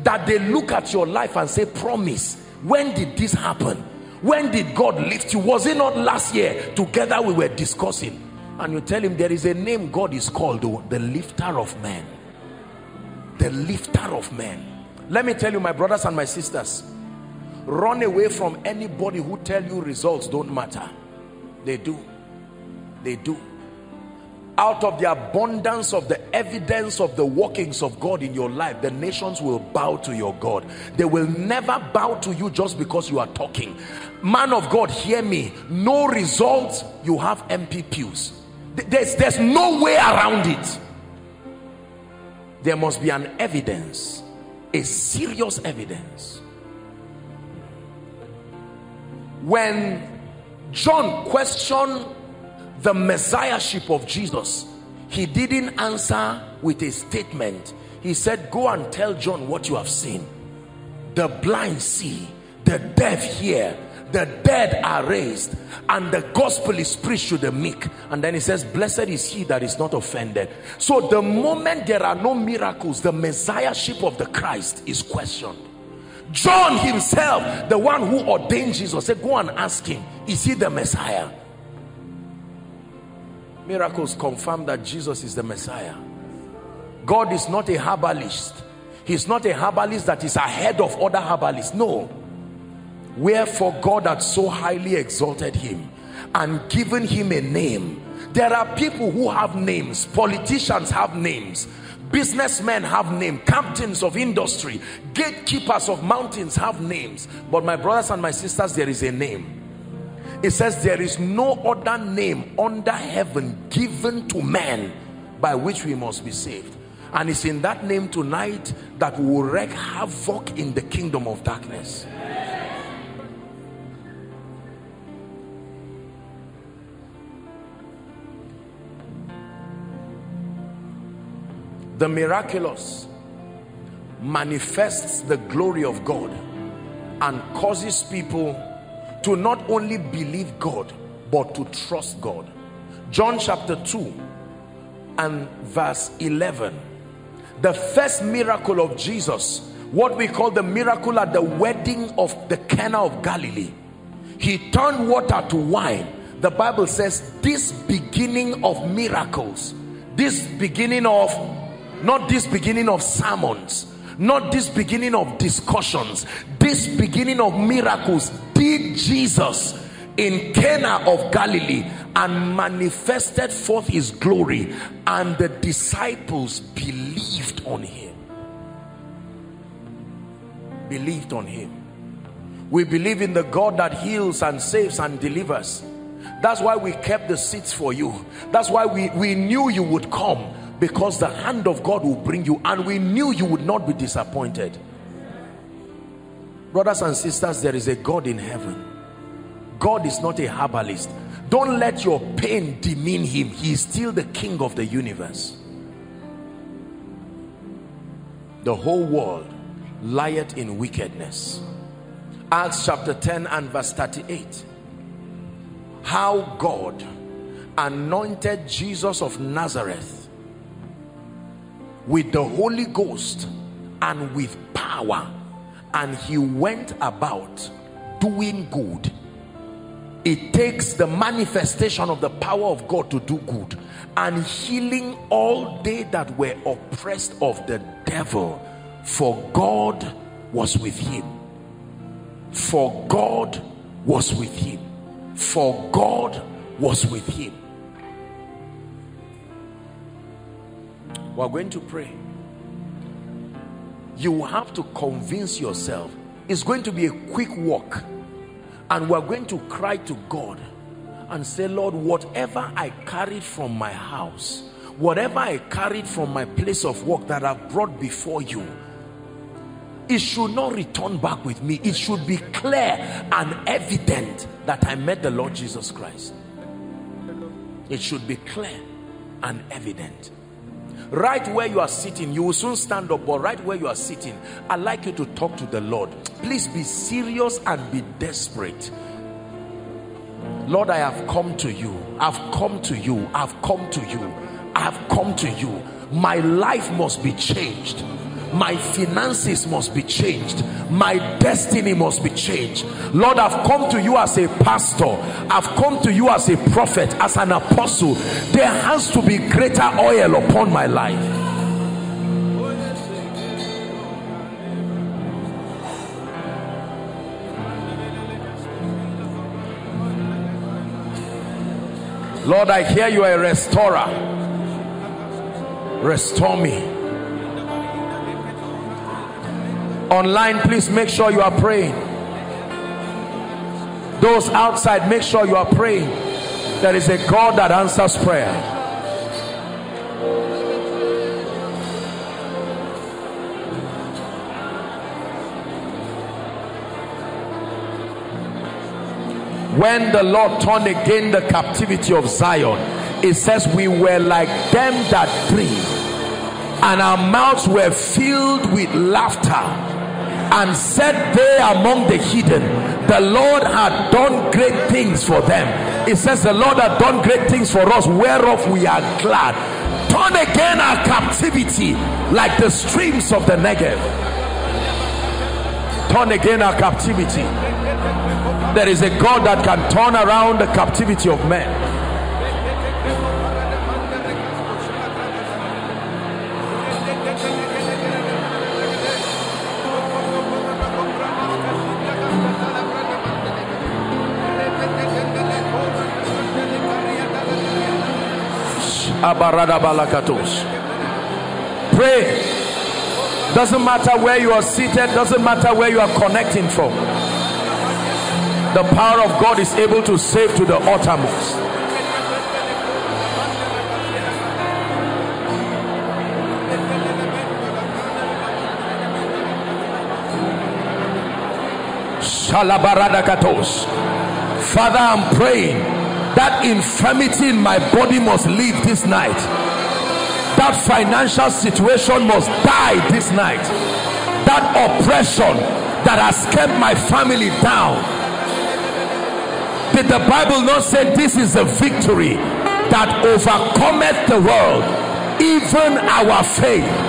That they look at your life and say promise when did this happen? When did God lift you? Was it not last year? Together we were discussing. And you tell him there is a name God is called though, the lifter of men. The lifter of men. Let me tell you my brothers and my sisters run away from anybody who tell you results don't matter. They do. They do out of the abundance of the evidence of the workings of God in your life the nations will bow to your God. They will never bow to you just because you are talking. Man of God hear me. No results you have empty pews. There's, there's no way around it. There must be an evidence a serious evidence. When John questioned the messiahship of Jesus. He didn't answer with a statement. He said go and tell John what you have seen. The blind see the deaf hear the dead are raised and the gospel is preached to the meek. And then he says blessed is he that is not offended. So the moment there are no miracles the messiahship of the christ is questioned. John himself the one who ordained jesus said go and ask him is he the messiah miracles confirm that jesus is the messiah. God is not a herbalist. He's not a herbalist that is ahead of other herbalists. No. Wherefore God had so highly exalted him and given him a name. There are people who have names. Politicians have names. Businessmen have names. Captains of industry. Gatekeepers of mountains have names. But my brothers and my sisters there is a name it says there is no other name under heaven given to man by which we must be saved. And it's in that name tonight that we will wreak havoc in the kingdom of darkness. The miraculous manifests the glory of God and causes people to not only believe God but to trust God. John chapter 2 and verse 11 the first miracle of Jesus what we call the miracle at the wedding of the Cana of Galilee. He turned water to wine. The Bible says this beginning of miracles. This beginning of not this beginning of sermons not this beginning of discussions this beginning of miracles. Did jesus in cana of galilee and manifested forth his glory and the disciples believed on him? Believed on him. We believe in the god that heals and saves and delivers. That's why we kept the seats for you. That's why we we knew you would come because the hand of God will bring you and we knew you would not be disappointed. Brothers and sisters there is a God in heaven. God is not a herbalist. Don't let your pain demean him. He is still the king of the universe. The whole world lieth in wickedness. Acts chapter 10 and verse 38 how God anointed Jesus of Nazareth with the Holy Ghost and with power and he went about doing good. It takes the manifestation of the power of God to do good and healing all they that were oppressed of the devil. For God was with him. For God was with him. For God was with him we're going to pray. You have to convince yourself it's going to be a quick walk. And we're going to cry to God and say Lord whatever I carried from my house whatever I carried from my place of work that I've brought before you it should not return back with me. It should be clear and evident that I met the Lord Jesus Christ. It should be clear and evident right where you are sitting you will soon stand up but right where you are sitting i'd like you to talk to the lord. Please be serious and be desperate. Lord i have come to you. I've come to you. I've come to you. I've come to you. My life must be changed my finances must be changed. My destiny must be changed. Lord i've come to you as a pastor. I've come to you as a prophet as an apostle. There has to be greater oil upon my life. Lord, I hear you are a restorer. Restore me online please make sure you are praying. Those outside make sure you are praying. There is a God that answers prayer. When the Lord turned again the captivity of Zion it says we were like them that dream and our mouths were filled with laughter and said they among the hidden the lord had done great things for them. It says the lord had done great things for us whereof we are glad. Turn again our captivity like the streams of the negev. Turn again our captivity. There is a god that can turn around the captivity of men Pray. Doesn't matter where you are seated, doesn't matter where you are connecting from. The power of God is able to save to the uttermost. Father, I'm praying that infirmity in my body must leave this night. That financial situation must die this night. That oppression that has kept my family down. Did the bible not say this is a victory that overcometh the world even our faith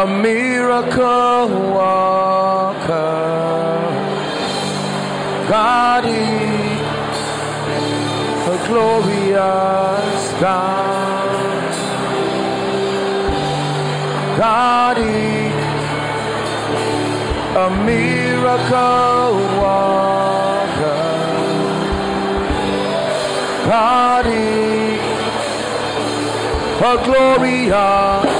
a miracle worker. God is a glorious God. God is a miracle worker. God is a glorious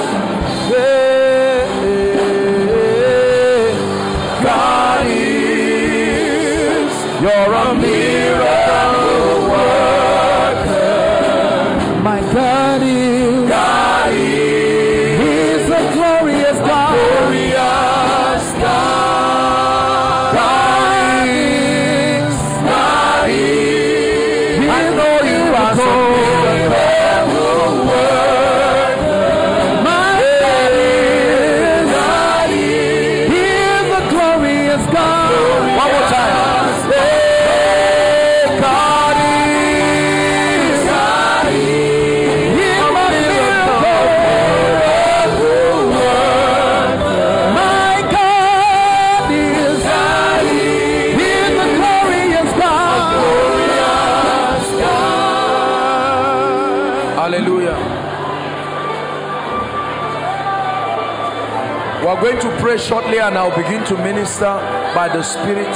pray shortly and I'll begin to minister by the Spirit.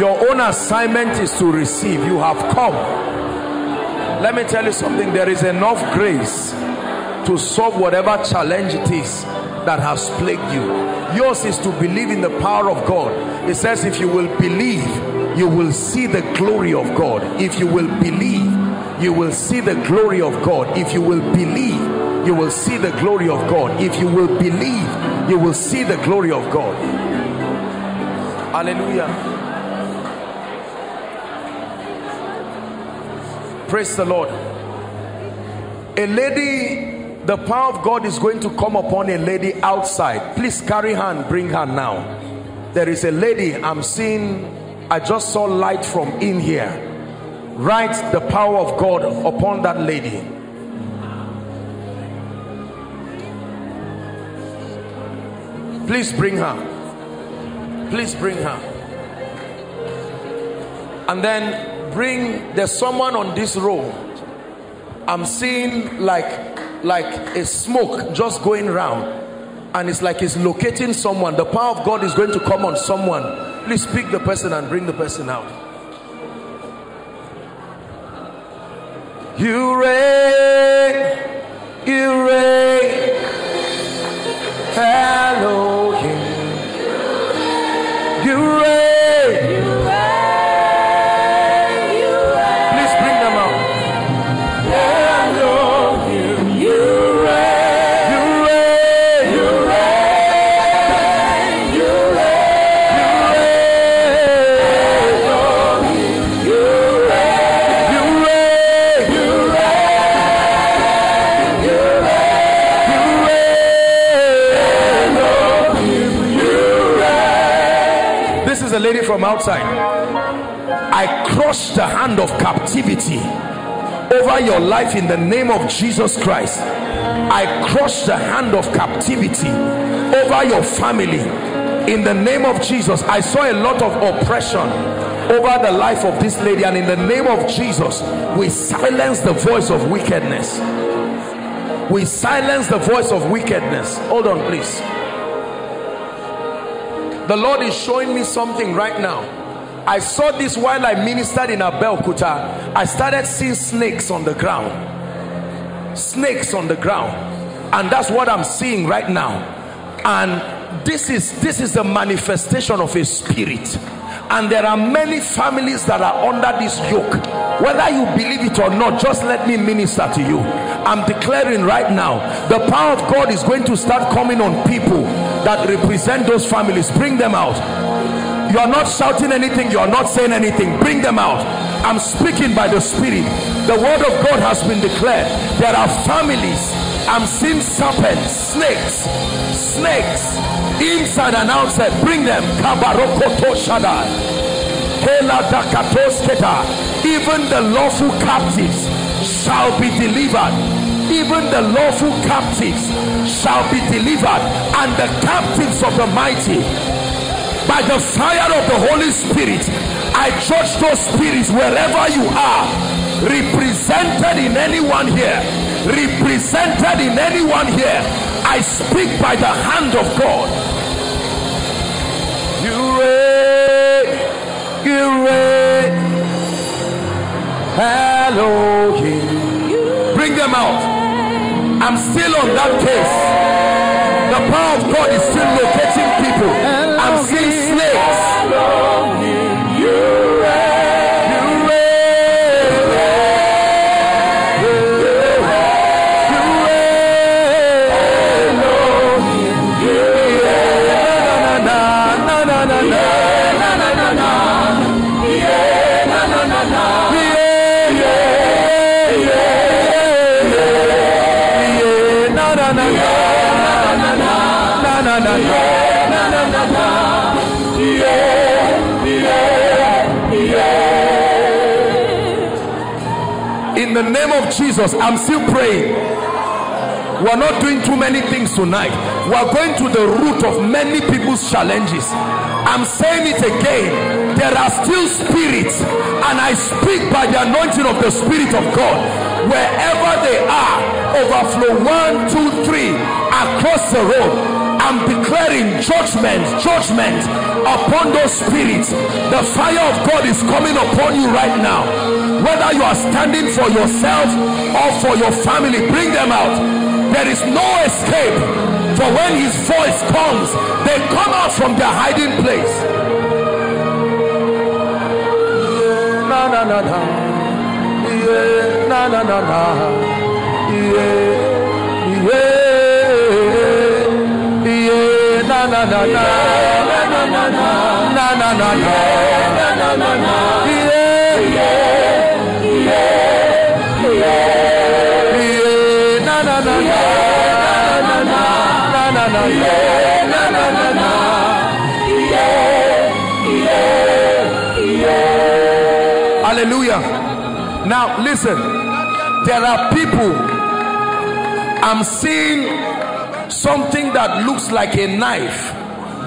Your own assignment is to receive. You have come. Let me tell you something. There is enough grace to solve whatever challenge it is that has plagued you. Yours is to believe in the power of God. It says if you will believe, you will see the glory of God. If you will believe, you will see the glory of God. If you will believe, you will see the glory of God. If you will believe, you will see the glory of God. Hallelujah. Praise the Lord. A lady, the power of God is going to come upon a lady outside. Please carry her and bring her now. There is a lady I'm seeing, I just saw light from in here. Write the power of God upon that lady. Please bring her. Please bring her. And then bring, there's someone on this row. I'm seeing like like a smoke just going round. And it's like it's locating someone. The power of God is going to come on someone. Please pick the person and bring the person out. You reign. You reign. Elohim a lady from outside. I crush the hand of captivity over your life in the name of Jesus Christ. I crush the hand of captivity over your family in the name of Jesus. I saw a lot of oppression over the life of this lady, and in the name of Jesus, we silence the voice of wickedness. We silence the voice of wickedness. Hold on, please. The Lord is showing me something right now. I saw this while I ministered in Abeokuta. I started seeing snakes on the ground. Snakes on the ground. And that's what I'm seeing right now. And this is this is the manifestation of a spirit. And there are many families that are under this yoke. Whether you believe it or not, just let me minister to you. I'm declaring right now, the power of God is going to start coming on people that represent those families. Bring them out. You are not shouting anything you are not saying anything. Bring them out. I'm speaking by the spirit. The word of god has been declared. There are families. I'm seeing serpents snakes snakes inside and outside. Bring them. Even the lawful captives shall be delivered even the lawful captives shall be delivered and the captives of the mighty. By the fire of the Holy Spirit I judge those spirits wherever you are represented in anyone here represented in anyone here. I speak by the hand of God. You reign you reign. Bring them out I'm still on that case the power of God is still locating people Jesus I'm still praying. We're not doing too many things tonight. We're going to the root of many people's challenges. I'm saying it again. There are still spirits and I speak by the anointing of the spirit of God. Wherever they are overflow. One two three across the road. I'm declaring judgment judgment upon those spirits. The fire of God is coming upon you right now whether you are standing for yourself or for your family bring them out. There is no escape. For when his voice comes they come out from their hiding place. Na na na na. Na na na na na. Na na na na. Na na na na Hallelujah. Now listen, there are people I'm seeing something that looks like a knife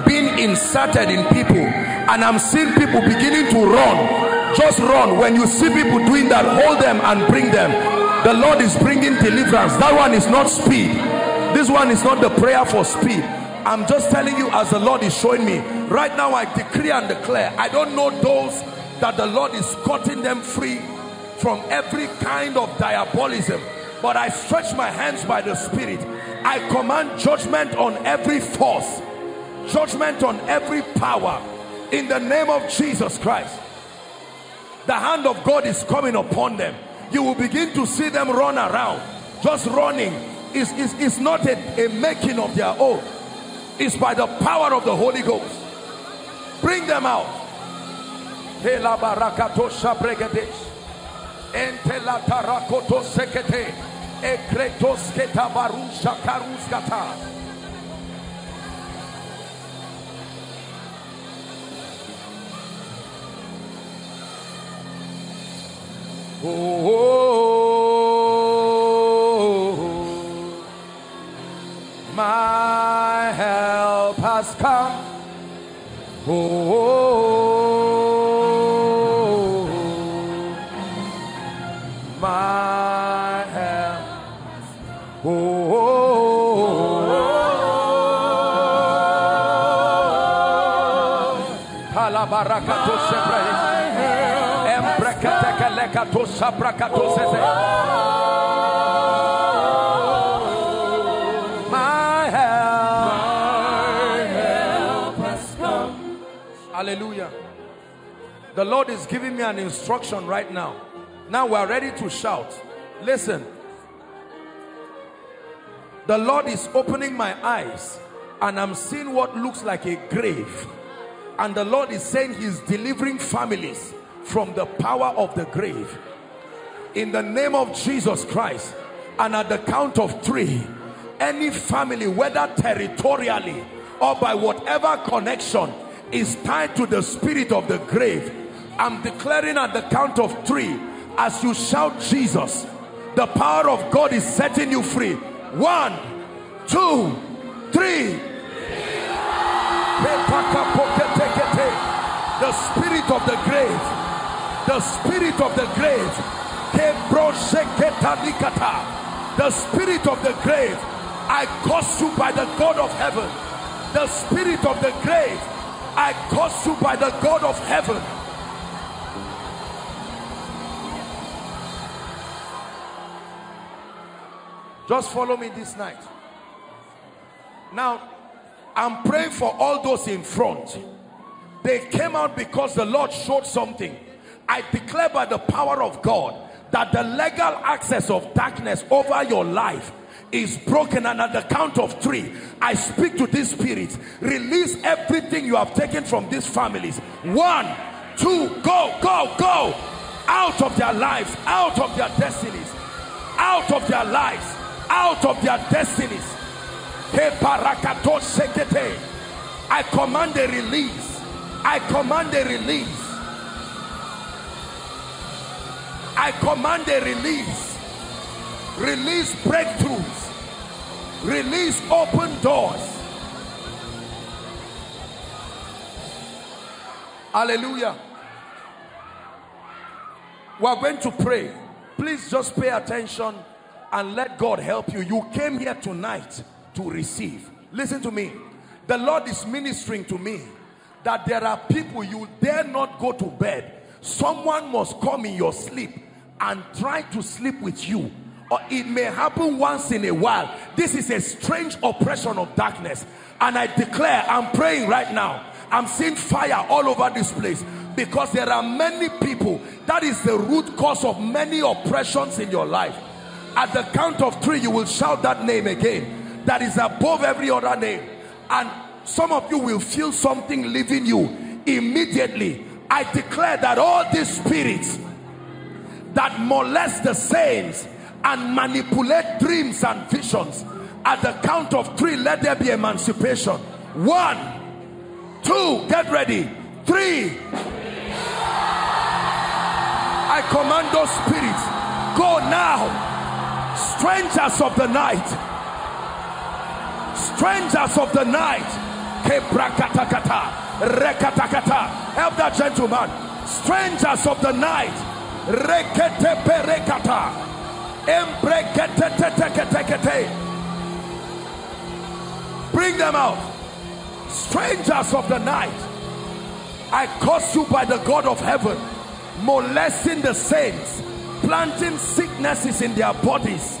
being inserted in people. And I'm seeing people beginning to run. Just run. When you see people doing that hold them and bring them the Lord is bringing deliverance. That one is not speed. This one is not the prayer for speed. I'm just telling you as the Lord is showing me. Right now I decree and declare I don't know those that the Lord is cutting them free from every kind of diabolism but I stretch my hands by the spirit. I command judgment on every force judgment on every power in the name of Jesus Christ. The hand of God is coming upon them you will begin to see them run around. Just running is is is not a, a making of their own. It's by the power of the Holy Ghost. Bring them out Oh, my help has come. Oh, my help. Oh, Kalabarakato Shebrahim. Hallelujah. The Lord is giving me an instruction right now. Now we are ready to shout. Listen. The Lord is opening my eyes and I'm seeing what looks like a grave. And the Lord is saying he's delivering families from the power of the grave. In the name of Jesus Christ. And at the count of three, any family, whether territorially or by whatever connection, is tied to the spirit of the grave. I'm declaring at the count of three, as you shout Jesus, the power of God is setting you free. One, two, three. The spirit of the grave, the spirit of the grave, the spirit of the grave, I curse you by the God of heaven. The spirit of the grave, I curse you by the God of heaven. Just follow me this night. Now, I'm praying for all those in front. They came out because the Lord showed something. I declare by the power of God that the legal access of darkness over your life is broken and at the count of three I speak to these spirits release everything you have taken from these families. One two go go go. Out of their lives out of their destinies. Out of their lives out of their destinies. I command a release. I command a release I command a release. Release breakthroughs. Release open doors. Hallelujah. We are going to pray. Please just pay attention and let God help you. You came here tonight to receive. Listen to me. The Lord is ministering to me that there are people you dare not go to bed someone must come in your sleep and try to sleep with you or it may happen once in a while. This is a strange oppression of darkness. And I declare I'm praying right now. I'm seeing fire all over this place because there are many people that is the root cause of many oppressions in your life. At the count of three you will shout that name again that is above every other name. And some of you will feel something leaving you immediately I declare that all these spirits that molest the saints and manipulate dreams and visions at the count of three let there be emancipation. One two get ready. Three. I command those spirits go now. Strangers of the night. Strangers of the night help that gentleman strangers of the night Reketepe rekata. Embreketeteteketekete. Bring them out. Strangers of the night. I curse you by the God of heaven, molesting the saints, planting sicknesses in their bodies.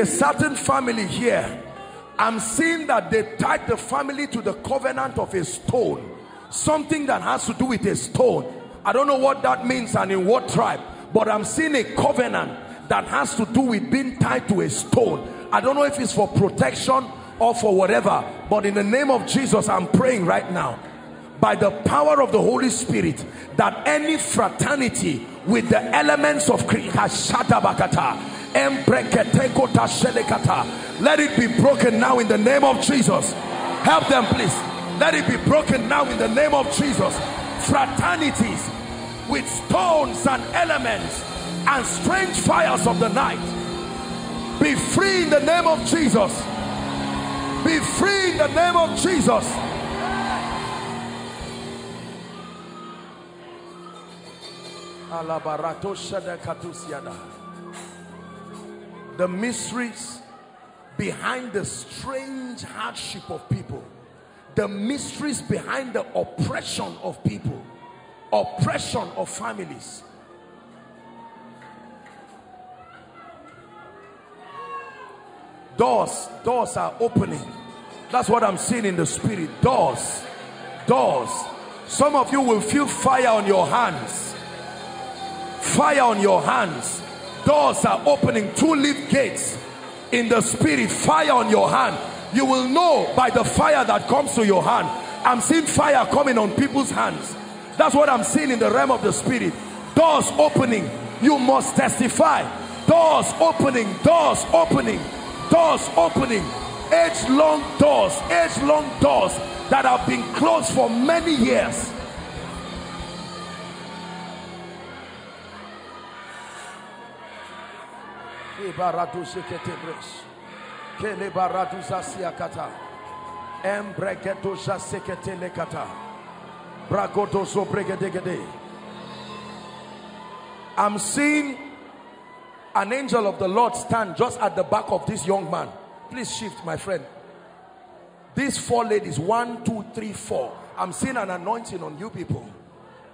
a certain family here I'm seeing that they tied the family to the covenant of a stone. Something that has to do with a stone. I don't know what that means and in what tribe but I'm seeing a covenant that has to do with being tied to a stone. I don't know if it's for protection or for whatever but in the name of Jesus I'm praying right now by the power of the Holy Spirit that any fraternity with the elements of Bakata let it be broken now in the name of Jesus. Help them, please. Let it be broken now in the name of Jesus. Fraternities with stones and elements and strange fires of the night. Be free in the name of Jesus. Be free in the name of Jesus. Alabarato the mysteries behind the strange hardship of people the mysteries behind the oppression of people oppression of families. Doors doors are opening. That's what i'm seeing in the spirit. Doors doors. Some of you will feel fire on your hands. Fire on your hands doors are opening two leaf gates in the spirit fire on your hand. You will know by the fire that comes to your hand. I'm seeing fire coming on people's hands. That's what i'm seeing in the realm of the spirit. Doors opening. You must testify. Doors opening doors opening doors opening. Age-long doors age-long doors that have been closed for many years I'm seeing an angel of the Lord stand just at the back of this young man. Please shift, my friend. These four ladies, one, two, three, four. I'm seeing an anointing on you people.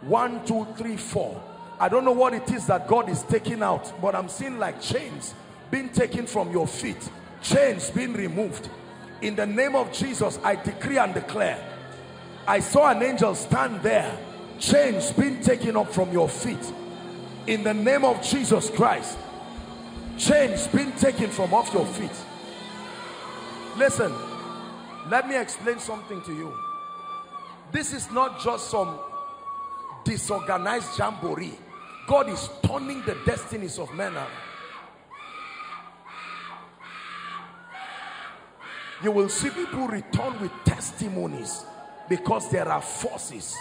One, two, three, four. I don't know what it is that God is taking out, but I'm seeing like chains being taken from your feet chains being removed. In the name of Jesus I decree and declare I saw an angel stand there chains being taken up from your feet. In the name of Jesus Christ chains being taken from off your feet. Listen let me explain something to you. This is not just some disorganized jamboree God is turning the destinies of men around. You will see people return with testimonies because there are forces.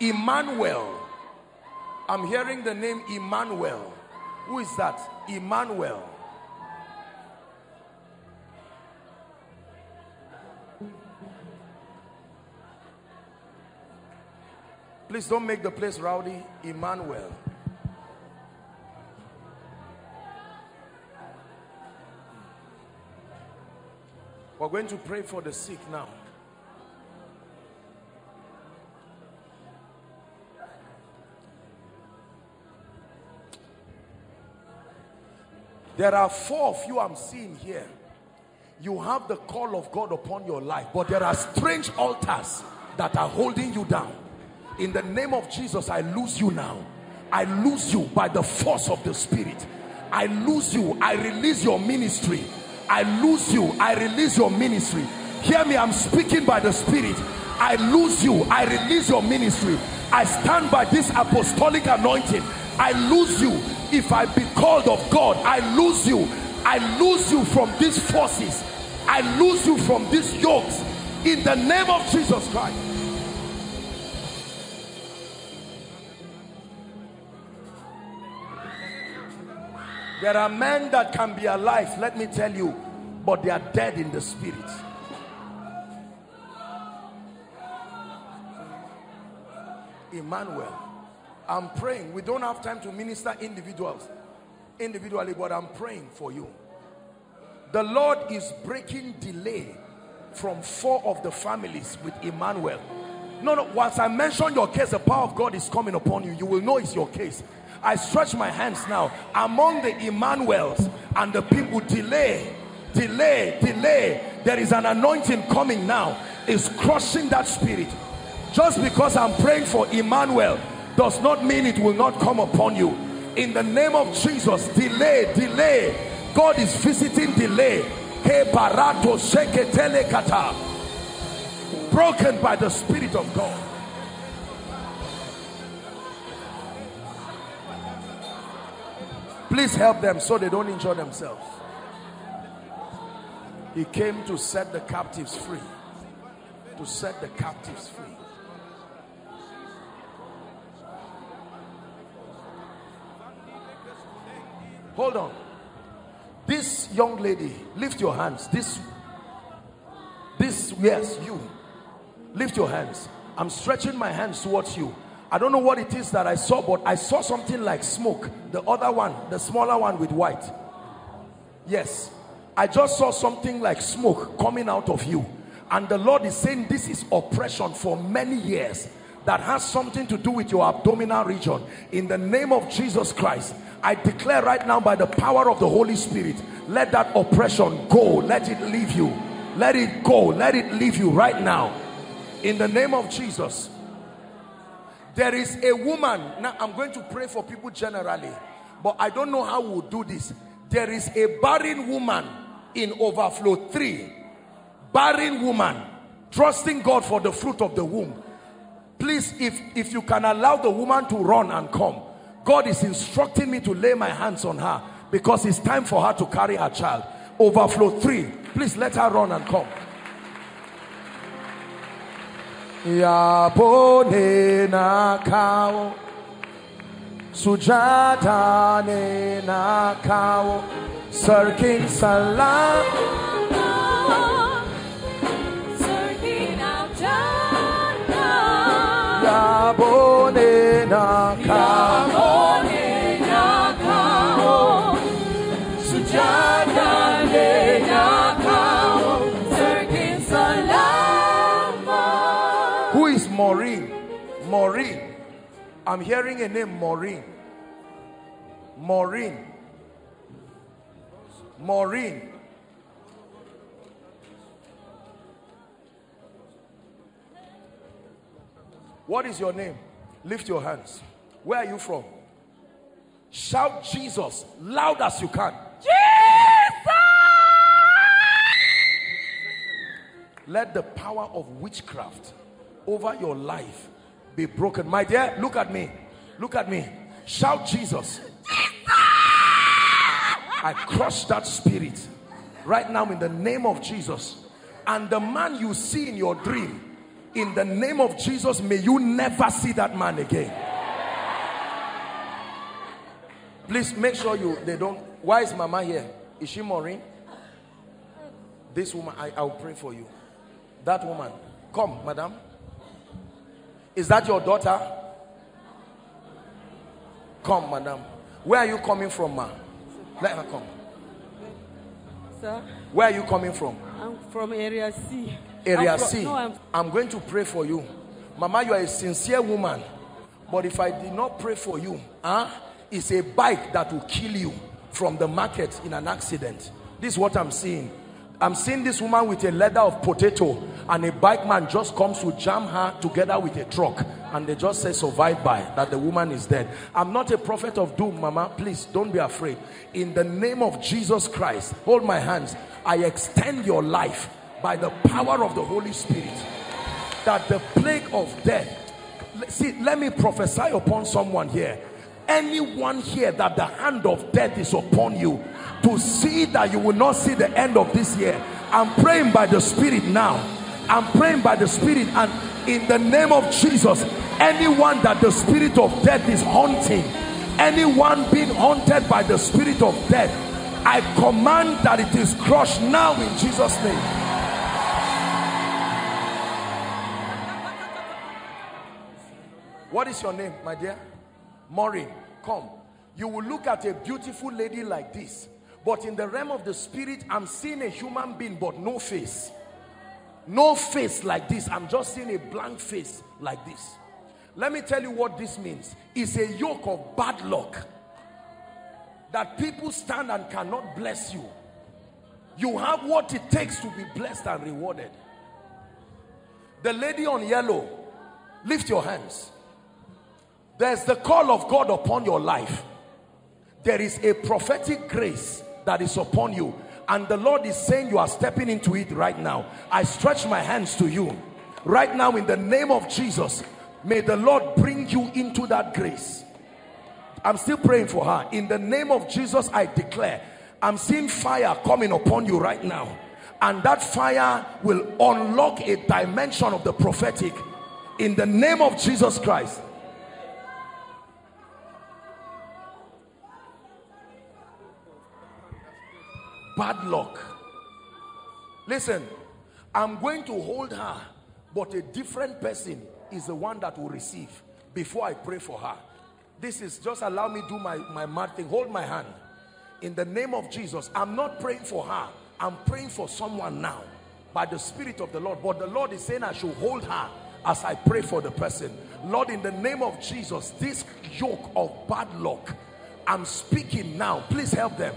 Emmanuel. I'm hearing the name Emmanuel. Who is that? Emmanuel please don't make the place rowdy Emmanuel We're going to pray for the sick now. There are four of you I'm seeing here. You have the call of God upon your life, but there are strange altars that are holding you down. In the name of Jesus, I lose you now. I lose you by the force of the Spirit. I lose you. I release your ministry I lose you. I release your ministry. Hear me, I'm speaking by the Spirit. I lose you. I release your ministry. I stand by this apostolic anointing. I lose you. If I be called of God, I lose you. I lose you from these forces. I lose you from these yokes. In the name of Jesus Christ. There are men that can be alive, let me tell you, but they are dead in the spirit. Emmanuel, I'm praying. We don't have time to minister individuals, individually, but I'm praying for you. The Lord is breaking delay from four of the families with Emmanuel. No, no, once I mention your case, the power of God is coming upon you. You will know it's your case. I stretch my hands now among the Emmanuels and the people delay, delay, delay. There is an anointing coming now. Is crushing that spirit. Just because I'm praying for Emmanuel does not mean it will not come upon you. In the name of Jesus, delay, delay. God is visiting delay. Broken by the Spirit of God. Please help them so they don't injure themselves. He came to set the captives free. To set the captives free. Hold on. This young lady, lift your hands. This, this, yes, you. Lift your hands. I'm stretching my hands towards you. I don't know what it is that I saw, but I saw something like smoke. The other one, the smaller one with white. Yes. I just saw something like smoke coming out of you. And the Lord is saying this is oppression for many years that has something to do with your abdominal region. In the name of Jesus Christ, I declare right now by the power of the Holy Spirit, let that oppression go. Let it leave you. Let it go. Let it leave you right now. In the name of Jesus. There is a woman. Now, I'm going to pray for people generally. But I don't know how we'll do this. There is a barren woman in overflow 3. Barren woman. Trusting God for the fruit of the womb. Please, if, if you can allow the woman to run and come. God is instructing me to lay my hands on her. Because it's time for her to carry her child. Overflow 3. Please let her run and come. Yabone nakao Sujata nakao Sirking salam Yabone nakao I'm hearing a name, Maureen. Maureen. Maureen. What is your name? Lift your hands. Where are you from? Shout Jesus loud as you can. Jesus! Let the power of witchcraft over your life be broken. My dear, look at me. Look at me. Shout Jesus. I crush that spirit right now in the name of Jesus. And the man you see in your dream, in the name of Jesus, may you never see that man again. Please make sure you they don't. Why is Mama here? Is she Maureen? This woman, I, I'll pray for you. That woman, come, madam. Is that your daughter? Come, madam. Where are you coming from, ma? Let her come. Sir? Where are you coming from? I'm from area C. Area I'm C. No, I'm, I'm going to pray for you. Mama, you are a sincere woman. But if I did not pray for you, huh, it's a bike that will kill you from the market in an accident. This is what I'm seeing. I'm seeing this woman with a leather of potato and a bike man just comes to jam her together with a truck and they just say survive by that the woman is dead. I'm not a prophet of doom mama. Please don't be afraid. In the name of jesus christ hold my hands. I extend your life by the power of the holy spirit that the plague of death see let me prophesy upon someone here anyone here that the hand of death is upon you to see that you will not see the end of this year. I'm praying by the spirit now. I'm praying by the spirit and in the name of jesus anyone that the spirit of death is haunting anyone being haunted by the spirit of death i command that it is crushed now in jesus name. What is your name my dear Maureen, come. You will look at a beautiful lady like this. But in the realm of the spirit, I'm seeing a human being, but no face. No face like this. I'm just seeing a blank face like this. Let me tell you what this means. It's a yoke of bad luck. That people stand and cannot bless you. You have what it takes to be blessed and rewarded. The lady on yellow, lift your hands there's the call of God upon your life. There is a prophetic grace that is upon you and the Lord is saying you are stepping into it right now. I stretch my hands to you. Right now in the name of Jesus may the Lord bring you into that grace. I'm still praying for her. In the name of Jesus I declare I'm seeing fire coming upon you right now. And that fire will unlock a dimension of the prophetic. In the name of Jesus Christ bad luck. Listen i'm going to hold her but a different person is the one that will receive before i pray for her. This is just allow me do my my mad thing. Hold my hand. In the name of jesus i'm not praying for her. I'm praying for someone now by the spirit of the lord. But the lord is saying i should hold her as i pray for the person. Lord in the name of jesus this yoke of bad luck i'm speaking now. Please help them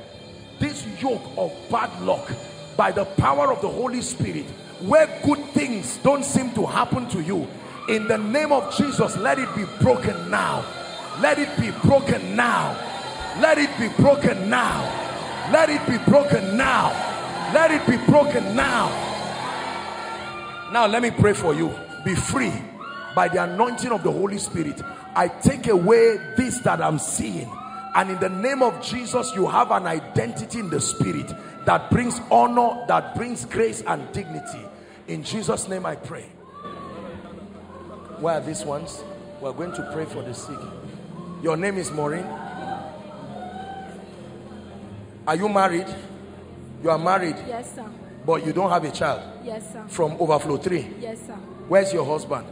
this yoke of bad luck by the power of the Holy Spirit where good things don't seem to happen to you in the name of Jesus let it be broken now. Let it be broken now. Let it be broken now. Let it be broken now. Let it be broken now. Now let me pray for you. Be free by the anointing of the Holy Spirit. I take away this that I'm seeing and in the name of Jesus you have an identity in the spirit that brings honor that brings grace and dignity. In Jesus name I pray. Where are these ones? We're going to pray for the sick. Your name is Maureen. Are you married? You are married? Yes, sir. but you don't have a child? Yes, sir. from overflow 3 Yes, sir. where's your husband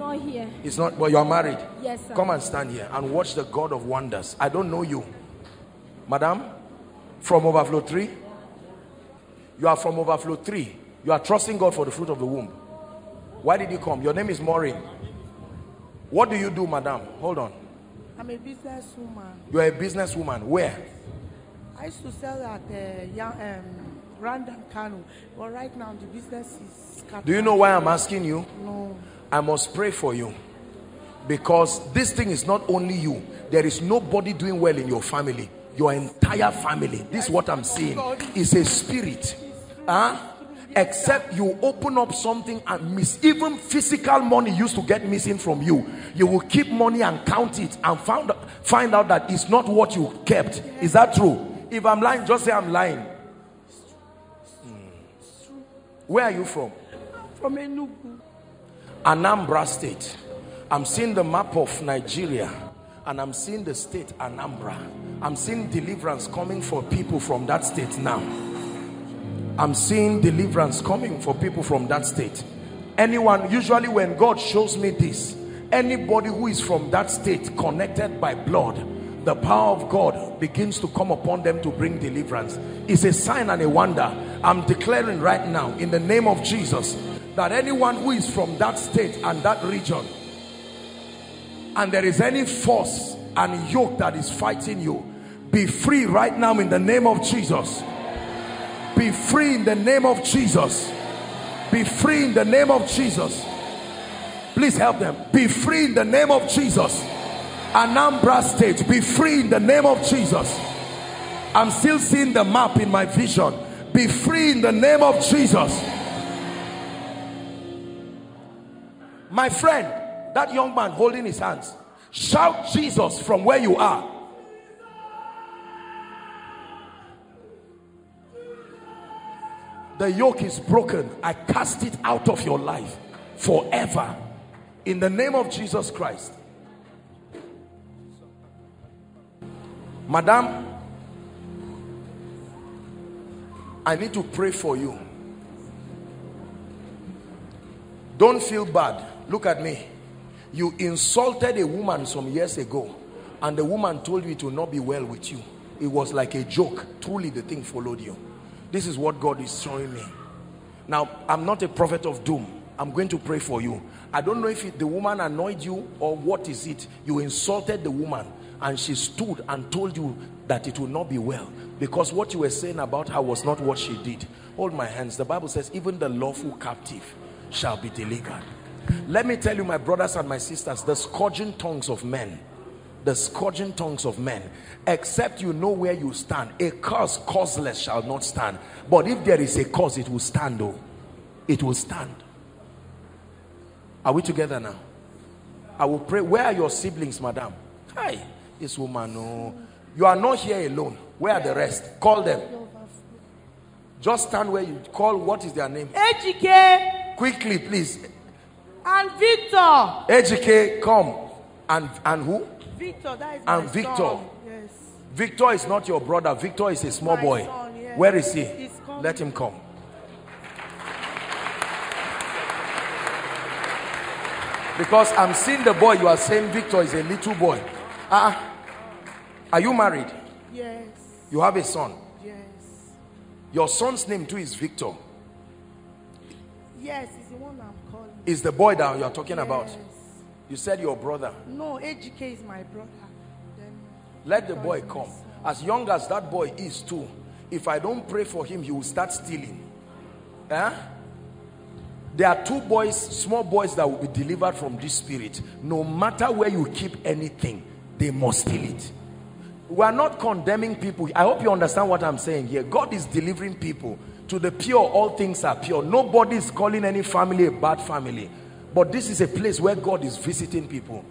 not here. It's not, but you're married. Yes, sir. Come and stand here and watch the God of wonders. I don't know you. Madam, from overflow 3. You are from overflow 3. You are trusting God for the fruit of the womb. Why did you come? Your name is Maureen. What do you do, madam? Hold on. I'm a businesswoman. You are a businesswoman. Where? I used to sell at uh, young, um, Random Kano, but right now the business is scattered. Do you know why I'm asking you? No. I must pray for you. Because this thing is not only you. There is nobody doing well in your family. Your entire family. This is what I'm seeing. Is a spirit. Huh? except you open up something and miss. Even physical money used to get missing from you. You will keep money and count it and found find out that it's not what you kept. Is that true? If I'm lying just say I'm lying. Hmm. where are you from? From Enugu. Anambra State. I'm seeing the map of Nigeria and I'm seeing the state Anambra. I'm seeing deliverance coming for people from that state now. I'm seeing deliverance coming for people from that state. Anyone, usually when God shows me this, anybody who is from that state connected by blood, the power of God begins to come upon them to bring deliverance. It's a sign and a wonder. I'm declaring right now in the name of Jesus that anyone who is from that state and that region and there is any force and yoke that is fighting you be free right now in the name of Jesus be free in the name of Jesus be free in the name of Jesus Please help them. Be free in the name of Jesus. Anambra State, be free in the name of Jesus. I'm still seeing the map in my vision. Be free in the name of Jesus. My friend, that young man holding his hands, shout Jesus from where you are. The yoke is broken. I cast it out of your life forever in the name of Jesus Christ. Madam, I need to pray for you. Don't feel bad. Look at me. You insulted a woman some years ago and the woman told you it will not be well with you. It was like a joke. Truly the thing followed you. This is what God is showing me. Now, I'm not a prophet of doom. I'm going to pray for you. I don't know if it, the woman annoyed you or what is it. You insulted the woman and she stood and told you that it will not be well because what you were saying about her was not what she did. Hold my hands. The Bible says even the lawful captive shall be delivered. Let me tell you my brothers and my sisters, the scourging tongues of men, the scourging tongues of men, except you know where you stand. A curse causeless shall not stand. But if there is a cause, it will stand though. It will stand. Are we together now? I will pray. Where are your siblings, madam? Hi, this woman. No, you are not here alone. Where are the rest? Call them. Just stand where you call. What is their name? Ejike Quickly, please. And Victor. Ejike, come. And and who? Victor, that is And Victor. son. Yes. Victor is not your brother. Victor is a small My boy. son, yes. Where is he? He's. Let him come. Because I'm seeing the boy, you are saying Victor is a little boy. Ah, are you married? Yes. You have a son. Yes. Your son's name too is Victor. Yes, it's the one I'm. Is the boy that you are talking about? You said your brother. No, Ejike is my brother. Then Let the boy come. As young as that boy is too, if I don't pray for him, he will start stealing. Eh? There are two boys, small boys that will be delivered from this spirit. No matter where you keep anything, they must steal it. We are not condemning people. I hope you understand what I'm saying here. God is delivering people. To the pure, all things are pure. Nobody is calling any family a bad family. But this is a place where God is visiting people.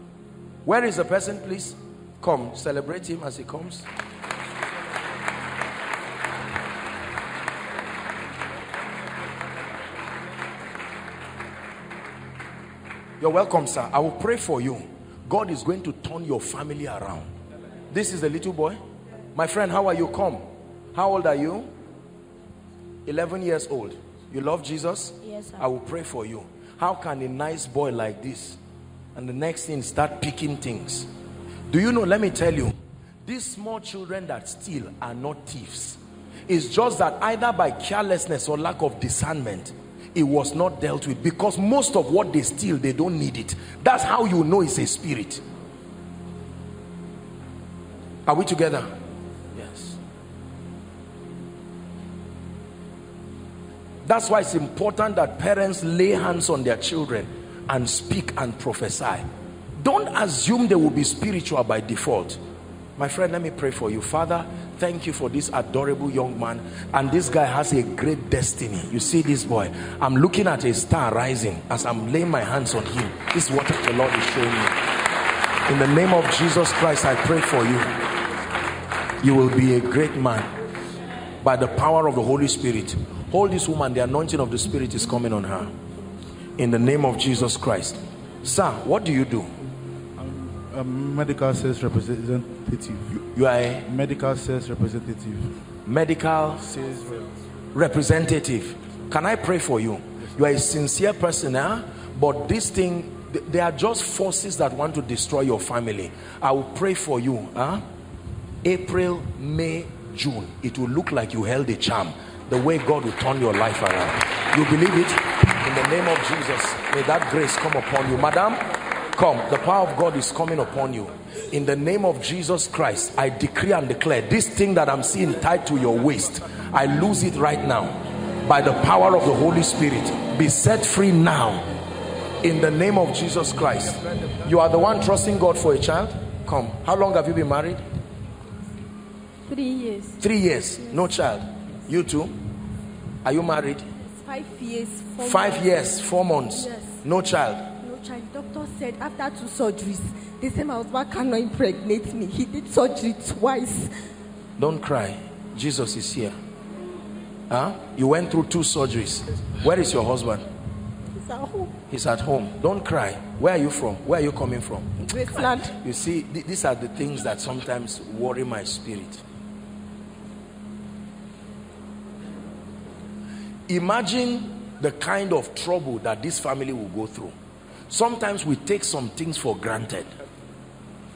Where is the person, please? Come, celebrate him as he comes. You're welcome, sir. I will pray for you. God is going to turn your family around. This is the little boy. My friend, how are you? Come. How old are you? 11 years old. You love Jesus? Yes, sir. I will pray for you. How can a nice boy like this and the next thing start picking things? Do you know? Let me tell you, these small children that steal are not thieves. It's just that either by carelessness or lack of discernment, it was not dealt with because most of what they steal, they don't need it. That's how you know it's a spirit. Are we together? That's why it's important that parents lay hands on their children and speak and prophesy. Don't assume they will be spiritual by default. My friend, let me pray for you. Father, thank you for this adorable young man. And this guy has a great destiny. You see this boy. I'm looking at a star rising as I'm laying my hands on him. This is what the Lord is showing me. In the name of Jesus Christ, I pray for you. You will be a great man by the power of the Holy Spirit. Hold this woman, the anointing of the Spirit is coming on her. In the name of Jesus Christ. Sir, what do you do? A medical sales representative. You are a Medical sales representative. medical Sales rep. representative. Can I pray for you? You are a sincere person, huh? but this thing, th- they are just forces that want to destroy your family. I will pray for you. Huh? April, May, June. It will look like you held a charm. The way God will turn your life around. You believe it? In the name of Jesus, may that grace come upon you. Madam, come. The power of God is coming upon you. In the name of Jesus Christ, I decree and declare this thing that I'm seeing tied to your waist, I lose it right now. By the power of the Holy Spirit, be set free now. in the name of Jesus Christ. You are the one trusting God for a child? Come. How long have you been married? Three years. Three years. No child. You too? Are you married? Five years. Four Five months. years, four months. Yes. No child. No child. Doctor said after two surgeries, they said my husband cannot impregnate me. He did surgery twice. Don't cry. Jesus is here. Huh? You went through two surgeries. Where is your husband? He's at home. He's at home. Don't cry. Where are you from? Where are you coming from? Graceland. You see, th- these are the things that sometimes worry my spirit. Imagine the kind of trouble that this family will go through. Sometimes we take some things for granted.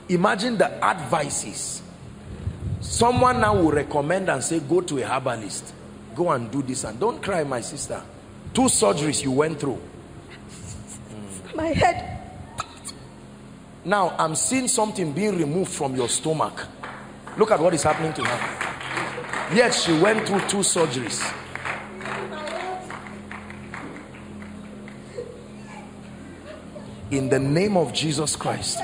Imagine the advices. Someone now will recommend and say, go to a herbalist. Go and do this and don't cry, my sister. Two surgeries you went through. My head. Now I'm seeing something being removed from your stomach. Look at what is happening to her. Yet she went through two surgeries. In the name of Jesus Christ,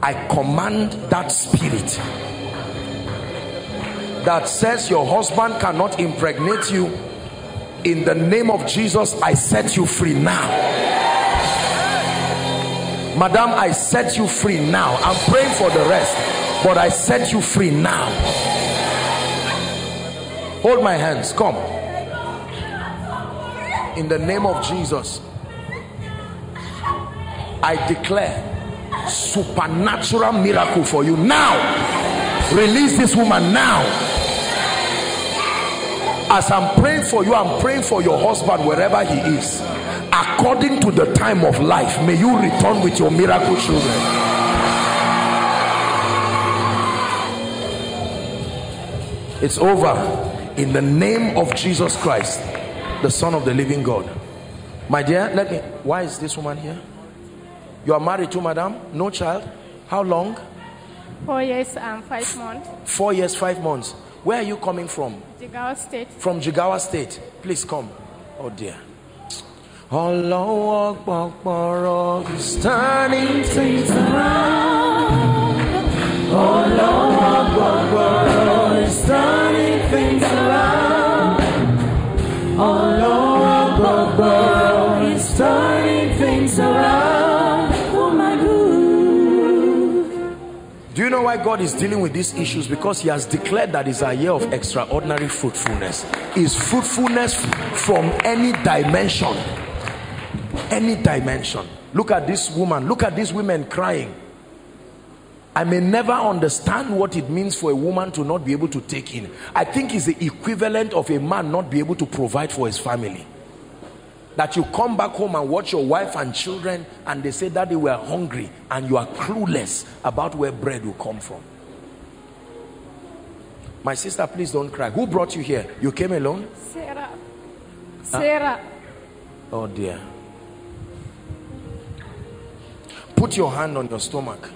I command that spirit that says your husband cannot impregnate you. In the name of Jesus, I set you free now. Madam, I set you free now. I'm praying for the rest, but I set you free now. Hold my hands. Come. In the name of Jesus, I declare supernatural miracle for you now. Release this woman now. As I'm praying for you, I'm praying for your husband wherever he is. According to the time of life may you return with your miracle children. It's over. In the name of jesus christ the son of the living god. My dear let me why is this woman here you are married to madam no child how long Four years and five months. four years five months where are you coming from Jigawa State. from jigawa state please come oh dear Ọlọ́wọ́ is turning things around. Ọlọ́wọ́ is turning things around. Ọlọ́wọ́ Do you know why God is dealing with these issues? Because he has declared that it's a year of extraordinary fruitfulness. Is fruitfulness from any dimension. Any dimension. Look at this woman. Look at these women crying. I may never understand what it means for a woman to not be able to take in. I think it's the equivalent of a man not be able to provide for his family that you come back home and watch your wife and children and they say that they were hungry and you are clueless about where bread will come from. My sister please don't cry. Who brought you here? You came alone? Sarah. Sarah. oh dear. Put your hand on your stomach.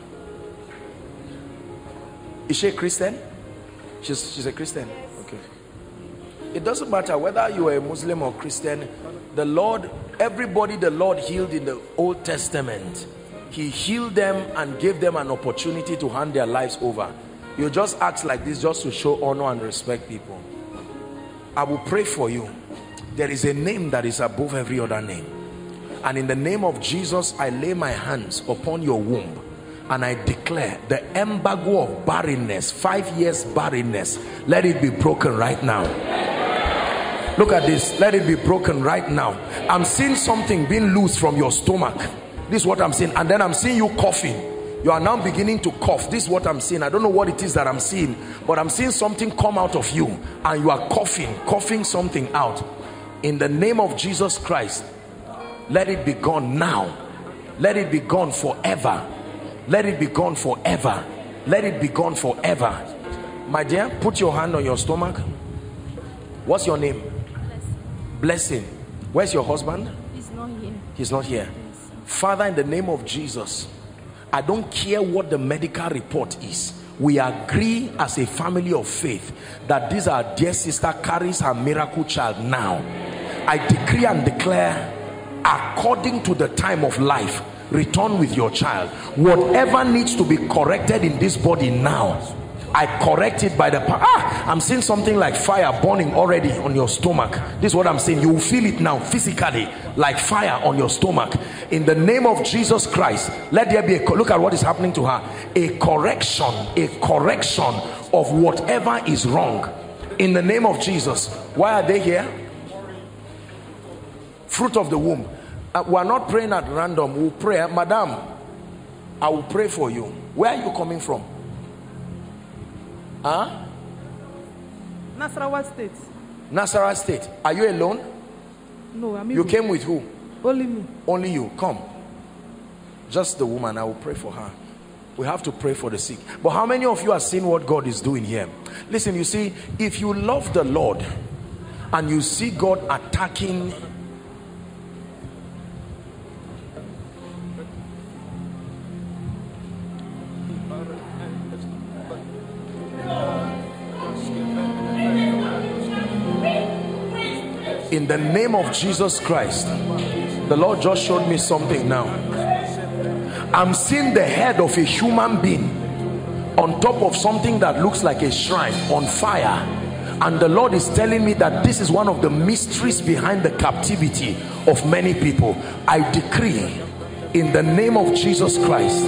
Is she a christian? She's she's a christian? Okay. It doesn't matter whether you are a muslim or christian the lord everybody the lord healed in the old testament he healed them and gave them an opportunity to hand their lives over. You just act like this just to show honor and respect people. I will pray for you. There is a name that is above every other name. And in the name of Jesus I lay my hands upon your womb and I declare the embargo of barrenness five years barrenness let it be broken right now look at this. Let it be broken right now. I'm seeing something being loose from your stomach. This is what I'm seeing. And then I'm seeing you coughing. You are now beginning to cough. This is what I'm seeing. I don't know what it is that I'm seeing but I'm seeing something come out of you and you are coughing coughing something out. In the name of Jesus Christ let it be gone now. Let it be gone forever. Let it be gone forever. Let it be gone forever. My dear put your hand on your stomach. What's your name blessing. Where's your husband? He's not here. he's not here. Father in the name of jesus i don't care what the medical report is. We agree as a family of faith that this our dear sister carries her miracle child now. I decree and declare according to the time of life return with your child. Whatever needs to be corrected in this body now I correct it by the power. Ah, I'm seeing something like fire burning already on your stomach. This is what I'm saying. You will feel it now physically, like fire on your stomach. In the name of Jesus Christ, let there be a look at what is happening to her. A correction, a correction of whatever is wrong. In the name of Jesus. Why are they here? Fruit of the womb. Uh, we are not praying at random. We'll pray. Madam, I will pray for you. Where are you coming from? Huh? Nasarawa State. Nasarawa State. Are you alone? No, I'm You came with who? Only me. Only you. Come. Just the woman. I will pray for her. We have to pray for the sick. But how many of you are seeing what God is doing here? Listen, you see, if you love the Lord and you see God attacking in the name of Jesus Christ the Lord just showed me something now. I'm seeing the head of a human being on top of something that looks like a shrine on fire. And the Lord is telling me that this is one of the mysteries behind the captivity of many people. I decree in the name of Jesus Christ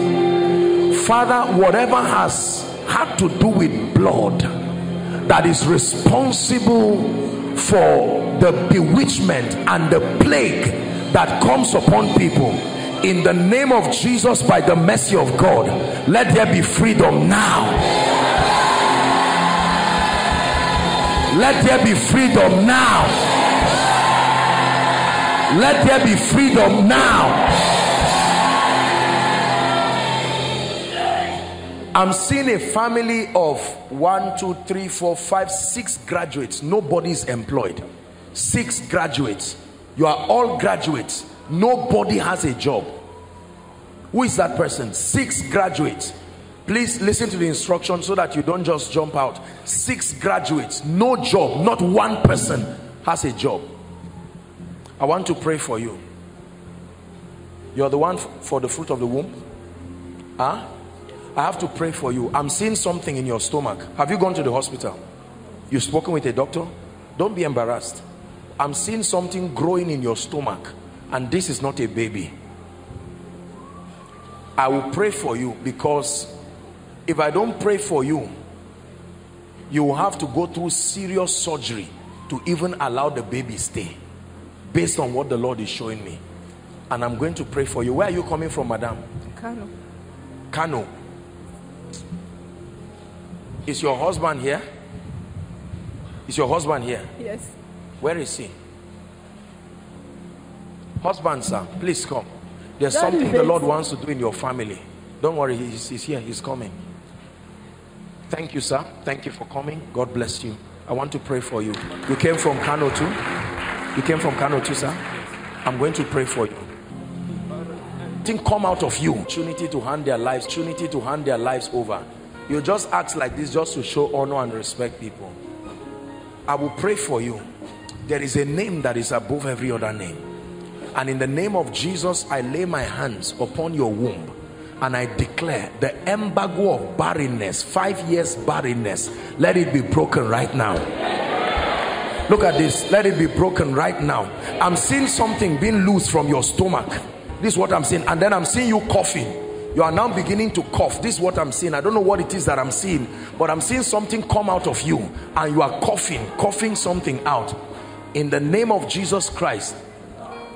Father whatever has had to do with blood that is responsible for the bewitchment and the plague that comes upon people. In the name of Jesus by the mercy of God let there be freedom now. Let there be freedom now. Let there be freedom now I'm seeing a family of one, two, three, four, five, six graduates. Nobody's employed. Six graduates. You are all graduates. Nobody has a job. Who is that person? Six graduates. Please listen to the instruction so that you don't just jump out. Six graduates, no job, not one person has a job. I want to pray for you. You're the one for the fruit of the womb. Huh? I have to pray for you. I'm seeing something in your stomach. Have you gone to the hospital? You've spoken with a doctor? Don't be embarrassed. I'm seeing something growing in your stomach and this is not a baby. I will pray for you because if I don't pray for you, you will have to go through serious surgery to even allow the baby stay based on what the Lord is showing me. And I'm going to pray for you. Where are you coming from, madam? Kano. Kano. Is your husband here? Is your husband here? Yes. Where is he? Husband, sir, please come. There's Daddy, something the. Lord wants to do in your family. Don't worry, he's, he's here, he's coming. Thank you, sir. Thank you for coming. God bless you. I want to pray for you. You came from Kano too? You came from Kano too, sir? I'm going to pray for you. Come out of you. Opportunity to hand their lives, opportunity to hand their lives over. You just act like this just to show honor and respect people. I will pray for you. There is a name that is above every other name. And in the name of Jesus, I lay my hands upon your womb and I declare the embargo of barrenness, five years barrenness, let it be broken right now. Look at this. Let it be broken right now. I'm seeing something being loose from your stomach. This is what I'm seeing. And then I'm seeing you coughing. You are now beginning to cough. This is what I'm seeing. I don't know what it is that I'm seeing, but I'm seeing something come out of you and you are coughing, coughing something out. In the name of Jesus Christ,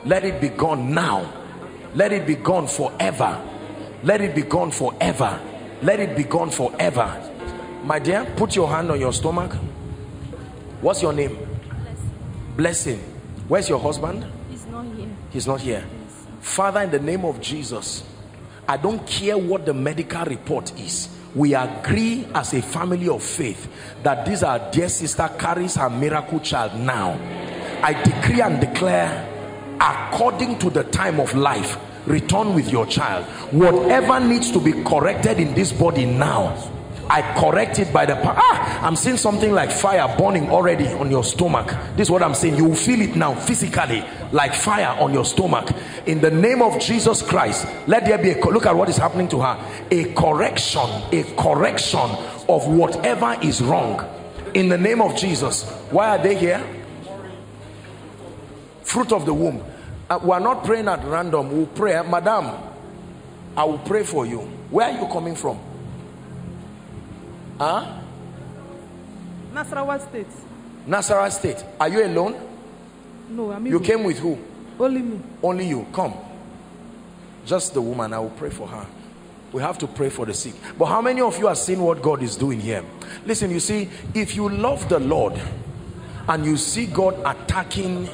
let it be gone now. Let it be gone forever. Let it be gone forever. Let it be gone forever. My dear, put your hand on your stomach. What's your name? Blessing. Where's your husband? He's not here. He's not here. Father, in the name of Jesus, I don't care what the medical report is. We agree as a family of faith that this our dear sister carries her miracle child now. I decree and declare according to the time of life, return with your child. Whatever needs to be corrected in this body now, I correct it by the power. Ah, I'm seeing something like fire burning already on your stomach. This is what I'm saying. You will feel it now physically like fire on your stomach. In the name of Jesus Christ, let there be a look at what is happening to her. A correction, a correction of whatever is wrong. In the name of Jesus. Why are they here? Fruit of the womb. Uh, we are not praying at random. We'll pray. Madam, I will pray for you. Where are you coming from? Huh? Nasarawa State. Nasarawa State. Are you alone? No, I'm You Igbo. came with who? Only me. Only you. Come. Just the woman. I will pray for her. We have to pray for the sick. But how many of you are seeing what God is doing here? Listen, you see, if you love the Lord and you see God attacking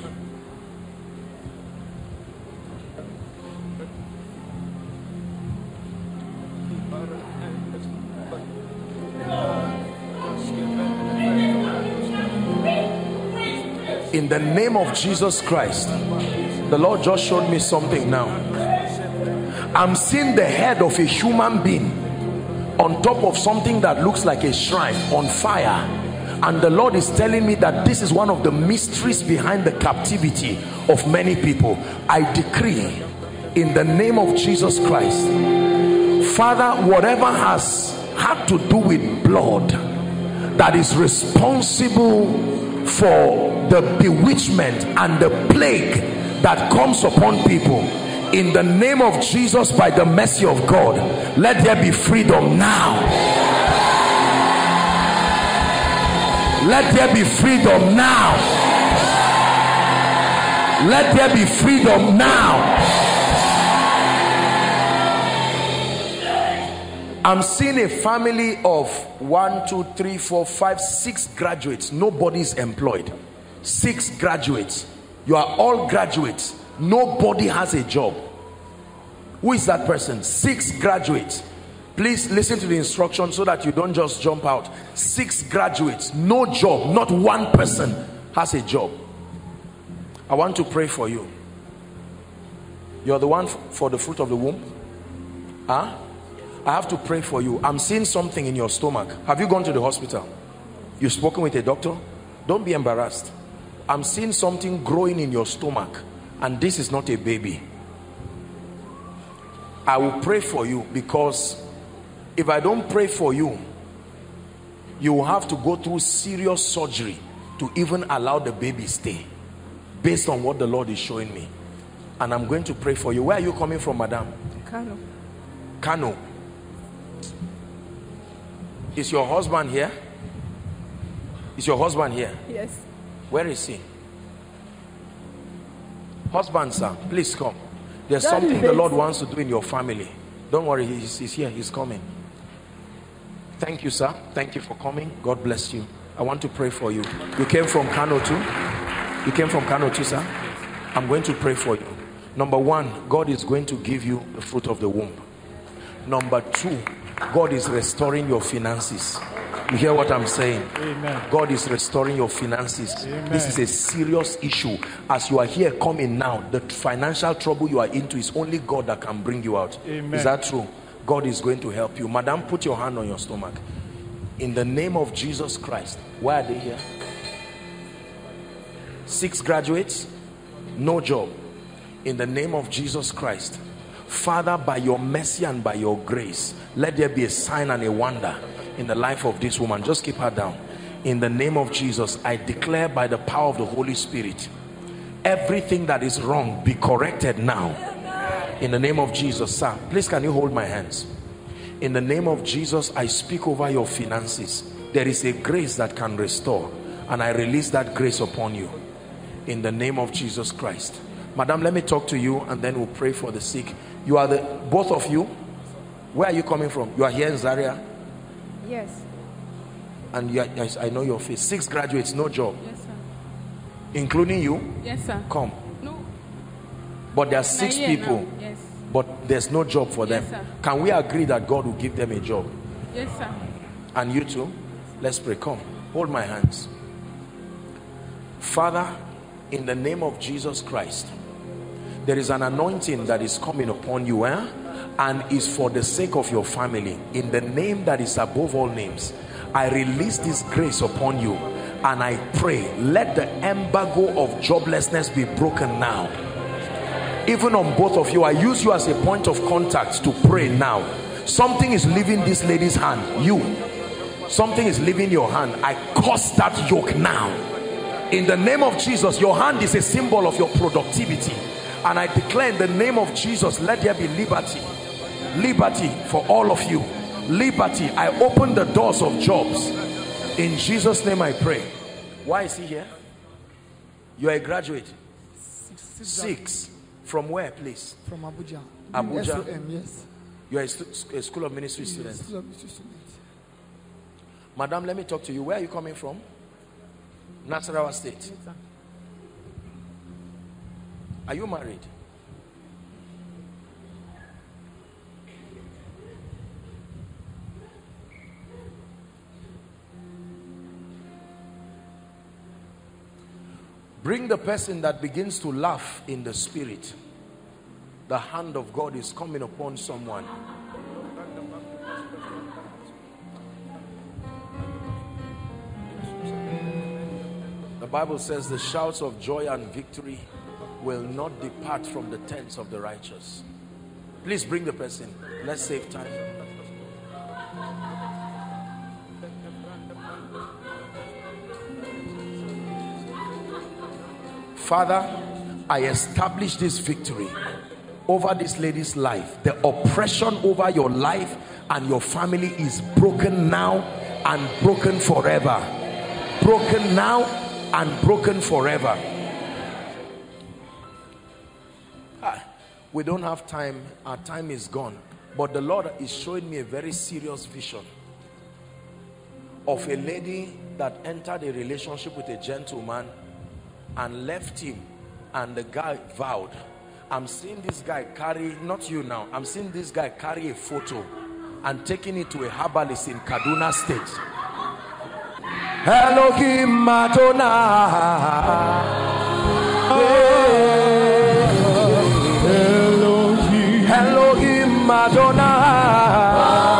in the name of Jesus Christ the Lord just showed me something now. I'm seeing the head of a human being on top of something that looks like a shrine on fire. And the Lord is telling me that this is one of the mysteries behind the captivity of many people. I decree in the name of Jesus Christ Father whatever has had to do with blood that is responsible for the bewitchment and the plague that comes upon people in the name of Jesus by the mercy of God let there be freedom now let there be freedom now let there be freedom now I'm seeing a family of one, two, three, four, five, six graduates. Nobody's employed. Six graduates. You are all graduates. Nobody has a job. Who is that person? Six graduates. Please listen to the instruction so that you don't just jump out. Six graduates, no job, not one person has a job. I want to pray for you. You're the one for the fruit of the womb? Huh? I have to pray for you. I'm seeing something in your stomach. Have you gone to the hospital? You've spoken with a doctor? Don't be embarrassed. I'm seeing something growing in your stomach and this is not a baby. I will pray for you because if I don't pray for you, you will have to go through serious surgery to even allow the baby stay based on what the Lord is showing me. And I'm going to pray for you. Where are you coming from, madam? Kano. Kano. Is your husband here? Is your husband here? Yes. Where is he? Husband, sir, please come. There's something the. Lord wants to do in your family. Don't worry, he's, he's here, he's coming. Thank you, sir. Thank you for coming. God bless you. I want to pray for you. You came from Kano too? You came from Kano too, sir? I'm going to pray for you. Number one, God is going to give you the fruit of the womb. Number two, God is restoring your finances. You hear what I'm saying? Amen. God is restoring your finances. This is a serious issue. As you are here coming now, the financial trouble you are into is only God that can bring you out. Amen. Is that true? God is going to help you. Madam, put your hand on your stomach. In the name of Jesus Christ. Why are they here? Six graduates, no job. In the name of Jesus Christ. Father, by your mercy and by your grace, let there be a sign and a wonder in the life of this woman. Just keep her down. In the name of Jesus, I declare by the power of the Holy Spirit, everything that is wrong be corrected now. In the name of Jesus, sir, please can you hold my hands? In the name of Jesus, I speak over your finances. There is a grace that can restore, and I release that grace upon you. In the name of Jesus Christ. Madam, let me talk to you and then we'll pray for the sick. You are the, both of you, where are you coming from? You are here in Zaria Yes. and you are, yes, I know your face. Six graduates, no job, Yes, sir. including you. Yes, sir. Come. No. But there are six people, now. Yes. but there's no job for them. Yes, sir. Can we agree that God will give them a job? Yes, sir. And you too? Let's pray. Come, hold my hands. Father, in the name of Jesus Christ, there is an anointing that is coming upon you. Eh? And is for the sake of your family. In the name that is above all names I release this grace upon you and I pray let the embargo of joblessness be broken now. Even on both of you I use you as a point of contact to pray now. Something is leaving this lady's hand you. Something is leaving your hand. I curse that yoke now. In the name of Jesus your hand is a symbol of your productivity. And I declare in the name of Jesus let there be liberty liberty for all of you. Liberty I open the doors of jobs. In Jesus name I pray. Why is he here? You are a graduate. Six. From where please? From Abuja. Abuja. SOM, yes. you are a, a school of ministry student. Yes, School of Ministry student. madam let me talk to you. Where are you coming from? Nasarawa state. Are you married bring the person that begins to laugh in the spirit the hand of God is coming upon someone The Bible says the shouts of joy and victory will not depart from the tents of the righteous. Please bring the person. Let's save time. Father, I establish this victory over this lady's life. The oppression over your life and your family is broken now and broken forever. Broken now and broken forever. Ah, we don't have time. Our time is gone. But the lord is showing me a very serious vision of a lady that entered a relationship with a gentleman and left him and the guy vowed i'm seeing this guy carry not you now i'm seeing this guy carry a photo and taking it to a herbalist in kaduna state Elohim Madonna. Elohim Madonna.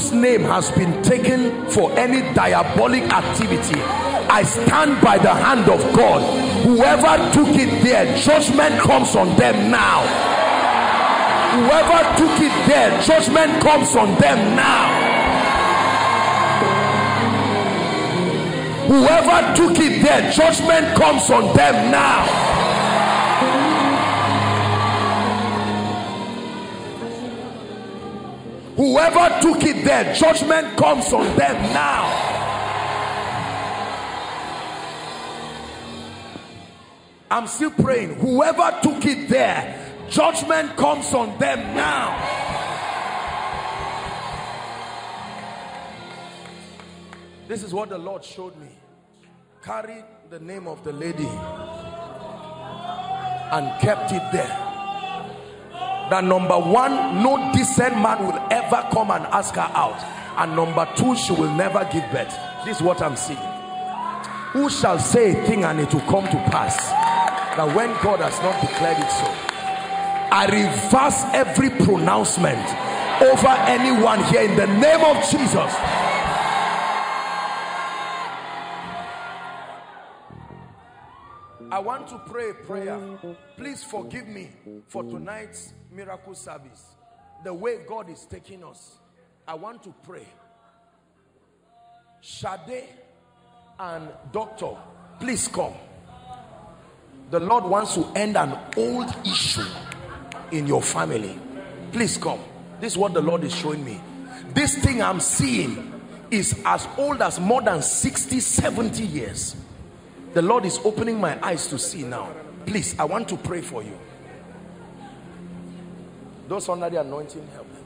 Whose name has been taken for any diabolic activity I stand by the hand of God. Whoever took it there judgment comes on them now. Whoever took it there judgment comes on them now. Whoever took it there judgment comes on them now whoever took it there judgment comes on them now. I'm still praying. Whoever took it there judgment comes on them now. This is what the lord showed me. Carried the name of the lady and kept it there that number one no decent man will ever come and ask her out. And number two she will never give birth. This is what i'm seeing. Who shall say a thing and it will come to pass? That when god has not declared it so i reverse every pronouncement over anyone here in the name of jesus. I want to pray a prayer. Please forgive me for tonight's miracle service. The way God is taking us. I want to pray. Shade and Doctor, please come. The Lord wants to end an old issue in your family. Please come. This is what the Lord is showing me. This thing I'm seeing is as old as more than 60, 70 years. The Lord is opening my eyes to see now. Please, I want to pray for you. Those under the anointing, help me.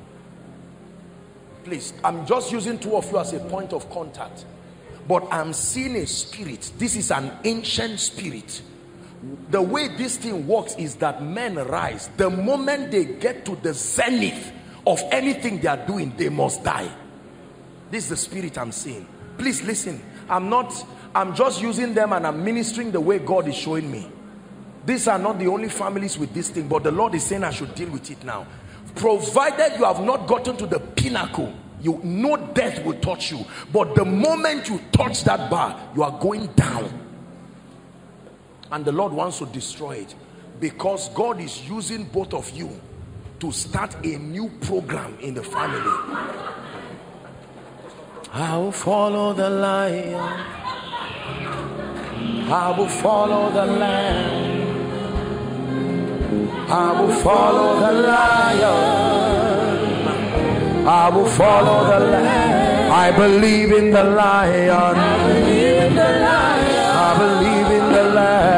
Please, I'm just using two of you as a point of contact. But I'm seeing a spirit. This is an ancient spirit. the way this thing works is that men rise the moment they get to the zenith of anything they are doing they must die this is the spirit i'm seeing please listen i'm not i'm just using them and i'm ministering the way god is showing me these are not the only families with this thing but the lord is saying i should deal with it now. Provided you have not gotten to the pinnacle you no death will touch you. But the moment you touch that bar you are going down. And the Lord wants to destroy it because God is using both of you to start a new program in the family. I will follow the lion. I will follow the lamb I will follow the lion I will follow the lamb I believe in the lion I believe in the lion I believe in the land.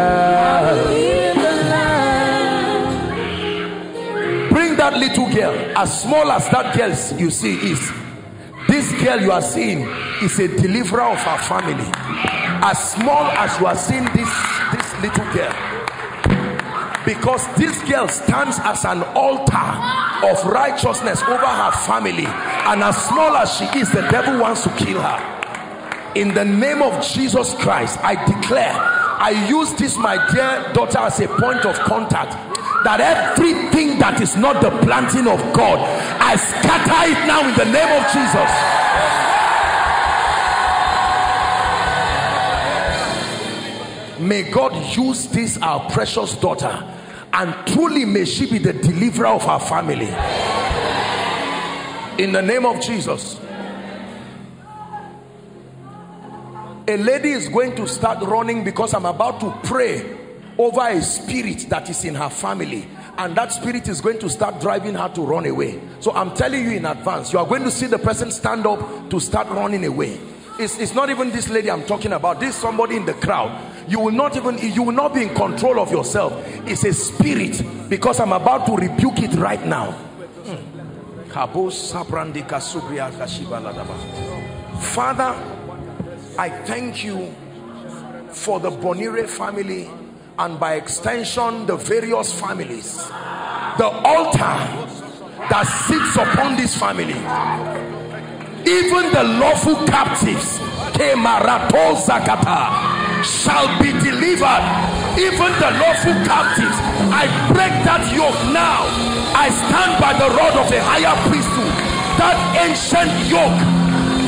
Bring that little girl, as small as that girl you see is. This girl you are seeing is a deliverer of our family. As small as you are seeing this, this little girl. Because this girl stands as an altar of righteousness over her family. And as small as she is, the devil wants to kill her in the name of Jesus Christ I declare I use this my dear daughter as a point of contact that everything that is not the planting of God I scatter it now in the name of Jesus may God use this our precious daughter and truly may she be the deliverer of our family. In the name of Jesus. A lady is going to start running because I'm about to pray over a spirit that is in her family. And that spirit is going to start driving her to run away. So I'm telling you in advance you are going to see the person stand up to start running away. It's, it's not even this lady I'm talking about. This somebody in the crowd you will not even you will not be in control of yourself. It's a spirit because I'm about to rebuke it right now. Father I thank you for the Bonire family and by extension the various families. The altar that sits upon this family. Even the lawful captives shall be delivered. Even the lawful captives I break that yoke now. I stand by the rod of a higher priesthood. That ancient yoke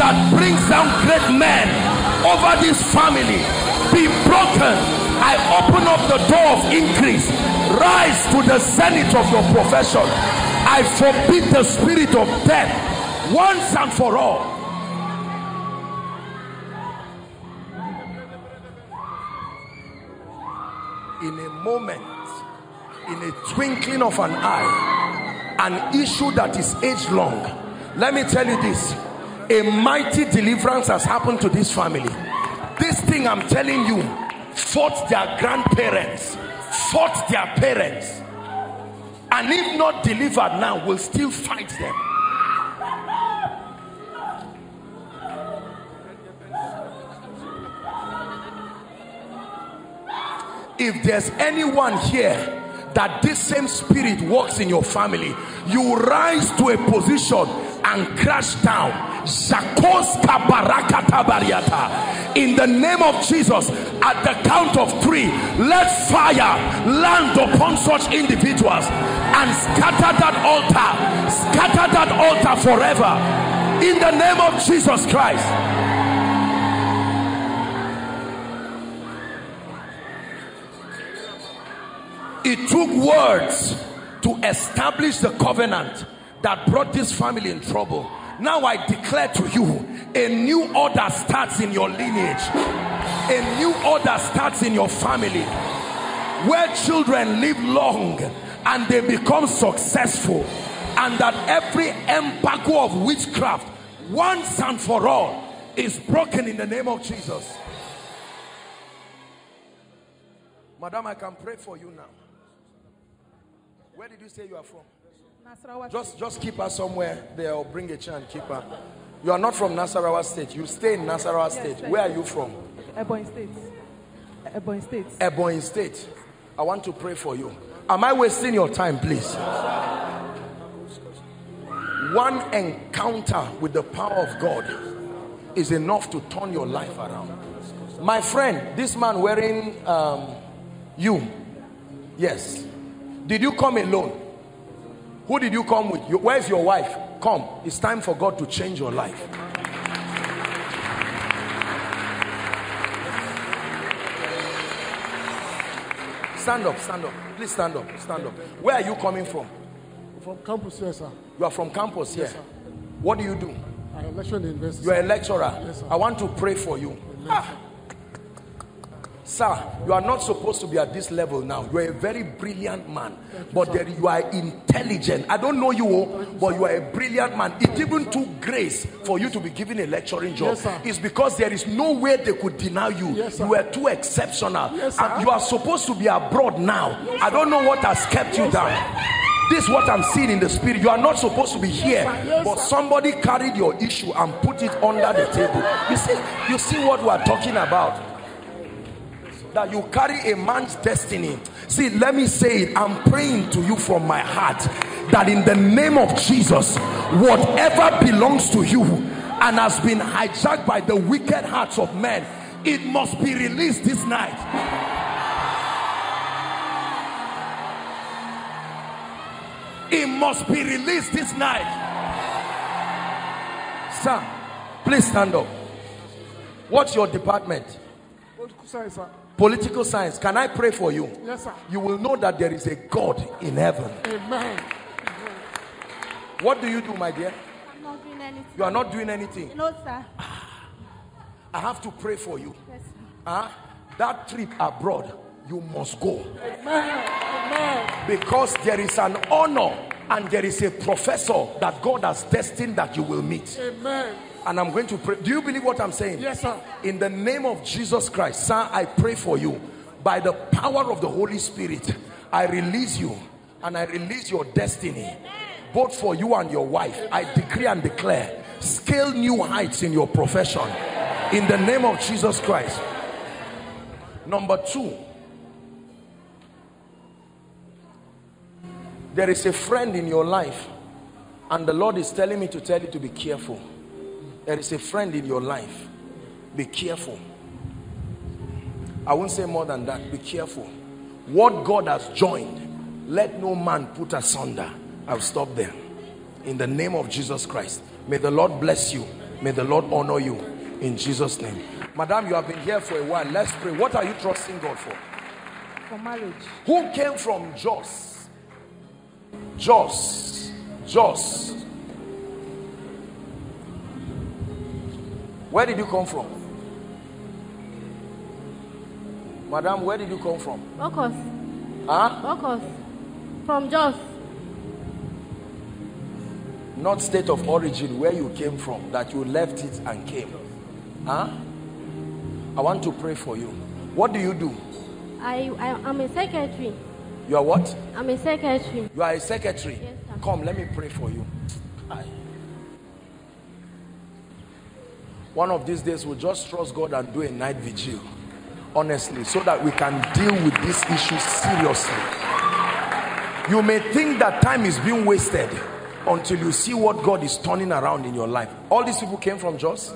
that brings down great men over this family be broken. I open up the door of increase. Rise to the zenith of your profession. I forbid the spirit of death once and for all moment in a twinkling of an eye an issue that is age long. Let me tell you this. A mighty deliverance has happened to this family. This thing i'm telling you fought their grandparents fought their parents and if not delivered now will still fight them if there's anyone here that this same spirit works in your family you rise to a position and crash down. In the name of Jesus at the count of three let fire land upon such individuals and scatter that altar scatter that altar forever. In the name of Jesus Christ it took words to establish the covenant that brought this family in trouble. Now I declare to you a new order starts in your lineage. A new order starts in your family. Where children live long and they become successful and that every embargo of witchcraft once and for all is broken in the name of Jesus. Madam I can pray for you now where did you say you are from just, just keep her somewhere there or bring a chair and keep her. You are not from Nasarawa State. You stay in Nasarawa State. Where are you from? Ebonyi State. Ebonyi State. Ebonyi State. I want to pray for you. Am I wasting your time, please? One encounter with the power of God is enough to turn your life around. My friend, this man wearing um, you, yes. Did you come alone? Who did you come with? You- Where's your wife? Come. It's time for God to change your life. Stand up, stand up. Please stand up, stand up. Where are you coming from? From campus, yes, sir. You are from campus here. What do you do? I lecture in the university. You are a lecturer. Yes, sir. I want to pray for you. Ah. Sir, you are not supposed to be at this level now. You are a very brilliant man, but there you are intelligent. I don't know you, oh, but you are a brilliant man. It even took grace for you to be given a lecturing job. Yes, it's because there is no way they could deny you. Yes, you were too exceptional. Yes, and you are supposed to be abroad now. I don't know what has kept you down. This is what I'm seeing in the spirit. You are not supposed to be here, but somebody carried your issue and put it under the table. You see, you see what we are talking about. That you carry a man's destiny. See, let me say it. I'm praying to you from my heart that in the name of Jesus, whatever belongs to you and has been hijacked by the wicked hearts of men, it must be released this night. It must be released this night. Sir, please stand up. What's your department? Science, sir. Political science. Can I pray for you? Yes, sir. You will know that there is a God in heaven. Amen. What do you do, my dear? I'm not doing anything. You are not doing anything. No, sir. Ah. I have to pray for you. Yes, sir. Huh? That trip abroad, you must go. Amen. Amen. Because there is an honor and there is a professor that God has destined that you will meet. Amen. And I'm going to pray. Do you believe what I'm saying? Yes, sir. In the name of Jesus Christ, sir, I pray for you. By the power of the Holy Spirit, I release you and I release your destiny, both for you and your wife. I decree and declare, scale new heights in your profession. In the name of Jesus Christ. Number two, there is a friend in your life, and the Lord is telling me to tell you to be careful. There is a friend in your life. Be careful. I won't say more than that. Be careful. What God has joined, let no man put asunder. I'll stop there. In the name of Jesus Christ. May the Lord bless you. May the Lord honor you. In Jesus' name. Madam, you have been here for a while. Let's pray. What are you trusting God for? For marriage. Who came from Jos joss Jos. Where did you come from? Madam, where did you come from? Focus. Huh? Focus. From Jos. Not state of origin, where you came from, that you left it and came. Huh? I want to pray for you. What do you do? I, I I'm a secretary. You are what? I'm a secretary. You are a secretary. Yes, sir. Come, let me pray for you. Aye. One of these days, we'll just trust God and do a night vigil. Honestly, so that we can deal with this issue seriously. You may think that time is being wasted until you see what God is turning around in your life. All these people came from Jos.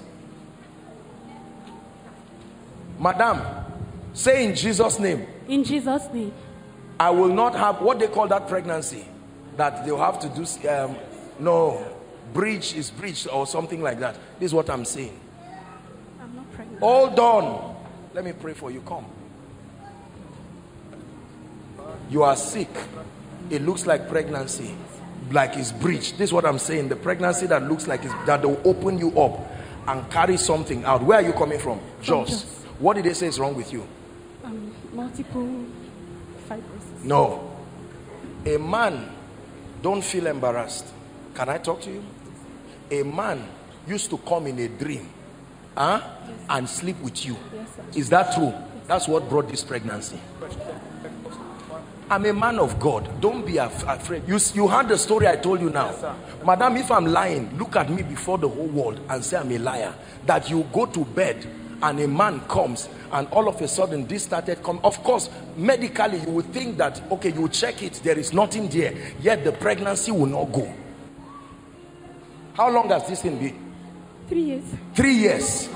Madam, say in Jesus' name, In Jesus' name. I will not have what they call that pregnancy that they'll have to do. Um, no, breach is breach or something like that. This is what I'm saying. I'm not pregnant. Hold on. Let me pray for you. Come. You are sick. It looks like pregnancy, like it's breached. This is what I'm saying. The pregnancy that looks like it's that will open you up and carry something out. Where are you coming from? Jos. Jos. What did they say is wrong with you? Um, multiple fibrosis. No. A man, don't feel embarrassed. Can I talk to you? A man used to come in a dream huh? and sleep with you. Yes. Is that true? That's what brought this pregnancy. I'm a man of God. Don't be af- afraid. You, you heard the story I told you now. Madam, if I'm lying, look at me before the whole world and say I'm a liar. That you go to bed and a man comes and all of a sudden this started come of course medically you would think that okay you check it there is nothing there yet the pregnancy will not go how long has this thing been Three years. three years.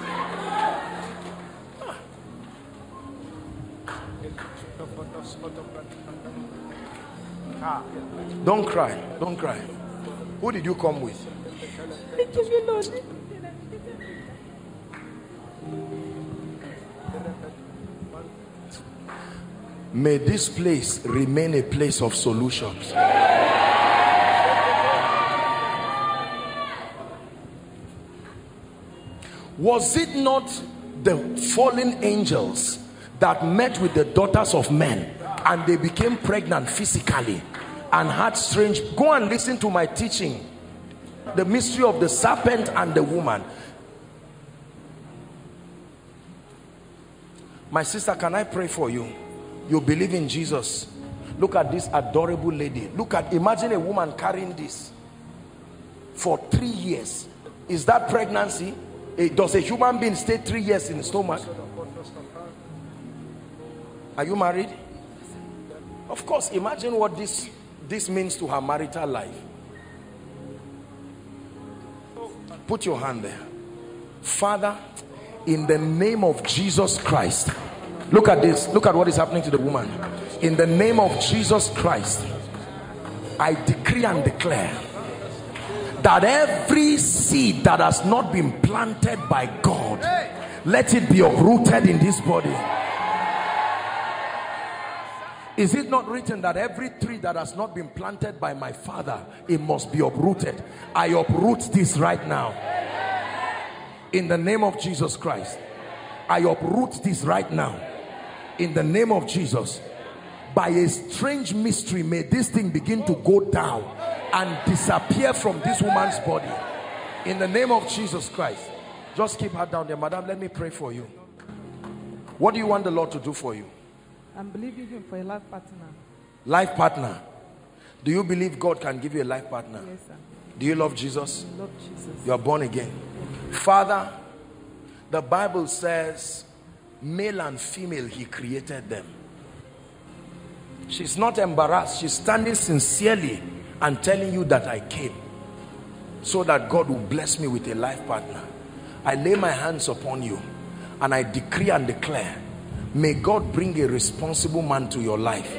Don't cry. Don't cry. Who did you come with? Thank you, Lord. may this place remain a place of solutions was it not the fallen angels that met with the daughters of men and they became pregnant physically and had strange go and listen to my teaching the mystery of the serpent and the woman. My sister can i pray for you? You believe in jesus. Look at this adorable lady. Look at imagine a woman carrying this for three years. Is that pregnancy Eh, does a human being stay three years in the stomach? Are you married? Of course imagine what this this means to her marital life. Put your hand there. Father in the name of jesus christ look at this. Look at what is happening to the woman. In the name of jesus christ i decree and declare that every seed that has not been planted by god let it be uprooted in this body. Is it not written that every tree that has not been planted by my father it must be uprooted? I uproot this right now. In the name of jesus christ. I uproot this right now. In the name of jesus by a strange mystery may this thing begin to go down and disappear from this woman's body. In the name of jesus christ. Just keep her down there madam. Let me pray for you. What do you want the lord to do for you? I'm believing him for a life partner. life partner. Do you believe god can give you a life partner? Yes, sir. do you love jesus? Lord Jesus. you are born again. Father the bible says male and female he created them she's not embarrassed. She's standing sincerely and telling you that i came so that god will bless me with a life partner. I lay my hands upon you and i decree and declare may god bring a responsible man to your life.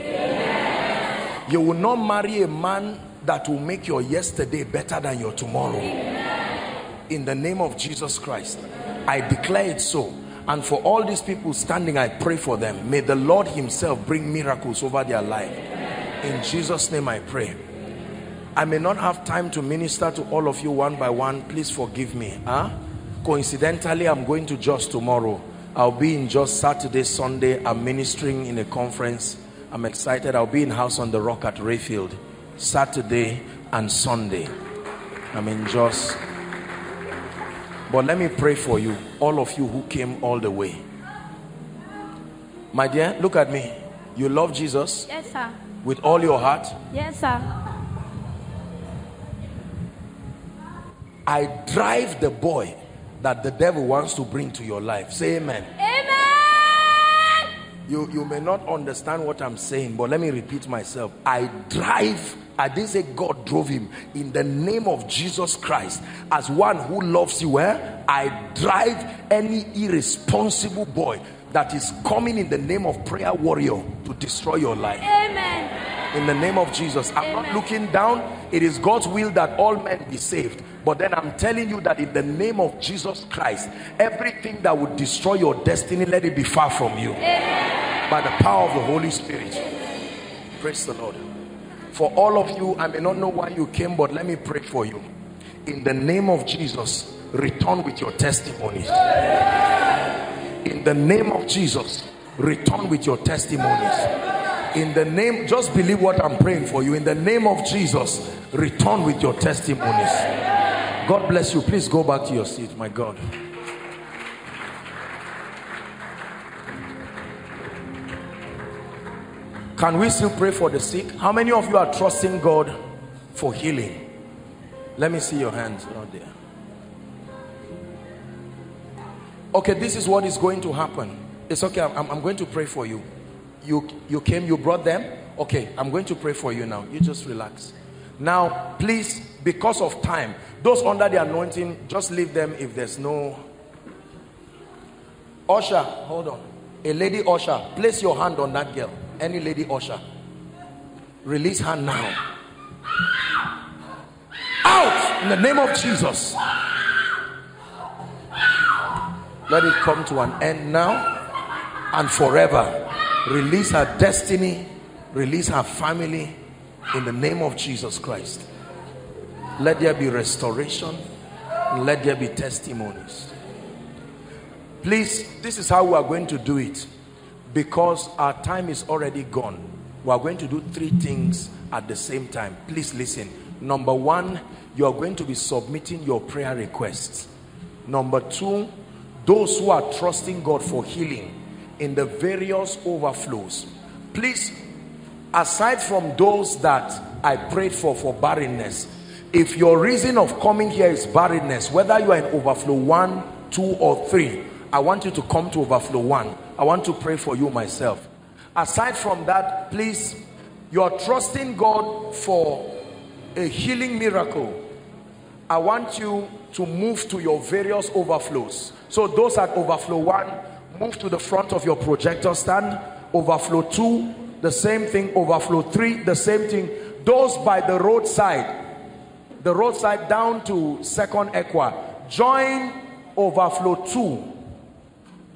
You will not marry a man that will make your yesterday better than your tomorrow. In the name of jesus christ i declare it so and for all these people standing i pray for them. May the lord himself bring miracles over their life. In jesus name i pray. I may not have time to minister to all of you one by one. Please forgive me huh? coincidentally i'm going to Jos tomorrow. I'll be in Jos saturday sunday. I'm ministering in a conference. I'm excited. I'll be in house on the rock at rayfield saturday and sunday. I'm in Jos but let me pray for you all of you who came all the way. My dear look at me. You love jesus? Yes, sir. with all your heart? Yes, sir. i drive the boy that the devil wants to bring to your life. Say amen. Amen. you you may not understand what i'm saying but let me repeat myself. I drive i didn't say god drove him. In the name of jesus christ as one who loves you eh? i drive any irresponsible boy that is coming in the name of prayer warrior to destroy your life. Amen. in the name of jesus. I'm not looking down. It is god's will that all men be saved. But then i'm telling you that in the name of jesus christ everything that would destroy your destiny let it be far from you. By the power of the holy spirit. Praise the lord for all of you i may not know why you came but let me pray for you. In the name of jesus return with your testimonies in the name of jesus return with your testimonies in the name just believe what i'm praying for you. In the name of jesus return with your testimonies god bless you. Please go back to your seat my god can we still pray for the sick how many of you are trusting god for healing let me see your hands out there Okay, this is what is going to happen. It's okay, I'm, I'm going to pray for you. You, you came, you brought them. Okay, I'm going to pray for you now. You just relax. Now, please, because of time, those under the anointing, just leave them if there's no... Usher, hold on. A lady usher, place your hand on that girl. Any lady usher. Release her now. Out in the name of Jesus. Let it come to an end now and forever. Release her destiny, release her family in the name of Jesus Christ. Let there be restoration, let there be testimonies. Please, this is how we are going to do it because our time is already gone. We are going to do three things at the same time. Please listen. Number one, you are going to be submitting your prayer requests. Number two, those who are trusting God for healing in the various overflows. Please, aside from those that I prayed for for barrenness, if your reason of coming here is barrenness, whether you are in overflow one, two, or three, I want you to come to overflow one. I want to pray for you myself. Aside from that, please, you are trusting God for a healing miracle. I want you to move to your various overflows. So those at overflow one, move to the front of your projector stand. Overflow two, the same thing. Overflow three, the same thing. Those by the roadside, the roadside down to second equa. Join overflow two.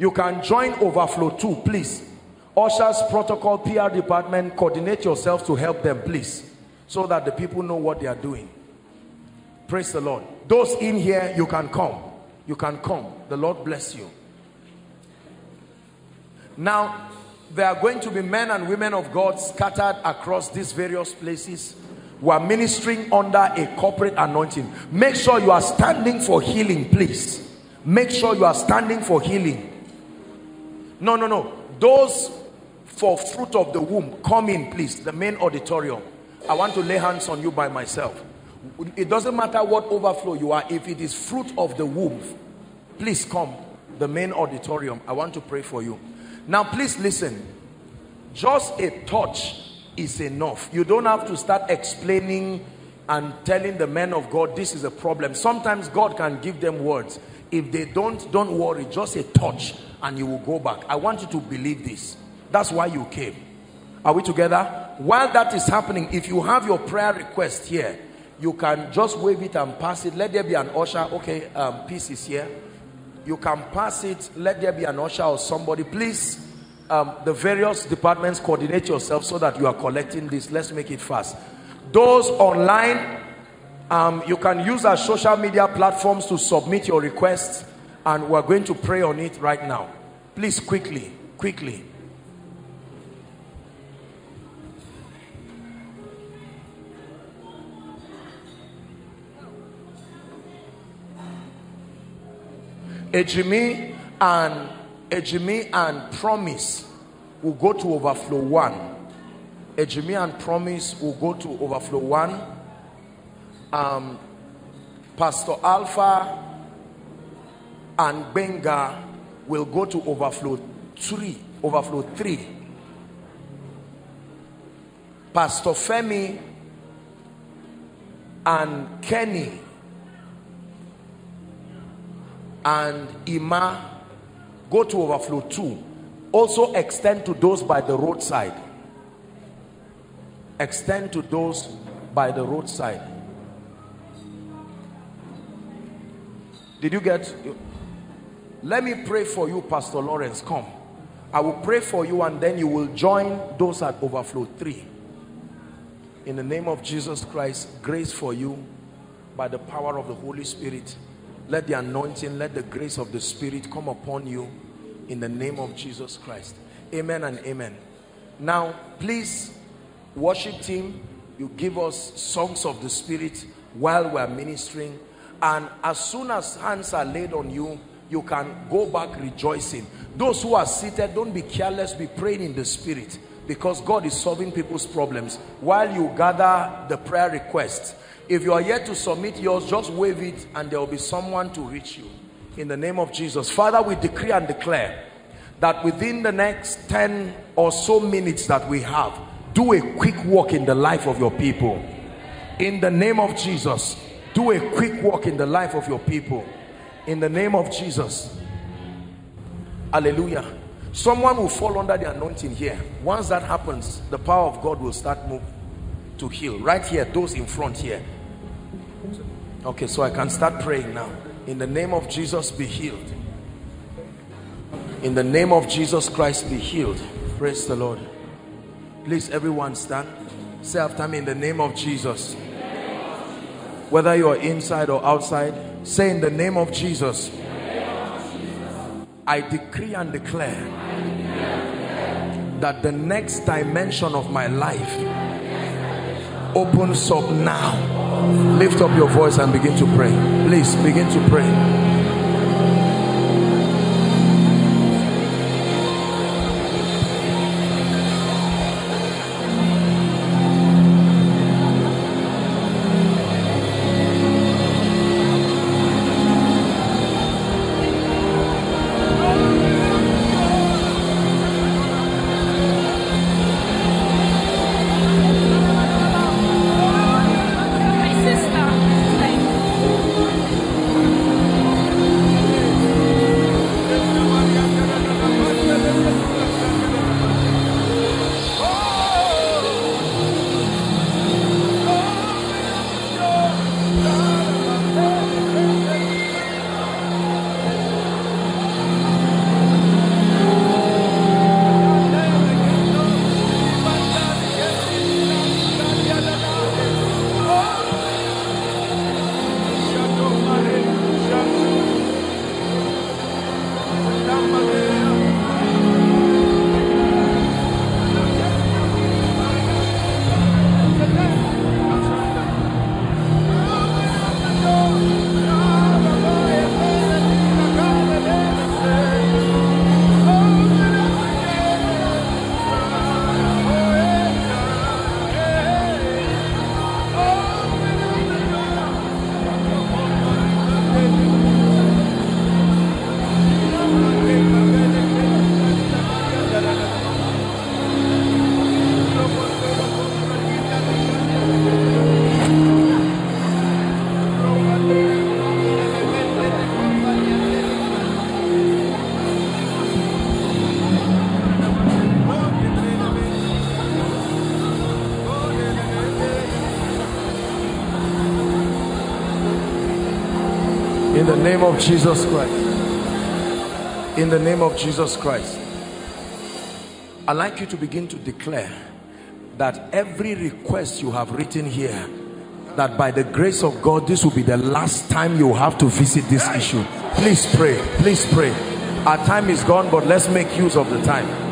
You can join overflow two, please. Ushers, protocol, PR department, coordinate yourself to help them, please. So that the people know what they are doing. Praise the Lord. Those in here, you can come. You can come. The Lord bless you. Now, there are going to be men and women of God scattered across these various places who are ministering under a corporate anointing. Make sure you are standing for healing, please. Make sure you are standing for healing. No, no, no. Those for fruit of the womb, come in, please. The main auditorium. I want to lay hands on you by myself. It doesn't matter what overflow you are. If it is fruit of the womb, please come. The main auditorium. I want to pray for you. Now, please listen. Just a touch is enough. You don't have to start explaining and telling the men of God this is a problem. Sometimes God can give them words. If they don't, don't worry. Just a touch and you will go back. I want you to believe this. That's why you came. Are we together? While that is happening, if you have your prayer request here, you can just wave it and pass it. Let there be an usher. Okay, um, peace is here. You can pass it. Let there be an usher or somebody. Please, um, the various departments coordinate yourself so that you are collecting this. Let's make it fast. Those online, um, you can use our social media platforms to submit your requests and we're going to pray on it right now. Please, quickly, quickly. Ejimi and Ejimi and Promise will go to overflow one. Ejimi and Promise will go to overflow one. Um, Pastor Alpha and Benga will go to overflow three. Overflow three. Pastor Femi and Kenny and Ima go to overflow 2 also extend to those by the roadside extend to those by the roadside did you get let me pray for you pastor lawrence come i will pray for you and then you will join those at overflow 3 in the name of jesus christ grace for you by the power of the holy spirit let the anointing, let the grace of the Spirit come upon you in the name of Jesus Christ. Amen and amen. Now, please, worship team, you give us songs of the Spirit while we're ministering. And as soon as hands are laid on you, you can go back rejoicing. Those who are seated, don't be careless, be praying in the Spirit because God is solving people's problems while you gather the prayer requests if you are yet to submit yours, just wave it and there will be someone to reach you in the name of Jesus. Father, we decree and declare that within the next 10 or so minutes that we have, do a quick walk in the life of your people. In the name of Jesus, do a quick walk in the life of your people. In the name of Jesus. Hallelujah. Someone will fall under the anointing here. Once that happens, the power of God will start move to heal. Right here, those in front here. Okay, so I can start praying now. In the name of Jesus, be healed. In the name of Jesus Christ, be healed. Praise the Lord. Please, everyone stand. Say after me, in the name of Jesus. Whether you are inside or outside, say in the name of Jesus. I decree and declare that the next dimension of my life opens up now. Lift up your voice and begin to pray. Please begin to pray. Of Jesus Christ. In the name of Jesus Christ. I'd like you to begin to declare that every request you have written here, that by the grace of God, this will be the last time you have to visit this issue. Please pray. Please pray. Our time is gone, but let's make use of the time.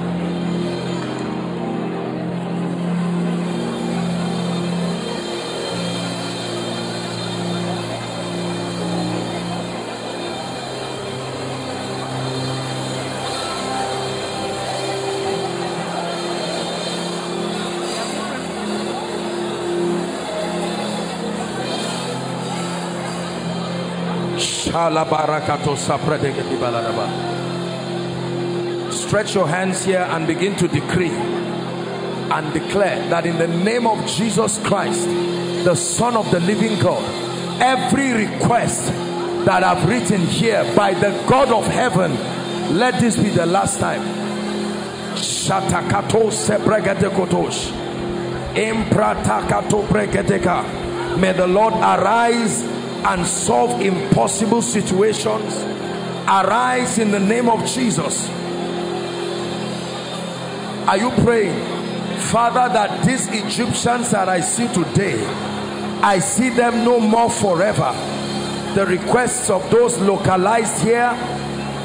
Stretch your hands here and begin to decree and declare that in the name of Jesus Christ, the Son of the living God, every request that I've written here by the God of heaven, let this be the last time. May the Lord arise and solve impossible situations. Arise in the name of Jesus. Are you praying? Father, that these Egyptians that I see today, I see them no more forever. The requests of those localized here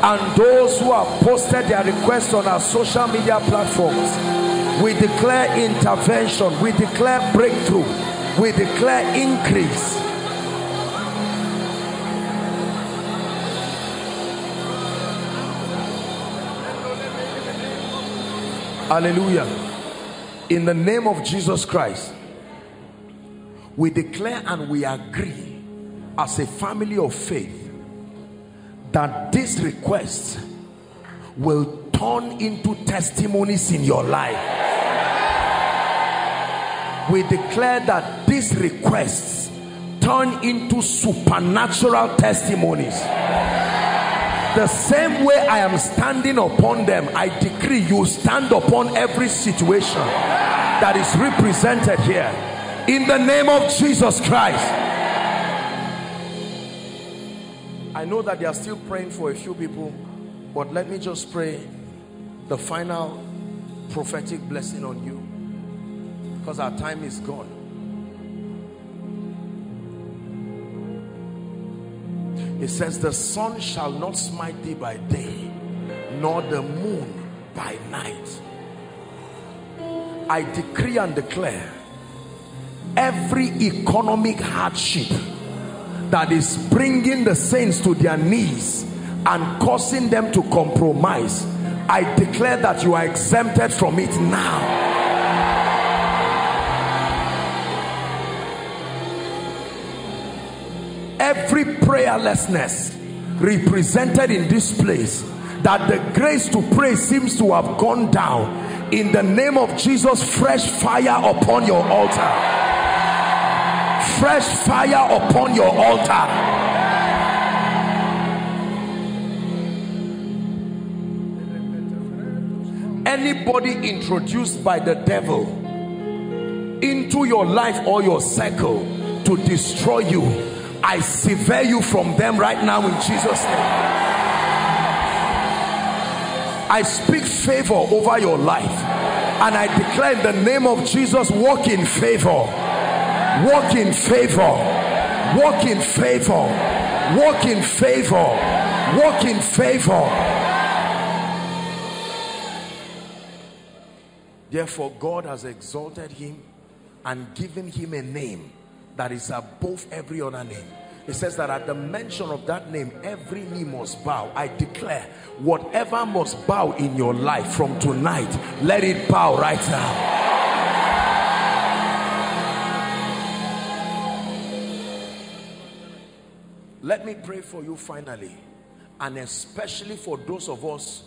and those who have posted their requests on our social media platforms. We declare intervention, we declare breakthrough, we declare increase. Hallelujah. In the name of Jesus Christ, we declare and we agree as a family of faith that these requests will turn into testimonies in your life we declare that these requests turn into supernatural testimonies the same way I am standing upon them I decree you stand upon every situation that is represented here. In the name of Jesus Christ. I know that they are still praying for a few people but let me just pray the final prophetic blessing on you because our time is gone it says the sun shall not smite thee by day nor the moon by night. I decree and declare every economic hardship that is bringing the saints to their knees and causing them to compromise I declare that you are exempted from it now every prayerlessness represented in this place that the grace to pray seems to have gone down. In the name of Jesus fresh fire upon your altar. Fresh fire upon your altar. Anybody introduced by the devil into your life or your circle to destroy you I sever you from them right now in Jesus name. I speak favor over your life. And I declare in the name of Jesus walk in favor. Walk in favor. Walk in favor. Walk in favor. Walk in favor. Therefore God has exalted him and given him a name that is above every other name. It says that at the mention of that name every knee must bow. I declare whatever must bow in your life from tonight let it bow right now. Let me pray for you finally and especially for those of us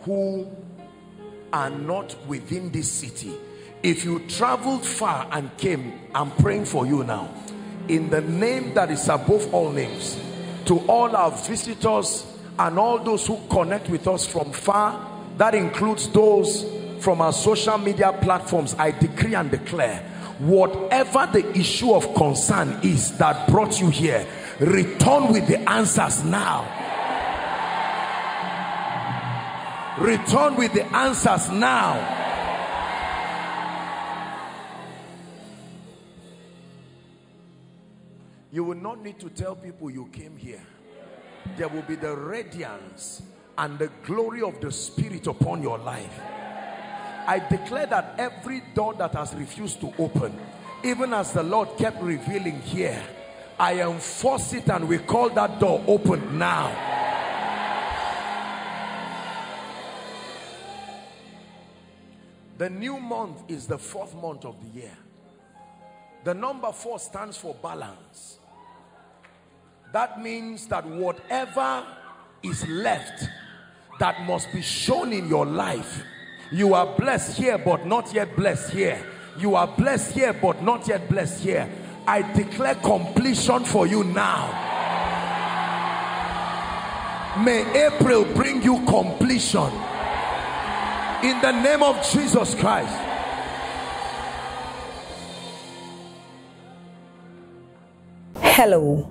who are not within this city if you traveled far and came i'm praying for you now. In the name that is above all names to all our visitors and all those who connect with us from far that includes those from our social media platforms i decree and declare whatever the issue of concern is that brought you here return with the answers now. Return with the answers now you will not need to tell people you came here. There will be the radiance and the glory of the spirit upon your life. I declare that every door that has refused to open even as the lord kept revealing here i enforce it and we call that door open now. The new month is the fourth month of the year. The number four stands for balance that means that whatever is left that must be shown in your life you are blessed here but not yet blessed here. You are blessed here but not yet blessed here. I declare completion for you now. May April bring you completion. In the name of Jesus Christ. Hello.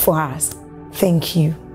for us. Thank you